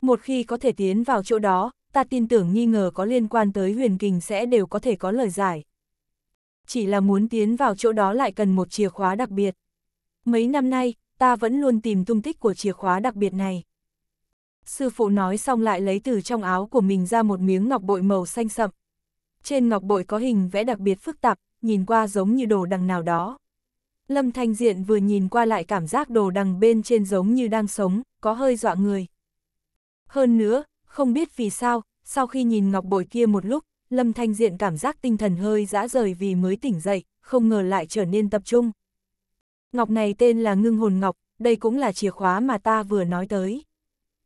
Một khi có thể tiến vào chỗ đó, ta tin tưởng nghi ngờ có liên quan tới huyền kình sẽ đều có thể có lời giải. Chỉ là muốn tiến vào chỗ đó lại cần một chìa khóa đặc biệt. Mấy năm nay, ta vẫn luôn tìm tung tích của chìa khóa đặc biệt này. Sư phụ nói xong lại lấy từ trong áo của mình ra một miếng ngọc bội màu xanh sậm. Trên ngọc bội có hình vẽ đặc biệt phức tạp, nhìn qua giống như đồ đằng nào đó. Lâm Thanh Diện vừa nhìn qua lại cảm giác đồ đằng bên trên giống như đang sống, có hơi dọa người. Hơn nữa, không biết vì sao, sau khi nhìn ngọc bội kia một lúc, Lâm Thanh Diện cảm giác tinh thần hơi dã rời vì mới tỉnh dậy, không ngờ lại trở nên tập trung. Ngọc này tên là ngưng hồn ngọc, đây cũng là chìa khóa mà ta vừa nói tới.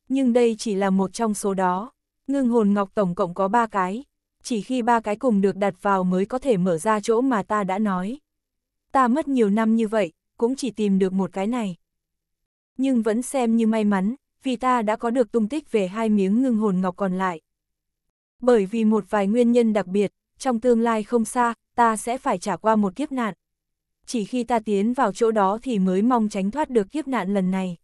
Nhưng đây chỉ là một trong số đó. Ngưng hồn ngọc tổng cộng có ba cái. Chỉ khi ba cái cùng được đặt vào mới có thể mở ra chỗ mà ta đã nói. Ta mất nhiều năm như vậy, cũng chỉ tìm được một cái này. Nhưng vẫn xem như may mắn, vì ta đã có được tung tích về hai miếng ngưng hồn ngọc còn lại. Bởi vì một vài nguyên nhân đặc biệt, trong tương lai không xa, ta sẽ phải trả qua một kiếp nạn. Chỉ khi ta tiến vào chỗ đó thì mới mong tránh thoát được kiếp nạn lần này.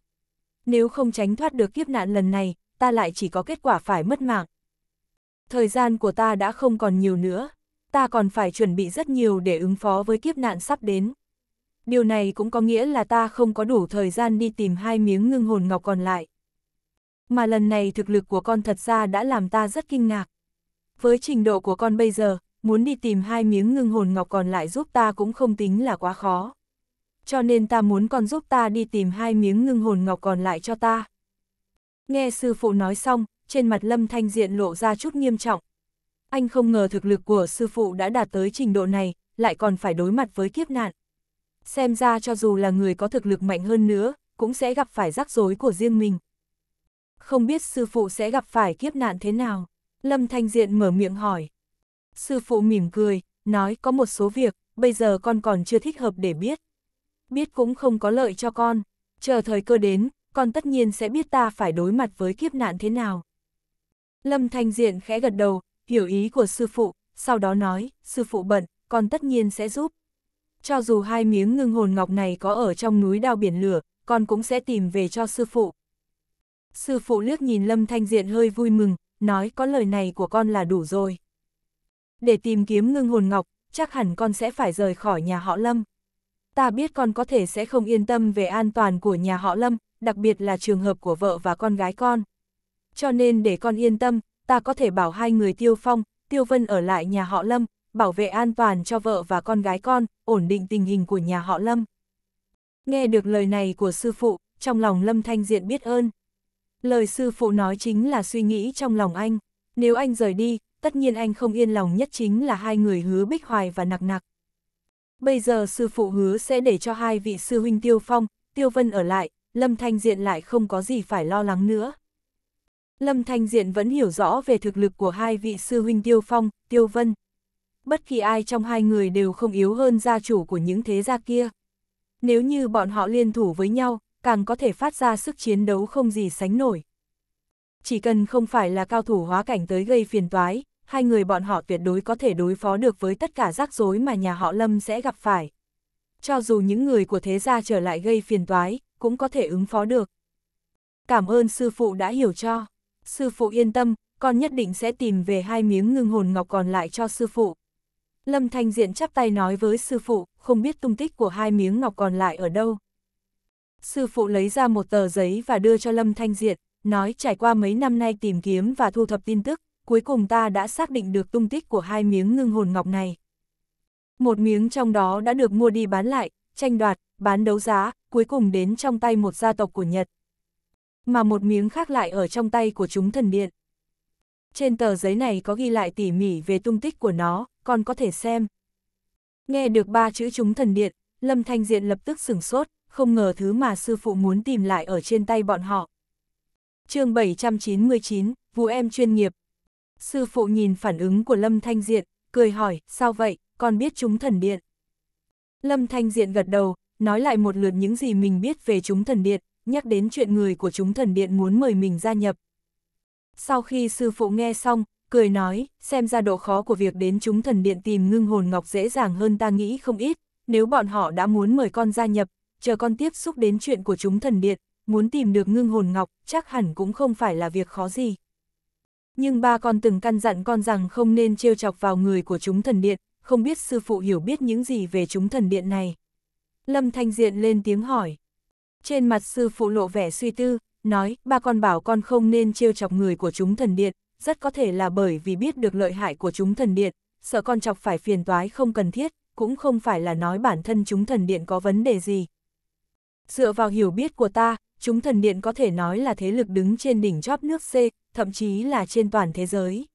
Nếu không tránh thoát được kiếp nạn lần này, ta lại chỉ có kết quả phải mất mạng. Thời gian của ta đã không còn nhiều nữa, ta còn phải chuẩn bị rất nhiều để ứng phó với kiếp nạn sắp đến. Điều này cũng có nghĩa là ta không có đủ thời gian đi tìm hai miếng ngưng hồn ngọc còn lại. Mà lần này thực lực của con thật ra đã làm ta rất kinh ngạc. Với trình độ của con bây giờ, muốn đi tìm hai miếng ngưng hồn ngọc còn lại giúp ta cũng không tính là quá khó. Cho nên ta muốn con giúp ta đi tìm hai miếng ngưng hồn ngọc còn lại cho ta. Nghe sư phụ nói xong, trên mặt lâm thanh diện lộ ra chút nghiêm trọng. Anh không ngờ thực lực của sư phụ đã đạt tới trình độ này, lại còn phải đối mặt với kiếp nạn. Xem ra cho dù là người có thực lực mạnh hơn nữa, cũng sẽ gặp phải rắc rối của riêng mình. Không biết sư phụ sẽ gặp phải kiếp nạn thế nào? Lâm Thanh Diện mở miệng hỏi. Sư phụ mỉm cười, nói có một số việc, bây giờ con còn chưa thích hợp để biết. Biết cũng không có lợi cho con, chờ thời cơ đến, con tất nhiên sẽ biết ta phải đối mặt với kiếp nạn thế nào. Lâm Thanh Diện khẽ gật đầu, hiểu ý của sư phụ, sau đó nói, sư phụ bận, con tất nhiên sẽ giúp. Cho dù hai miếng ngưng hồn ngọc này có ở trong núi đao biển lửa, con cũng sẽ tìm về cho sư phụ. Sư phụ liếc nhìn Lâm Thanh Diện hơi vui mừng, nói có lời này của con là đủ rồi. Để tìm kiếm ngưng hồn ngọc, chắc hẳn con sẽ phải rời khỏi nhà họ Lâm. Ta biết con có thể sẽ không yên tâm về an toàn của nhà họ Lâm, đặc biệt là trường hợp của vợ và con gái con. Cho nên để con yên tâm, ta có thể bảo hai người Tiêu Phong, Tiêu Vân ở lại nhà họ Lâm, bảo vệ an toàn cho vợ và con gái con, ổn định tình hình của nhà họ Lâm. Nghe được lời này của sư phụ, trong lòng Lâm Thanh Diện biết ơn. Lời sư phụ nói chính là suy nghĩ trong lòng anh, nếu anh rời đi, tất nhiên anh không yên lòng nhất chính là hai người hứa Bích Hoài và Nặc Nặc. Bây giờ sư phụ hứa sẽ để cho hai vị sư huynh Tiêu Phong, Tiêu Vân ở lại, Lâm Thanh Diện lại không có gì phải lo lắng nữa. Lâm Thanh Diện vẫn hiểu rõ về thực lực của hai vị sư huynh Tiêu Phong, Tiêu Vân. Bất kỳ ai trong hai người đều không yếu hơn gia chủ của những thế gia kia. Nếu như bọn họ liên thủ với nhau, càng có thể phát ra sức chiến đấu không gì sánh nổi. Chỉ cần không phải là cao thủ hóa cảnh tới gây phiền toái, hai người bọn họ tuyệt đối có thể đối phó được với tất cả rắc rối mà nhà họ Lâm sẽ gặp phải. Cho dù những người của thế gia trở lại gây phiền toái, cũng có thể ứng phó được. Cảm ơn sư phụ đã hiểu cho. Sư phụ yên tâm, con nhất định sẽ tìm về hai miếng ngưng hồn ngọc còn lại cho sư phụ. Lâm Thanh Diện chắp tay nói với sư phụ, không biết tung tích của hai miếng ngọc còn lại ở đâu. Sư phụ lấy ra một tờ giấy và đưa cho Lâm Thanh Diện, nói trải qua mấy năm nay tìm kiếm và thu thập tin tức, cuối cùng ta đã xác định được tung tích của hai miếng ngưng hồn ngọc này. Một miếng trong đó đã được mua đi bán lại, tranh đoạt, bán đấu giá, cuối cùng đến trong tay một gia tộc của Nhật. Mà một miếng khác lại ở trong tay của chúng thần điện. Trên tờ giấy này có ghi lại tỉ mỉ về tung tích của nó, con có thể xem. Nghe được ba chữ chúng thần điện, Lâm Thanh Diện lập tức sửng sốt, không ngờ thứ mà sư phụ muốn tìm lại ở trên tay bọn họ. chương 799, Vụ em chuyên nghiệp. Sư phụ nhìn phản ứng của Lâm Thanh Diện, cười hỏi, sao vậy, con biết chúng thần điện. Lâm Thanh Diện gật đầu, nói lại một lượt những gì mình biết về chúng thần điện, nhắc đến chuyện người của chúng thần điện muốn mời mình gia nhập. Sau khi sư phụ nghe xong, cười nói, xem ra độ khó của việc đến chúng thần điện tìm ngưng hồn ngọc dễ dàng hơn ta nghĩ không ít, nếu bọn họ đã muốn mời con gia nhập, chờ con tiếp xúc đến chuyện của chúng thần điện, muốn tìm được ngưng hồn ngọc, chắc hẳn cũng không phải là việc khó gì. Nhưng ba con từng căn dặn con rằng không nên trêu chọc vào người của chúng thần điện, không biết sư phụ hiểu biết những gì về chúng thần điện này. Lâm Thanh Diện lên tiếng hỏi. Trên mặt sư phụ lộ vẻ suy tư, nói, ba con bảo con không nên trêu chọc người của chúng thần điện, rất có thể là bởi vì biết được lợi hại của chúng thần điện, sợ con chọc phải phiền toái không cần thiết, cũng không phải là nói bản thân chúng thần điện có vấn đề gì. Dựa vào hiểu biết của ta, chúng thần điện có thể nói là thế lực đứng trên đỉnh chóp nước C, thậm chí là trên toàn thế giới.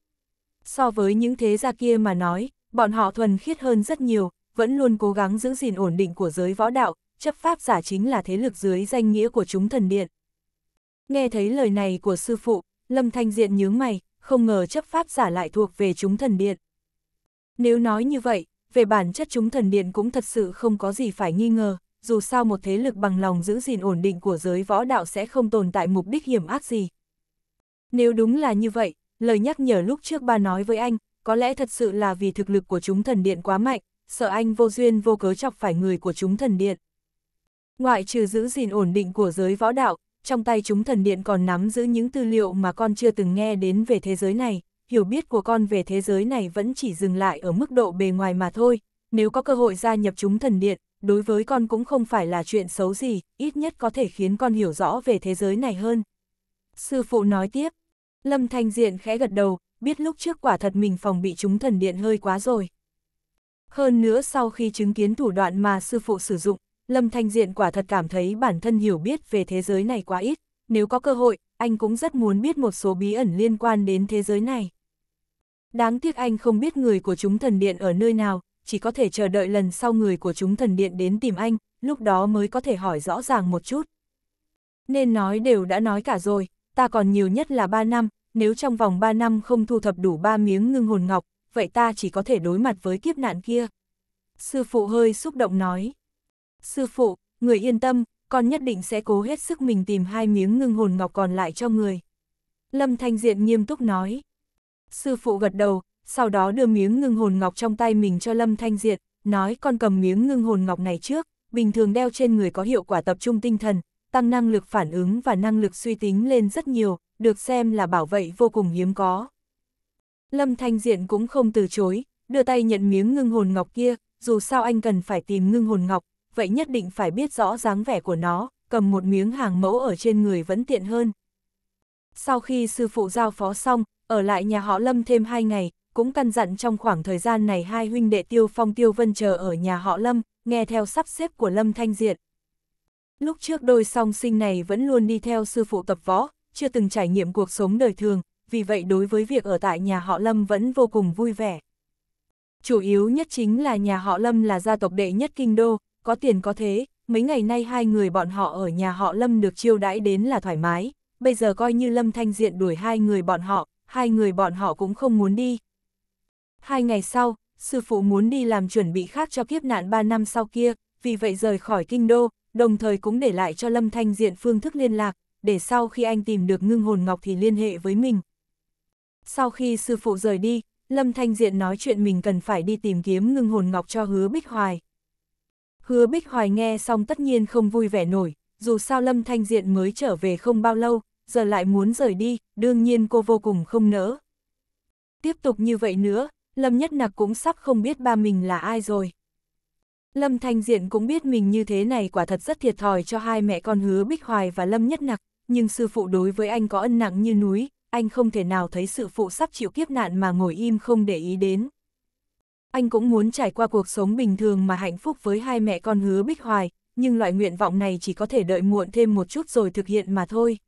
So với những thế gia kia mà nói, bọn họ thuần khiết hơn rất nhiều, vẫn luôn cố gắng giữ gìn ổn định của giới võ đạo, chấp pháp giả chính là thế lực dưới danh nghĩa của chúng thần điện. Nghe thấy lời này của sư phụ, Lâm Thanh Diện nhướng mày, không ngờ chấp pháp giả lại thuộc về chúng thần điện. Nếu nói như vậy, về bản chất chúng thần điện cũng thật sự không có gì phải nghi ngờ, dù sao một thế lực bằng lòng giữ gìn ổn định của giới võ đạo sẽ không tồn tại mục đích hiểm ác gì. Nếu đúng là như vậy, lời nhắc nhở lúc trước ba nói với anh, có lẽ thật sự là vì thực lực của chúng thần điện quá mạnh, sợ anh vô duyên vô cớ chọc phải người của chúng thần điện. Ngoại trừ giữ gìn ổn định của giới võ đạo, trong tay chúng thần điện còn nắm giữ những tư liệu mà con chưa từng nghe đến về thế giới này, hiểu biết của con về thế giới này vẫn chỉ dừng lại ở mức độ bề ngoài mà thôi, nếu có cơ hội gia nhập chúng thần điện, đối với con cũng không phải là chuyện xấu gì, ít nhất có thể khiến con hiểu rõ về thế giới này hơn. Sư phụ nói tiếp, Lâm Thanh Diện khẽ gật đầu, biết lúc trước quả thật mình phòng bị chúng thần điện hơi quá rồi. Hơn nữa sau khi chứng kiến thủ đoạn mà sư phụ sử dụng, Lâm Thanh Diện quả thật cảm thấy bản thân hiểu biết về thế giới này quá ít, nếu có cơ hội, anh cũng rất muốn biết một số bí ẩn liên quan đến thế giới này. Đáng tiếc anh không biết người của chúng thần điện ở nơi nào, chỉ có thể chờ đợi lần sau người của chúng thần điện đến tìm anh, lúc đó mới có thể hỏi rõ ràng một chút. Nên nói đều đã nói cả rồi, ta còn nhiều nhất là 3 năm, nếu trong vòng 3 năm không thu thập đủ 3 miếng ngưng hồn ngọc, vậy ta chỉ có thể đối mặt với kiếp nạn kia. Sư phụ hơi xúc động nói. Sư phụ, người yên tâm, con nhất định sẽ cố hết sức mình tìm hai miếng ngưng hồn ngọc còn lại cho người. Lâm Thanh Diện nghiêm túc nói. Sư phụ gật đầu, sau đó đưa miếng ngưng hồn ngọc trong tay mình cho Lâm Thanh Diện, nói con cầm miếng ngưng hồn ngọc này trước, bình thường đeo trên người có hiệu quả tập trung tinh thần, tăng năng lực phản ứng và năng lực suy tính lên rất nhiều, được xem là bảo vệ vô cùng hiếm có. Lâm Thanh Diện cũng không từ chối, đưa tay nhận miếng ngưng hồn ngọc kia, dù sao anh cần phải tìm ngưng hồn ngọc, vậy nhất định phải biết rõ dáng vẻ của nó, cầm một miếng hàng mẫu ở trên người vẫn tiện hơn. Sau khi sư phụ giao phó xong, ở lại nhà họ Lâm thêm hai ngày, cũng căn dặn trong khoảng thời gian này hai huynh đệ Tiêu Phong Tiêu Vân chờ ở nhà họ Lâm, nghe theo sắp xếp của Lâm Thanh Diện. Lúc trước đôi song sinh này vẫn luôn đi theo sư phụ tập võ, chưa từng trải nghiệm cuộc sống đời thường, vì vậy đối với việc ở tại nhà họ Lâm vẫn vô cùng vui vẻ. Chủ yếu nhất chính là nhà họ Lâm là gia tộc đệ nhất kinh đô, có tiền có thế, mấy ngày nay hai người bọn họ ở nhà họ Lâm được chiêu đãi đến là thoải mái, bây giờ coi như Lâm Thanh Diện đuổi hai người bọn họ, hai người bọn họ cũng không muốn đi. Hai ngày sau, sư phụ muốn đi làm chuẩn bị khác cho kiếp nạn ba năm sau kia, vì vậy rời khỏi kinh đô, đồng thời cũng để lại cho Lâm Thanh Diện phương thức liên lạc, để sau khi anh tìm được ngưng hồn ngọc thì liên hệ với mình. Sau khi sư phụ rời đi, Lâm Thanh Diện nói chuyện mình cần phải đi tìm kiếm ngưng hồn ngọc cho hứa Bích Hoài. Hứa Bích Hoài nghe xong tất nhiên không vui vẻ nổi, dù sao Lâm Thanh Diện mới trở về không bao lâu, giờ lại muốn rời đi, đương nhiên cô vô cùng không nỡ. Tiếp tục như vậy nữa, Lâm Nhất Nặc cũng sắp không biết ba mình là ai rồi. Lâm Thanh Diện cũng biết mình như thế này quả thật rất thiệt thòi cho hai mẹ con hứa Bích Hoài và Lâm Nhất Nặc, nhưng sư phụ đối với anh có ân nặng như núi, anh không thể nào thấy sự phụ sắp chịu kiếp nạn mà ngồi im không để ý đến. Anh cũng muốn trải qua cuộc sống bình thường mà hạnh phúc với hai mẹ con hứa Bích Hoài, nhưng loại nguyện vọng này chỉ có thể đợi muộn thêm một chút rồi thực hiện mà thôi.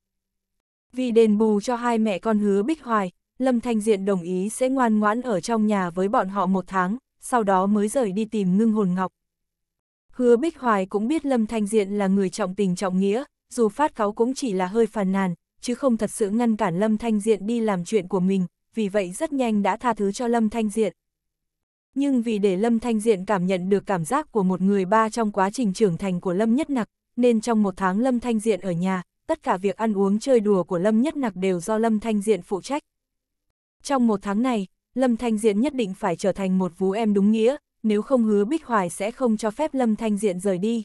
Vì đền bù cho hai mẹ con hứa Bích Hoài, Lâm Thanh Diện đồng ý sẽ ngoan ngoãn ở trong nhà với bọn họ một tháng, sau đó mới rời đi tìm ngưng hồn ngọc. Hứa Bích Hoài cũng biết Lâm Thanh Diện là người trọng tình trọng nghĩa, dù phát cáo cũng chỉ là hơi phàn nàn, chứ không thật sự ngăn cản Lâm Thanh Diện đi làm chuyện của mình, vì vậy rất nhanh đã tha thứ cho Lâm Thanh Diện. Nhưng vì để Lâm Thanh Diện cảm nhận được cảm giác của một người ba trong quá trình trưởng thành của Lâm Nhất Nặc, nên trong một tháng Lâm Thanh Diện ở nhà, tất cả việc ăn uống chơi đùa của Lâm Nhất Nặc đều do Lâm Thanh Diện phụ trách. Trong một tháng này, Lâm Thanh Diện nhất định phải trở thành một vú em đúng nghĩa, nếu không hứa Bích Hoài sẽ không cho phép Lâm Thanh Diện rời đi.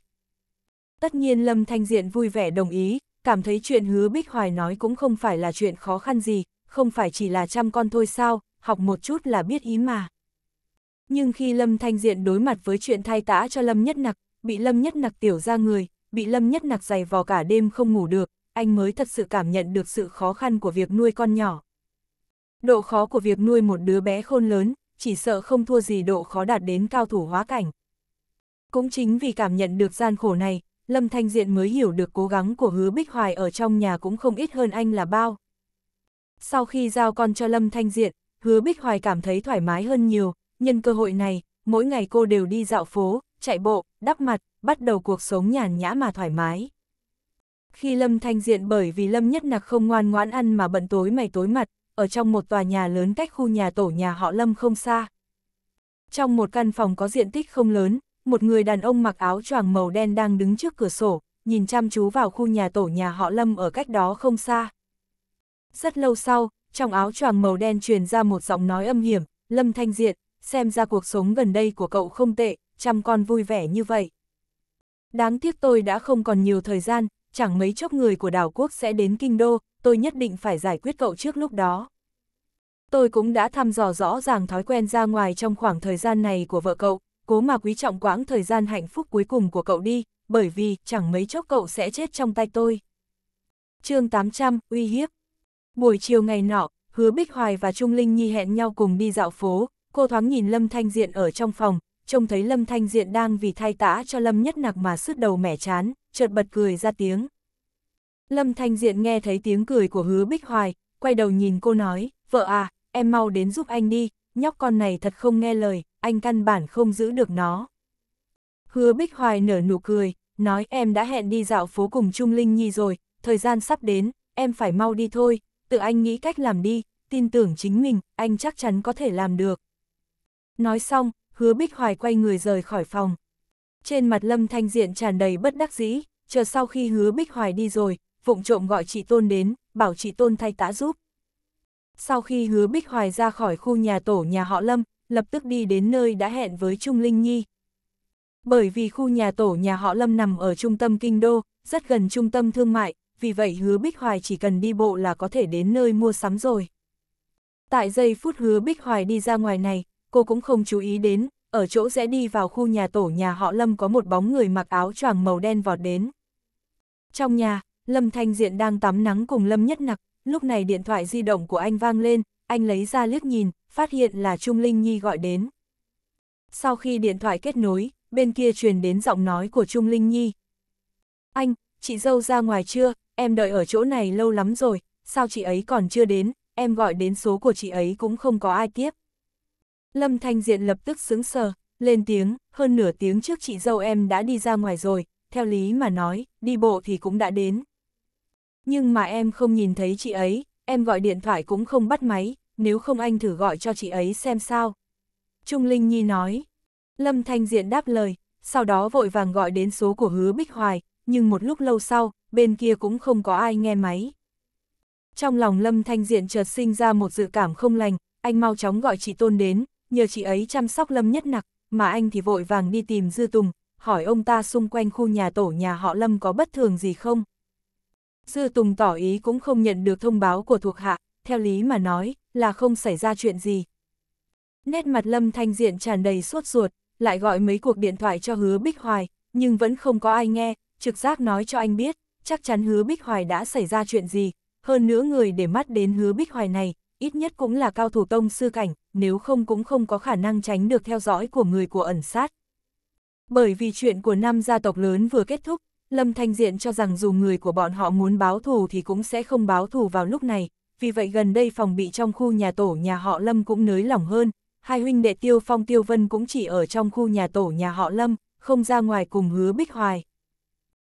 Tất nhiên Lâm Thanh Diện vui vẻ đồng ý, cảm thấy chuyện hứa Bích Hoài nói cũng không phải là chuyện khó khăn gì, không phải chỉ là chăm con thôi sao, học một chút là biết ý mà. Nhưng khi Lâm Thanh Diện đối mặt với chuyện thay tã cho Lâm Nhất Nặc, bị Lâm Nhất Nặc tiểu ra người, bị Lâm Nhất Nặc giày vò cả đêm không ngủ được, anh mới thật sự cảm nhận được sự khó khăn của việc nuôi con nhỏ. Độ khó của việc nuôi một đứa bé khôn lớn, chỉ sợ không thua gì độ khó đạt đến cao thủ hóa cảnh. Cũng chính vì cảm nhận được gian khổ này, Lâm Thanh Diện mới hiểu được cố gắng của hứa Bích Hoài ở trong nhà cũng không ít hơn anh là bao. Sau khi giao con cho Lâm Thanh Diện, hứa Bích Hoài cảm thấy thoải mái hơn nhiều, nhân cơ hội này, mỗi ngày cô đều đi dạo phố, chạy bộ, đắp mặt, bắt đầu cuộc sống nhàn nhã mà thoải mái. Khi Lâm Thanh Diện bởi vì Lâm Nhất Nặc không ngoan ngoãn ăn mà bận tối mày tối mặt, ở trong một tòa nhà lớn cách khu nhà tổ nhà họ Lâm không xa. Trong một căn phòng có diện tích không lớn, một người đàn ông mặc áo choàng màu đen đang đứng trước cửa sổ, nhìn chăm chú vào khu nhà tổ nhà họ Lâm ở cách đó không xa. Rất lâu sau, trong áo choàng màu đen truyền ra một giọng nói âm hiểm, Lâm Thanh Diện, xem ra cuộc sống gần đây của cậu không tệ, chăm con vui vẻ như vậy. Đáng tiếc tôi đã không còn nhiều thời gian, chẳng mấy chốc người của đảo quốc sẽ đến kinh đô, tôi nhất định phải giải quyết cậu trước lúc đó. Tôi cũng đã thăm dò rõ ràng thói quen ra ngoài trong khoảng thời gian này của vợ cậu, cố mà quý trọng quãng thời gian hạnh phúc cuối cùng của cậu đi, bởi vì chẳng mấy chốc cậu sẽ chết trong tay tôi. chương 800, uy hiếp. Buổi chiều ngày nọ, hứa Bích Hoài và Trung Linh Nhi hẹn nhau cùng đi dạo phố, cô thoáng nhìn Lâm Thanh Diện ở trong phòng, trông thấy Lâm Thanh Diện đang vì thay tã cho Lâm Nhất Nặc mà sứt đầu mẻ chán, chợt bật cười ra tiếng. Lâm Thanh Diện nghe thấy tiếng cười của hứa Bích Hoài, quay đầu nhìn cô nói, vợ à, em mau đến giúp anh đi, nhóc con này thật không nghe lời, anh căn bản không giữ được nó. Hứa Bích Hoài nở nụ cười, nói em đã hẹn đi dạo phố cùng Trung Linh Nhi rồi, thời gian sắp đến, em phải mau đi thôi, tự anh nghĩ cách làm đi, tin tưởng chính mình, anh chắc chắn có thể làm được. Nói xong, hứa Bích Hoài quay người rời khỏi phòng. Trên mặt Lâm Thanh Diện tràn đầy bất đắc dĩ, chờ sau khi hứa Bích Hoài đi rồi, vụng trộm gọi chị Tôn đến, bảo chị Tôn thay tã giúp. Sau khi hứa Bích Hoài ra khỏi khu nhà tổ nhà họ Lâm, lập tức đi đến nơi đã hẹn với Trung Linh Nhi. Bởi vì khu nhà tổ nhà họ Lâm nằm ở trung tâm kinh đô, rất gần trung tâm thương mại, vì vậy hứa Bích Hoài chỉ cần đi bộ là có thể đến nơi mua sắm rồi. Tại giây phút hứa Bích Hoài đi ra ngoài này, cô cũng không chú ý đến, ở chỗ rẽ đi vào khu nhà tổ nhà họ Lâm có một bóng người mặc áo choàng màu đen vọt đến. Trong nhà, Lâm Thanh Diện đang tắm nắng cùng Lâm Nhất Nặc, lúc này điện thoại di động của anh vang lên, anh lấy ra liếc nhìn, phát hiện là Trung Linh Nhi gọi đến. Sau khi điện thoại kết nối, bên kia truyền đến giọng nói của Trung Linh Nhi. Anh, chị dâu ra ngoài chưa, em đợi ở chỗ này lâu lắm rồi, sao chị ấy còn chưa đến, em gọi đến số của chị ấy cũng không có ai tiếp. Lâm Thanh Diện lập tức sững sờ, lên tiếng, hơn nửa tiếng trước chị dâu em đã đi ra ngoài rồi, theo lý mà nói, đi bộ thì cũng đã đến. Nhưng mà em không nhìn thấy chị ấy, em gọi điện thoại cũng không bắt máy, nếu không anh thử gọi cho chị ấy xem sao. Trung Linh Nhi nói. Lâm Thanh Diện đáp lời, sau đó vội vàng gọi đến số của hứa Bích Hoài, nhưng một lúc lâu sau, bên kia cũng không có ai nghe máy. Trong lòng Lâm Thanh Diện chợt sinh ra một dự cảm không lành, anh mau chóng gọi chị Tôn đến, nhờ chị ấy chăm sóc Lâm nhất nặc, mà anh thì vội vàng đi tìm Dư Tùng, hỏi ông ta xung quanh khu nhà tổ nhà họ Lâm có bất thường gì không. Dư Tùng tỏ ý cũng không nhận được thông báo của thuộc hạ, theo lý mà nói, là không xảy ra chuyện gì. Nét mặt Lâm Thanh Diện tràn đầy sốt ruột, lại gọi mấy cuộc điện thoại cho hứa Bích Hoài, nhưng vẫn không có ai nghe, trực giác nói cho anh biết, chắc chắn hứa Bích Hoài đã xảy ra chuyện gì, hơn nữa người để mắt đến hứa Bích Hoài này, ít nhất cũng là cao thủ tông sư cảnh, nếu không cũng không có khả năng tránh được theo dõi của người của ẩn sát. Bởi vì chuyện của năm gia tộc lớn vừa kết thúc, Lâm Thanh Diện cho rằng dù người của bọn họ muốn báo thù thì cũng sẽ không báo thù vào lúc này, vì vậy gần đây phòng bị trong khu nhà tổ nhà họ Lâm cũng nới lỏng hơn, hai huynh đệ Tiêu Phong Tiêu Vân cũng chỉ ở trong khu nhà tổ nhà họ Lâm, không ra ngoài cùng hứa Bích Hoài.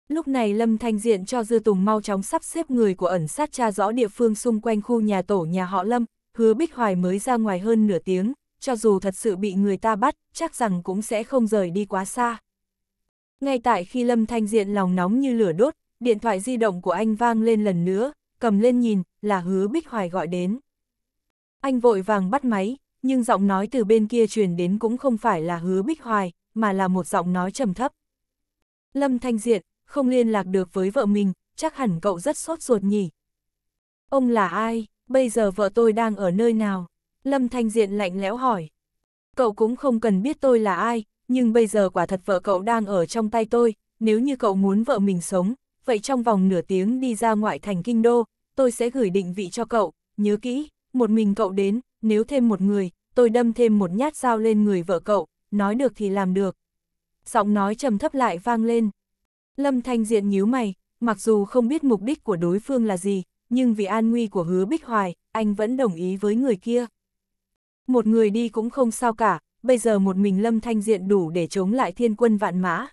Lúc này Lâm Thanh Diện cho Dư Tùng mau chóng sắp xếp người của ẩn sát tra rõ địa phương xung quanh khu nhà tổ nhà họ Lâm, hứa Bích Hoài mới ra ngoài hơn nửa tiếng, cho dù thật sự bị người ta bắt, chắc rằng cũng sẽ không rời đi quá xa. Ngay tại khi Lâm Thanh Diện lòng nóng như lửa đốt, điện thoại di động của anh vang lên lần nữa, cầm lên nhìn, là hứa Bích Hoài gọi đến. Anh vội vàng bắt máy, nhưng giọng nói từ bên kia truyền đến cũng không phải là hứa Bích Hoài, mà là một giọng nói trầm thấp. Lâm Thanh Diện, không liên lạc được với vợ mình, chắc hẳn cậu rất sốt ruột nhỉ. Ông là ai, bây giờ vợ tôi đang ở nơi nào? Lâm Thanh Diện lạnh lẽo hỏi. Cậu cũng không cần biết tôi là ai, nhưng bây giờ quả thật vợ cậu đang ở trong tay tôi, nếu như cậu muốn vợ mình sống, vậy trong vòng nửa tiếng đi ra ngoại thành kinh đô, tôi sẽ gửi định vị cho cậu, nhớ kỹ, một mình cậu đến, nếu thêm một người, tôi đâm thêm một nhát dao lên người vợ cậu, nói được thì làm được. Giọng nói trầm thấp lại vang lên. Lâm Thanh Diện nhíu mày, mặc dù không biết mục đích của đối phương là gì, nhưng vì an nguy của hứa Bích Hoài, anh vẫn đồng ý với người kia. Một người đi cũng không sao cả, bây giờ một mình Lâm Thanh Diện đủ để chống lại thiên quân vạn mã.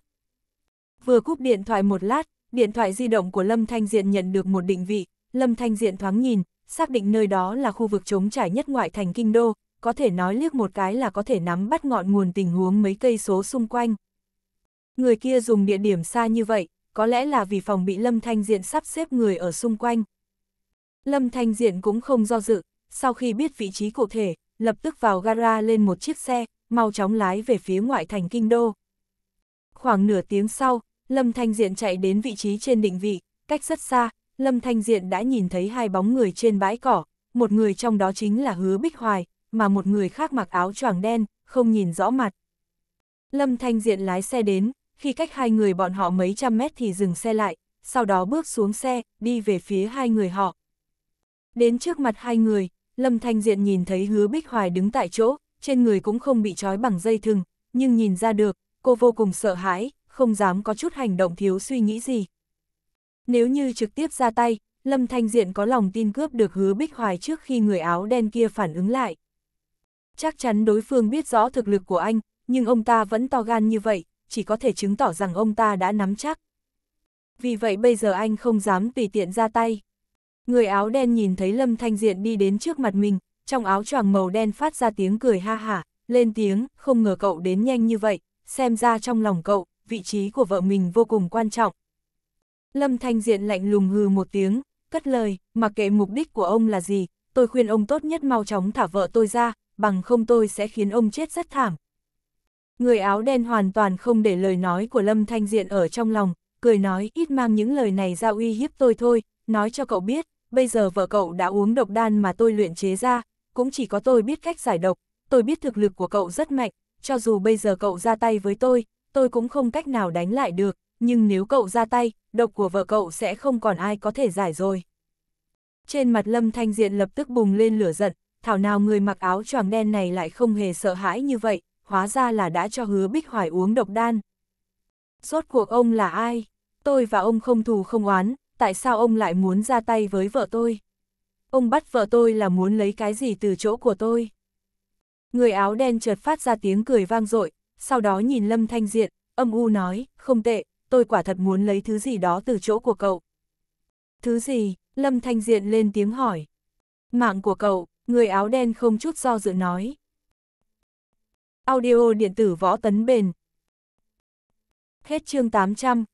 Vừa cúp điện thoại một lát, điện thoại di động của Lâm Thanh Diện nhận được một định vị, Lâm Thanh Diện thoáng nhìn, xác định nơi đó là khu vực trống trải nhất ngoại thành kinh đô, có thể nói liếc một cái là có thể nắm bắt ngọn nguồn tình huống mấy cây số xung quanh. Người kia dùng địa điểm xa như vậy, có lẽ là vì phòng bị Lâm Thanh Diện sắp xếp người ở xung quanh. Lâm Thanh Diện cũng không do dự, sau khi biết vị trí cụ thể, lập tức vào gara lên một chiếc xe, mau chóng lái về phía ngoại thành kinh đô. Khoảng nửa tiếng sau, Lâm Thanh Diện chạy đến vị trí trên định vị, cách rất xa, Lâm Thanh Diện đã nhìn thấy hai bóng người trên bãi cỏ, một người trong đó chính là Hứa Bích Hoài, mà một người khác mặc áo choàng đen, không nhìn rõ mặt. Lâm Thanh Diện lái xe đến, khi cách hai người bọn họ mấy trăm mét thì dừng xe lại, sau đó bước xuống xe, đi về phía hai người họ. Đến trước mặt hai người, Lâm Thanh Diện nhìn thấy hứa Bích Hoài đứng tại chỗ, trên người cũng không bị trói bằng dây thừng, nhưng nhìn ra được, cô vô cùng sợ hãi, không dám có chút hành động thiếu suy nghĩ gì. Nếu như trực tiếp ra tay, Lâm Thanh Diện có lòng tin cướp được hứa Bích Hoài trước khi người áo đen kia phản ứng lại. Chắc chắn đối phương biết rõ thực lực của anh, nhưng ông ta vẫn to gan như vậy, chỉ có thể chứng tỏ rằng ông ta đã nắm chắc. Vì vậy bây giờ anh không dám tùy tiện ra tay. Người áo đen nhìn thấy Lâm Thanh Diện đi đến trước mặt mình, trong áo choàng màu đen phát ra tiếng cười ha hả, lên tiếng, không ngờ cậu đến nhanh như vậy, xem ra trong lòng cậu, vị trí của vợ mình vô cùng quan trọng. Lâm Thanh Diện lạnh lùng hừ một tiếng, cất lời, mặc kệ mục đích của ông là gì, tôi khuyên ông tốt nhất mau chóng thả vợ tôi ra, bằng không tôi sẽ khiến ông chết rất thảm. Người áo đen hoàn toàn không để lời nói của Lâm Thanh Diện ở trong lòng, cười nói ít mang những lời này ra uy hiếp tôi thôi, nói cho cậu biết, bây giờ vợ cậu đã uống độc đan mà tôi luyện chế ra, cũng chỉ có tôi biết cách giải độc, tôi biết thực lực của cậu rất mạnh, cho dù bây giờ cậu ra tay với tôi, tôi cũng không cách nào đánh lại được, nhưng nếu cậu ra tay, độc của vợ cậu sẽ không còn ai có thể giải rồi. Trên mặt Lâm Thanh Diện lập tức bùng lên lửa giận, thảo nào người mặc áo choàng đen này lại không hề sợ hãi như vậy, hóa ra là đã cho hứa Bích Hoài uống độc đan. Rốt cuộc ông là ai? Tôi và ông không thù không oán, tại sao ông lại muốn ra tay với vợ tôi? Ông bắt vợ tôi là muốn lấy cái gì từ chỗ của tôi? Người áo đen chợt phát ra tiếng cười vang dội, sau đó nhìn Lâm Thanh Diện, âm u nói, không tệ, tôi quả thật muốn lấy thứ gì đó từ chỗ của cậu. Thứ gì? Lâm Thanh Diện lên tiếng hỏi. Mạng của cậu, người áo đen không chút do dự nói. Audio điện tử võ tấn bền. Hết chương 800